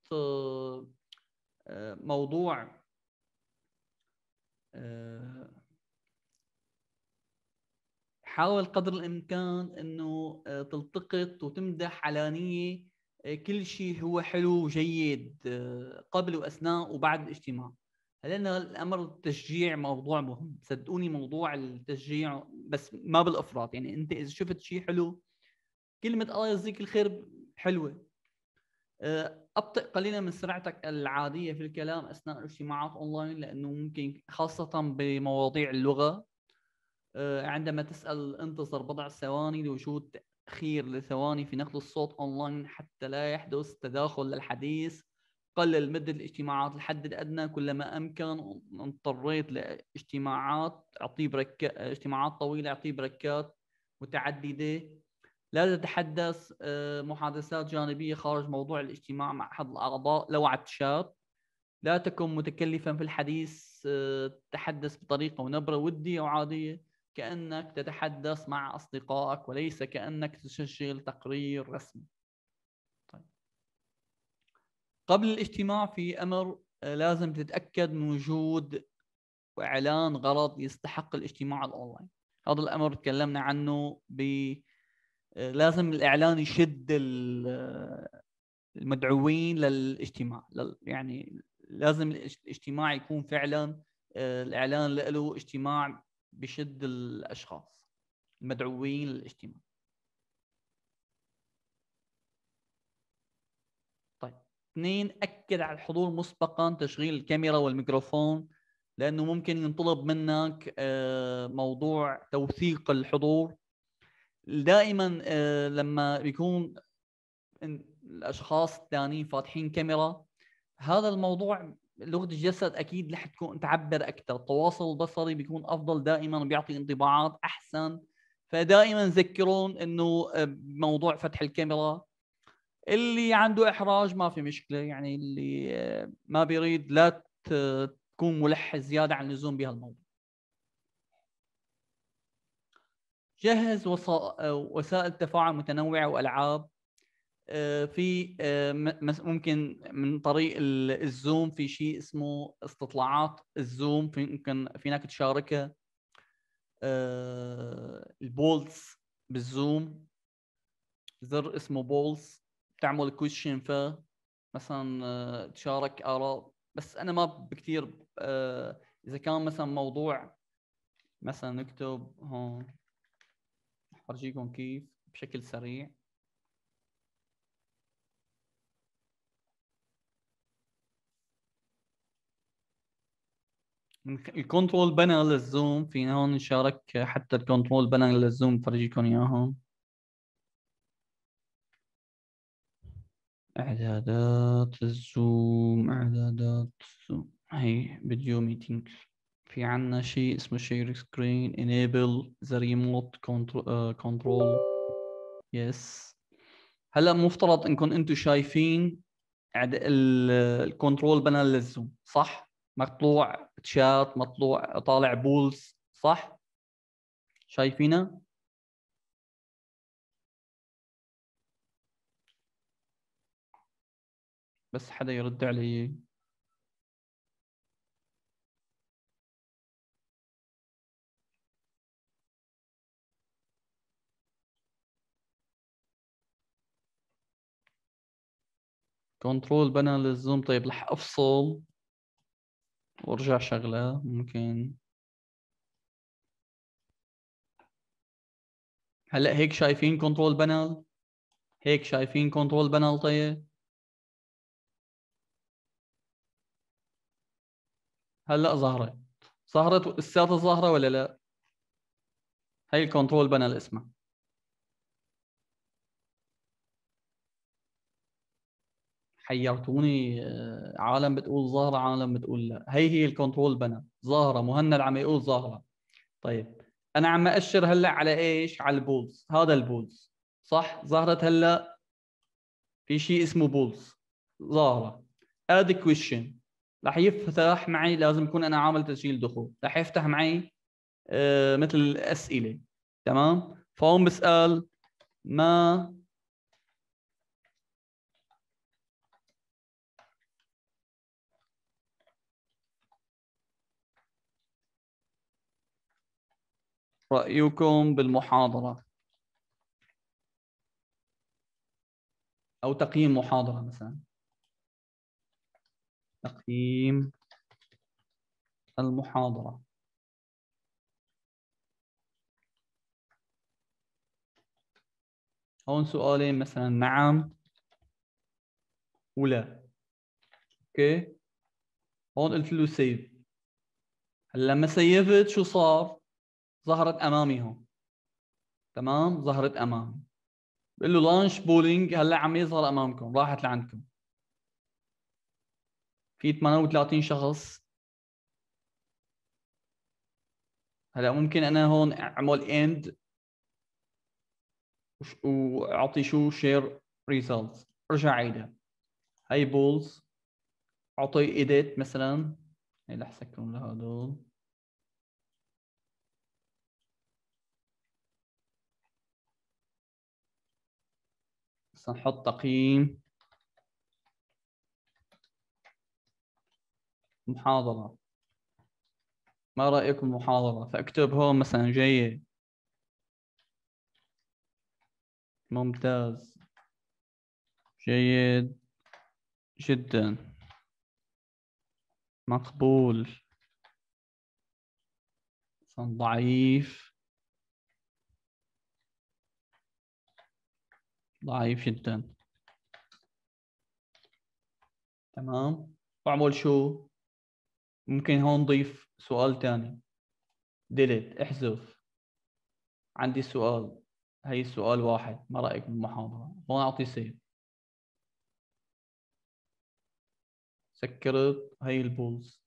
موضوع حاول قدر الإمكان إنه آه، تلتقط وتمدح علانيه آه، كل شيء هو حلو وجيد آه، قبل وأثناء وبعد الاجتماع. لأن الأمر التشجيع موضوع مهم. صدقوني موضوع التشجيع بس ما بالأفراط. يعني أنت إذا شفت شيء حلو كلمة الله يجزيك الخير حلوة. أبطئ قليلا من سرعتك العادية في الكلام أثناء الاجتماعات أونلاين لأنه ممكن خاصة بمواضيع اللغة. آه، عندما تسأل انتظر بضع ثواني لوجود تأخير لثواني في نقل الصوت أونلاين حتى لا يحدث تداخل للحديث. قلل مدة الاجتماعات الحد الأدنى. كلما أمكن اضطريت لاجتماعات أعطيه break ات اجتماعات طويلة أعطيه break ات متعددة. لا تتحدث آه، محادثات جانبية خارج موضوع الاجتماع مع أحد الأعضاء لو على الشات لا تكن متكلفا في الحديث آه، تحدث بطريقة ونبرة ودية وعادية. كأنك تتحدث مع أصدقائك وليس كأنك تسجل تقرير رسمي. طيب. قبل الاجتماع في أمر آه، لازم تتأكد من وجود وإعلان غرض يستحق الاجتماع الأونلاين. هذا الأمر تكلمنا عنه ب لازم الإعلان يشد المدعوين للاجتماع. يعني لازم الاجتماع يكون فعلا الإعلان له اجتماع بشد الأشخاص المدعوين للاجتماع. طيب اثنين أكد على الحضور مسبقا تشغيل الكاميرا والميكروفون لأنه ممكن ينطلب منك آه، موضوع توثيق الحضور. دائما آه، لما بيكون الأشخاص الثانيين فاتحين كاميرا هذا الموضوع لغة الجسد أكيد رح تكون تعبر أكثر التواصل البصري بيكون أفضل دائما بيعطي انطباعات أحسن. فدائما ذكرون إنه آه، موضوع فتح الكاميرا. اللي عنده إحراج ما في مشكلة. يعني اللي آه، ما بيريد لا تكون ملح زيادة عن اللزوم بهالموضوع. جهز وسائل تفاعل متنوعة وألعاب آه، في آه، ممكن من طريق ال Zoom في شيء اسمه استطلاعات ال Zoom في ممكن فينك تشاركها آه، ال polls بال Zoom زر اسمه polls تعمل question ف مثلا تشارك آراء. بس أنا ما بكثير إذا كان مثلا موضوع مثلا نكتب هون. ارجيكم كيف بشكل سريع. ال control panel لل Zoom فينا هون نشارك حتى ال control panel لل Zoom بفرجيكم إياهم. إعدادات ال Zoom إعدادات ال Zoom. هي video meeting في عنا شيء اسمه share screen enable the remote control yes هلا مفترض انكم أنتم شايفين ال control panel لل Zoom صح؟ مطلوع تشات مطلوع طالع polls صح؟ شايفينه؟ بس حدا يرد علي. control panel ال Zoom طيب رح أفصل وأرجع شغلة. ممكن. هلأ هيك شايفين control panel؟ هيك شايفين control panel؟ طيب. هلأ ظهرت. ظهرت لساتها ظاهرة ولا لأ؟ هي ال control panel اسمها. حيرتوني آه، عالم بتقول ظاهرة عالم بتقول لا. هي هي ال control panel. ظاهرة مهند عم يقول ظاهرة طيب أنا عم اشر هلأ على إيش؟ على ال polls. هذا ال polls صح؟ ظهرت هلأ في شيء اسمه polls. ظاهره add question راح يفتح معي لازم يكون أنا عامل تسجيل دخول. راح يفتح معي آه مثل الأسئلة. تمام؟ فهون بسأل ما رأيكم بالمحاضرة؟ أو تقييم محاضرة مثلا. تقييم المحاضرة. هون سؤالين مثلا نعم ولا. أوكي؟ هون قلت له save هلأ لما save ت شو صار؟ ظهرت أمامي هون. تمام؟ ظهرت أمامي. بقول له launch polling هلأ عم يظهر أمامكم راحت لعندكم. في 38 شخص. هلأ ممكن أنا هون أعمل end وأعطي شو؟ share results أرجع عيدها هاي polls أعطي edit مثلا. هي رح لهدول. بس نحط تقييم. محاضرة. ما رأيكم المحاضرة فاكتب هون مثلا جيد. ممتاز. جيد جدا. مقبول. ضعيف. ضعيف جدا. تمام. واعمل شو؟ ممكن هون نضيف سؤال تاني. delete احذف. عندي سؤال. هي السؤال واحد. ما رأيك بالمحاضرة؟ هون أعطي save سكرت. هي ال polls.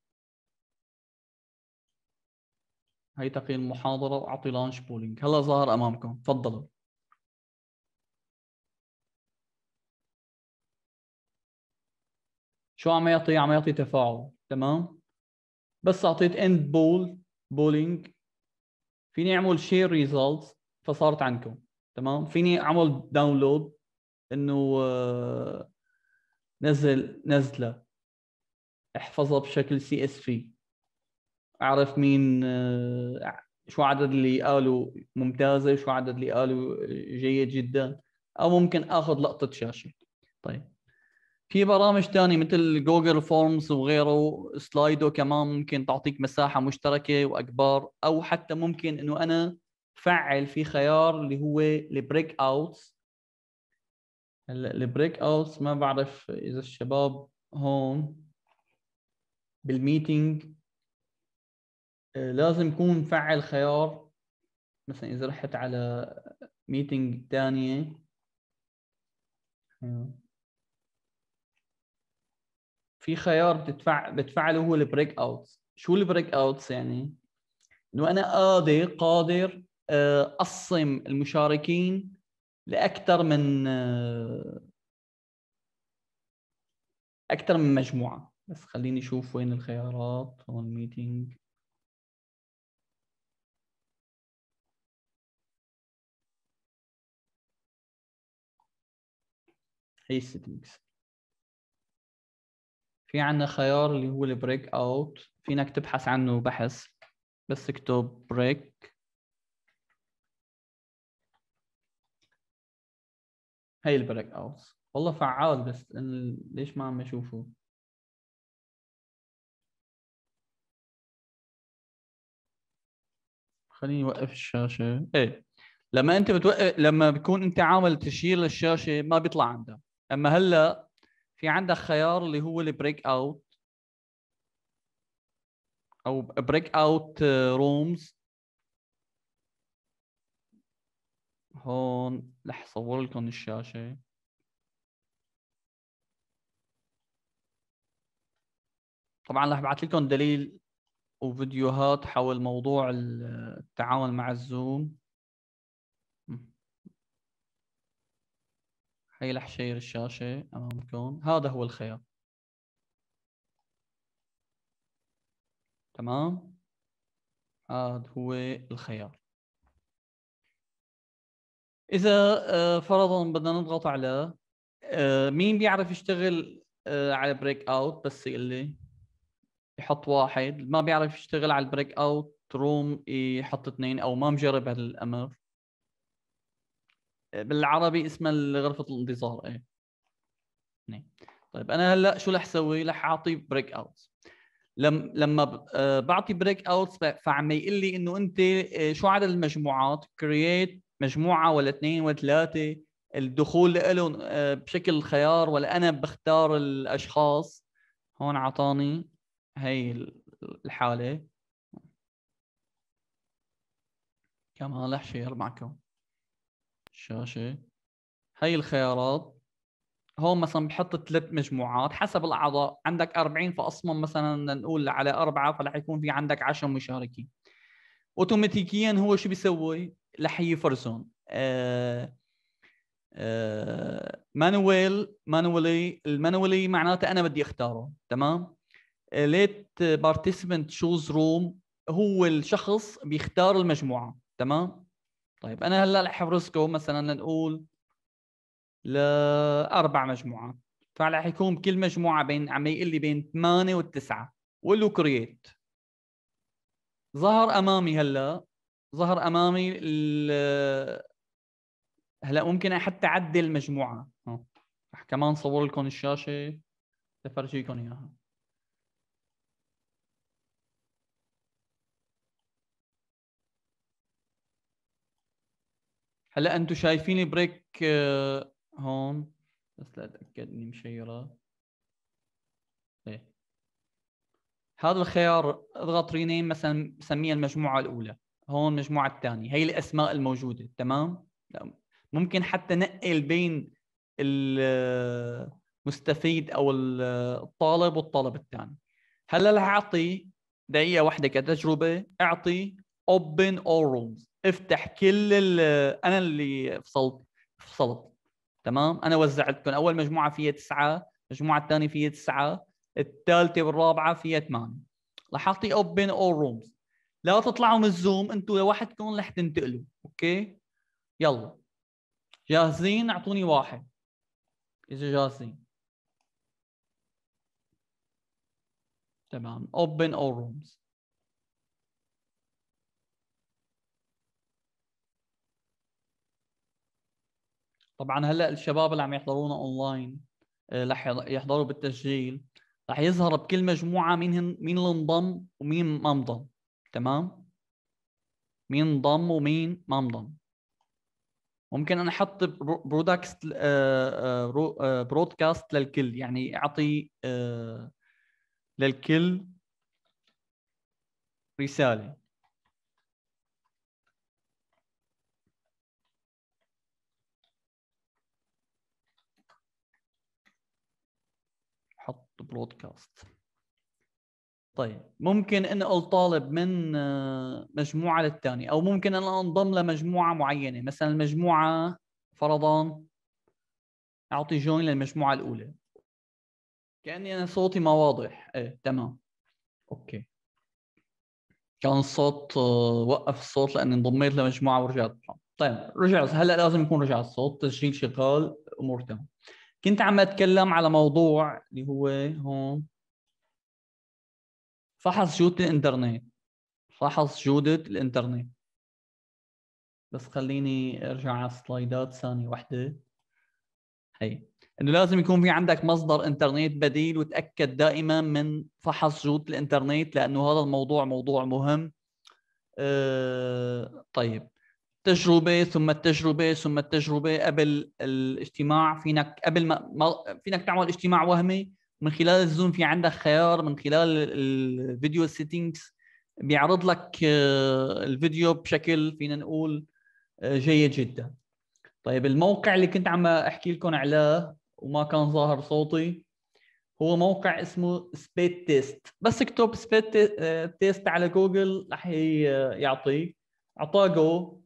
هي تقييم المحاضرة. واعطي launch polling هلا ظهر أمامكم. تفضلوا. شو عم يعطي؟ عم يعطي تفاعل تمام؟ بس أعطيت end poll polling فيني أعمل share results فصارت عندكم تمام؟ فيني أعمل download إنه آه، نزل نزلة. احفظها بشكل CSV أعرف مين آه، شو عدد اللي قالوا ممتازة شو عدد اللي قالوا جيد جدا أو ممكن آخذ لقطة شاشة. طيب. في برامج ثانية مثل Google Forms وغيره Slido كمان ممكن تعطيك مساحة مشتركة وأكبر أو حتى ممكن إنه أنا فعل في خيار اللي هو ال breakouts ال breakouts ما بعرف إذا الشباب هون بال meeting آه، لازم يكون مفعل خيار. مثلا إذا رحت على meeting ثانية في خيار بتدفع بتفعله هو ال breakouts شو ال breakouts يعني؟ إنه أنا قادر قادر آه، أقسم المشاركين لأكثر من آه، أكثر من مجموعة. بس خليني أشوف وين الخيارات. هون meeting هي ال settings في عندنا خيار اللي هو البريك اوت فينك تبحث عنه بحث بس اكتب بريك. هي البريك اوت. والله فعال بس ليش ما عم اشوفه خليني اوقف الشاشة. إيه لما أنت بتوقف لما بيكون أنت عامل share للشاشة ما بيطلع عندها أما هلأ في عندك خيار اللي هو ال breakout أو breakout rooms هون رح اصور لكم الشاشة. طبعا رح ابعث لكم دليل وفيديوهات حول موضوع التعامل مع ال Zoom. هي رح share الشاشة أمامكم هذا هو الخيار. تمام؟ هذا هو الخيار. إذا آه، فرضا بدنا نضغط على آه، مين بيعرف يشتغل آه، على breakout بس يقول لي. يحط واحد. ما بيعرف يشتغل على ال breakout room يحط اثنين أو ما مجرب هذا الامر بالعربي اسمها غرفه الانتظار إيه. اثنين طيب أنا هلأ شو رح أسوي؟ رح أعطي breakout لما لما آه، بعطي بريك اوت فعم يقول لي إنه أنت آه، شو عدد المجموعات؟ create مجموعة ولا اثنين ولا ثلاثة؟ الدخول لهم آه، بشكل خيار ولا أنا بختار الأشخاص؟ هون اعطاني هي الحالة. كمان رح share معكم. الشاشه هي الخيارات هون مثلا بحط ثلاث مجموعات حسب الأعضاء. عندك 40 فاصلا مثلا نقول على أربعة فرح يكون في عندك 10 مشاركين. أوتوماتيكيا هو شو بيسوي؟ رح يفرزهم آه آه manual manually ال manually معناته أنا بدي أختاره تمام؟ let participants choose room هو الشخص بيختار المجموعة تمام؟ طيب أنا هلأ رح افرزكم مثلا نقول لأربع مجموعات فرح يكون بكل مجموعة بين عم يقول لي بين 8 و9 وقول له create ظهر أمامي هلأ ظهر أمامي هلأ ممكن حتى أعدل المجموعة. رح كمان صور لكم الشاشة لفرجيكم إياها. هلا أنتم شايفيني بريك آه، هون. بس لاتاكد اني مشيرة. إيه. هذا الخيار اضغط رينيم مثلا سميها المجموعة الأولى هون المجموعه الثانية. هي الأسماء الموجودة تمام. ممكن حتى نقل بين المستفيد أو الطالب والطالب الثاني. هلا رح أعطي دقيقة واحدة كتجربة. أعطي open all rooms. افتح كل أنا اللي فصلت فصلت تمام؟ أنا وزعتكم أول مجموعة فيها تسعة المجموعه الثانية فيها تسعة الثالثة والرابعة فيها ثمانية. رح اعطي open all rooms لا تطلعوا من ال Zoom أنتم لوحدكم رح تنتقلوا. okay؟ يلا. جاهزين؟ أعطوني واحد. إذا جاهزين. تمام. open all rooms. طبعا هلأ الشباب اللي عم يحضرونا اونلاين آه، رح يحضروا بالتسجيل رح يظهر بكل مجموعة مين مين اللي انضم ومين ما انضم تمام؟ مين انضم ومين ما انضم. ممكن أنا أحط برودكاست برودكاست للكل يعني أعطي آه، للكل رسالة. broadcast. طيب ممكن إن الطالب من آه، مجموعة للثانية أو ممكن إن أنضم لمجموعة معينة. مثلا المجموعه فرضا أعطي join للمجموعة الأولى. كأني أنا صوتي ما واضح. إيه تمام. okay. كان الصوت آه، وقف الصوت لأني انضميت لمجموعة ورجعت. طيب رجع هلأ لازم يكون رجع الصوت. تسجيل شغال أمور تمام. كنت عم أتكلم على موضوع اللي هو هون. فحص جودة الإنترنت. فحص جودة الإنترنت. بس خليني أرجع على السلايدات ثانية واحدة هي. إنه لازم يكون في عندك مصدر إنترنت بديل وتأكد دائما من فحص جودة الإنترنت لأنه هذا الموضوع موضوع مهم. أه طيب. تجربة ثم التجربة ثم التجربة قبل الاجتماع. فينك قبل ما فينك تعمل اجتماع وهمي؟ من خلال ال Zoom في عندك خيار من خلال ال video settings بيعرض لك آه، الفيديو بشكل فينا نقول آه، جيد جدا. طيب الموقع اللي كنت عم أحكي لكم عليه وما كان ظاهر صوتي هو موقع اسمه Speed Test بس اكتب speed test على جوجل راح يعطيك أعطاه جو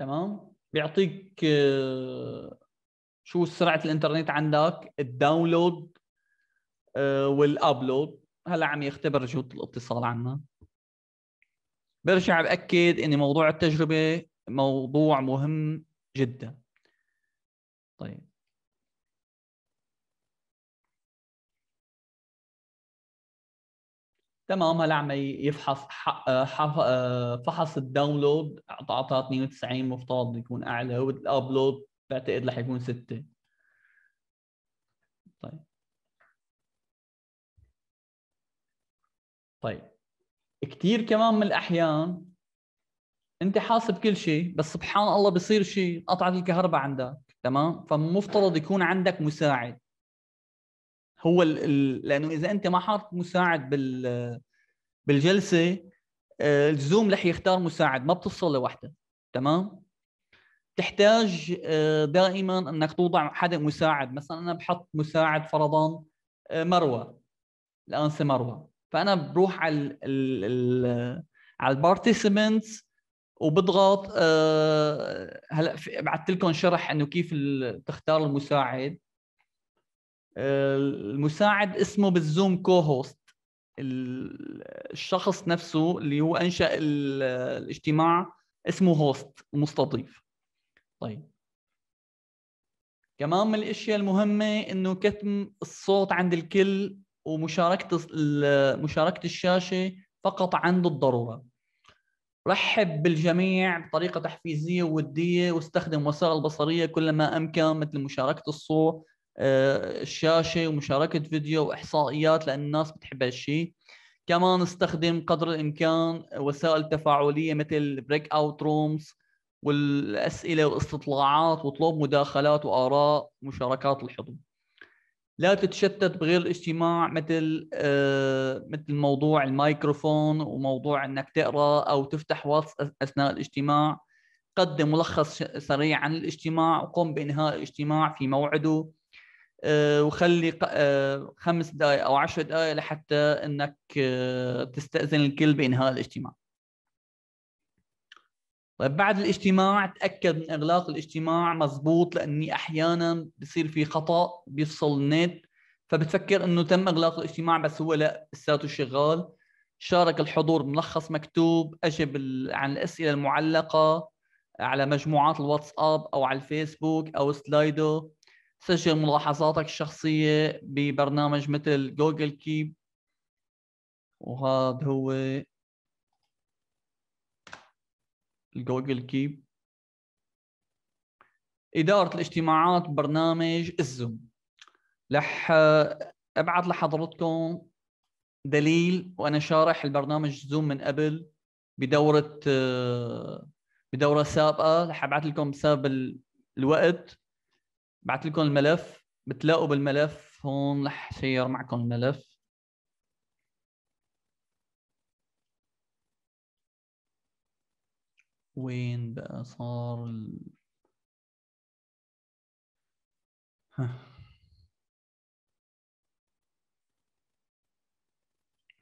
تمام؟ بيعطيك آه، شو سرعة الإنترنت عندك؟ ال download آه، وال upload. هلا عم يختبر جوده الاتصال عنا. برجع بأكد ان موضوع التجربة موضوع مهم جدا. طيب. تمام هلا عم يفحص فحص الداونلود اعطاه 92 مفترض يكون أعلى والأبلود بعتقد رح يكون 6 طيب. طيب. كثير كمان من الأحيان أنت حاسب كل شيء بس سبحان الله بصير شيء قطعت الكهرباء عندك تمام؟ فمفترض يكون عندك مساعد. هو ال ال لأنه إذا أنت ما حاط مساعد بال بالجلسة آه، الزوم رح يختار مساعد ما بتصل لوحدة تمام؟ تحتاج آه، دائما إنك توضع حدا مساعد مثلا أنا بحط مساعد فرضا آه، مروة الانسه مروة. فأنا بروح على ال ال على ال participants وبضغط هلأ بعثت لكم شرح إنه كيف تختار المساعد. المساعد اسمه بالزوم co-host الشخص نفسه اللي هو أنشأ الاجتماع اسمه host مستضيف طيب. كمان من الأشياء المهمة إنه كتم الصوت عند الكل ومشاركة مشاركة الشاشة فقط عند الضرورة. رحب بالجميع بطريقة تحفيزية ووديه واستخدم وسائل البصريه كلما أمكن مثل مشاركة الصوت الشاشه ومشاركة فيديو وإحصائيات لأن الناس بتحب هالشيء كمان استخدم قدر الإمكان وسائل تفاعلية مثل breakout rooms والأسئلة والاستطلاعات وطلب مداخلات وآراء ومشاركات الحضور لا تتشتت بغير الاجتماع مثل آه مثل موضوع الميكروفون وموضوع إنك تقرأ أو تفتح واتس أثناء الاجتماع. قدم ملخص سريع عن الاجتماع وقم بإنهاء الاجتماع في موعده. آه، وخلي آه، خمس دقائق أو عشر دقائق لحتى إنك آه، تستأذن الكل بإنهاء الاجتماع. طيب بعد الاجتماع تأكد من إغلاق الاجتماع مضبوط لأني أحيانا بصير في خطأ بيفصل النت فبتفكر إنه تم إغلاق الاجتماع بس هو لا لساته شغال. شارك الحضور بملخص مكتوب أجب عن الأسئلة المعلقة على مجموعات الواتساب أو على الفيسبوك أو Slido. سجل ملاحظاتك الشخصية ببرنامج مثل Google Keep وهذا هو ال Google Keep إدارة الاجتماعات ببرنامج الزوم رح أبعث لحضرتكم دليل وأنا شارح البرنامج زوم من قبل بدورة بدورة سابقة. رح أبعث لكم بسبب الوقت. بعت لكم الملف بتلاقوا بالملف. هون رح شير معكم الملف. وين بقى صار ال...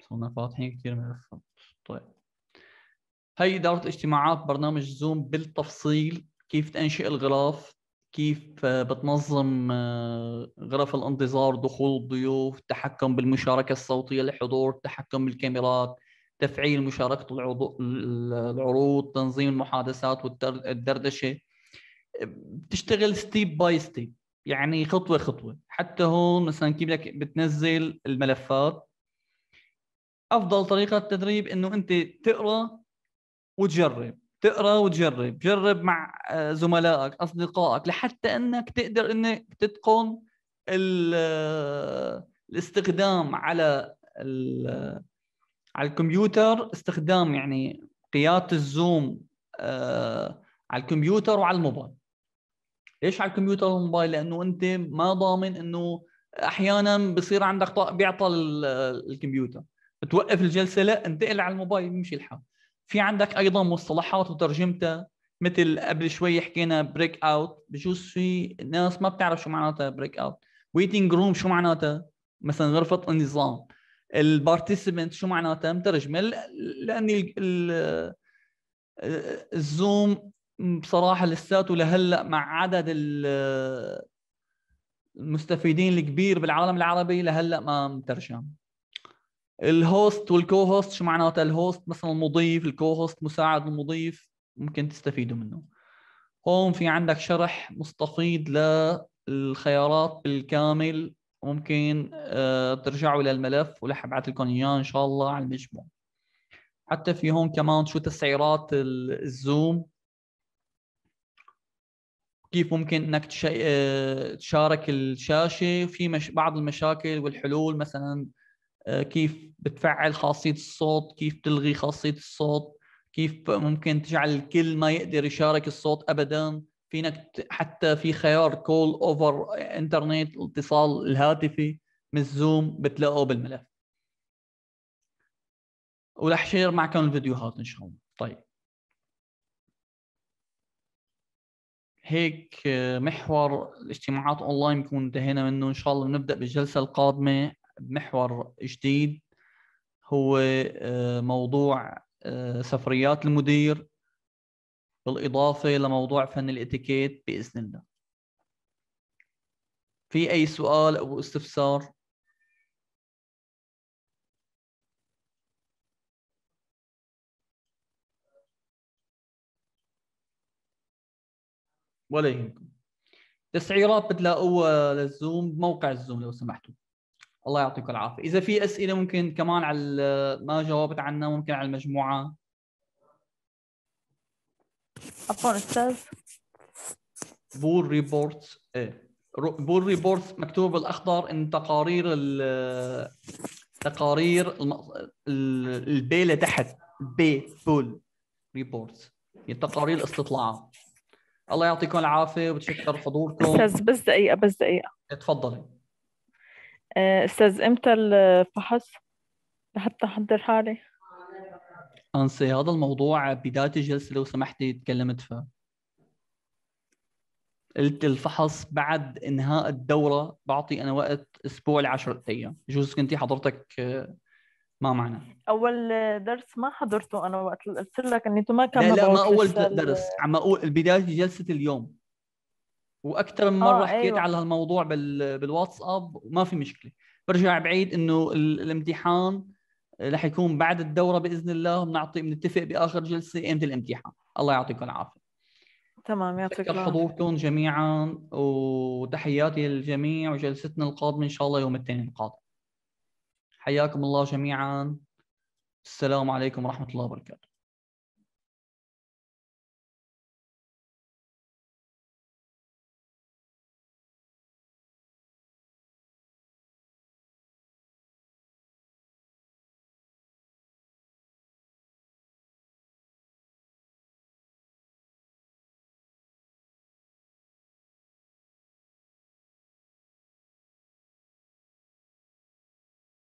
صرنا فاتحين كثير ملفات طيب. هي إدارة الاجتماعات برنامج زوم بالتفصيل كيف تنشئ الغلاف. كيف بتنظم آه، غرف الانتظار دخول الضيوف التحكم بالمشاركة الصوتية للحضور التحكم بالكاميرات تفعيل مشاركة العروض تنظيم المحادثات والدردشة. بتشتغل step by step يعني خطوة خطوة. حتى هون مثلا كيف بدك بتنزل الملفات؟ أفضل طريقة تدريب إنه أنت تقرأ وتجرب. تقرأ وتجرب جرب مع آه، زملائك أصدقائك لحتى إنك تقدر إنك تتقن آه، الاستخدام على على الكمبيوتر. استخدام يعني قيادة الزوم آه، على الكمبيوتر وعلى الموبايل. ليش على الكمبيوتر والموبايل؟ لأنه أنت ما ضامن إنه أحيانا بصير عندك بيعطل الكمبيوتر. بتوقف الجلسة لا انتقل على الموبايل بيمشي الحال. في عندك أيضا مصطلحات وترجمتها مثل قبل شوي حكينا breakout بجوز في ناس ما بتعرف شو معناتها breakout waiting room شو معناتها؟ مثلا غرفة الانتظار. ال participant شو معناتها؟ مترجمه لأني الزوم بصراحة لساته لهلأ مع عدد المستفيدين الكبير بالعالم العربي لهلأ ما مترجم. ال host وال co-host شو معناتها ال host مثلا مضيف ال co-host مساعد المضيف ممكن تستفيدوا منه. هون في عندك شرح مستفيض للخيارات بالكامل. ممكن آه، ترجعوا للملف ولح أبعث لكم إياه إن شاء الله على المجموع. حتى في هون كمان شو تسعيرات الزوم. كيف ممكن إنك آه، تشارك الشاشة. في مش بعض المشاكل والحلول مثلا كيف بتفعل خاصية الصوت كيف تلغي خاصية الصوت كيف ممكن تجعل الكل ما يقدر يشارك الصوت ابدا. فينك حتى في خيار call over internet الاتصال الهاتفي من الزوم بتلاقوه بالملف. ورح share معكم الفيديوهات إن شاء الله. طيب. هيك محور الاجتماعات اونلاين بكون انتهينا منه. إن شاء الله بنبدأ بالجلسة القادمة. بمحور جديد هو آه، موضوع آه، سفريات المدير بالإضافة لموضوع فن الإتيكيت بإذن الله. في أي سؤال أو استفسار؟ ولا يهمكم. تسعيرات بتلاقوها للزوم بموقع الزوم لو سمحتوا الله يعطيكم العافية. إذا في أسئلة ممكن كمان على ما جاوبت عنها ممكن على المجموعة. عفوا أستاذ. poll report إيه. poll report مكتوب بالأخضر إن تقارير ال تقارير البي لتحت بي poll report هي تقارير الاستطلاعات الله يعطيكم العافية وبتشكر حضوركم. أستاذ بس دقيقة بس دقيقة. تفضلي أستاذ إمتى الفحص؟ لحتى احضر حالي. أنسي هذا الموضوع بداية الجلسة لو سمحتي تكلمت فيه. قلت الفحص بعد إنهاء الدورة بعطي أنا وقت أسبوع ل 10 أيام. يجوز كنتي حضرتك آه، ما معنا؟ أول درس ما حضرته أنا وقت قلت لك انه ما كان لا لا ما أول درس عم أقول بداية جلسة اليوم. وأكثر من مرة آه حكيت أيوة. على هالموضوع بال... بالواتساب وما في مشكلة. برجع بعيد إنه الامتحان رح يكون بعد الدورة بإذن الله بنعطي بنتفق بآخر جلسة إمتى الامتحان. الله يعطيكم العافية. تمام يعطيك العافية. حضوركم جميعا وتحياتي للجميع وجلستنا القادمه إن شاء الله يوم الاثنين القادم. حياكم الله جميعا. السلام عليكم ورحمة الله وبركاته.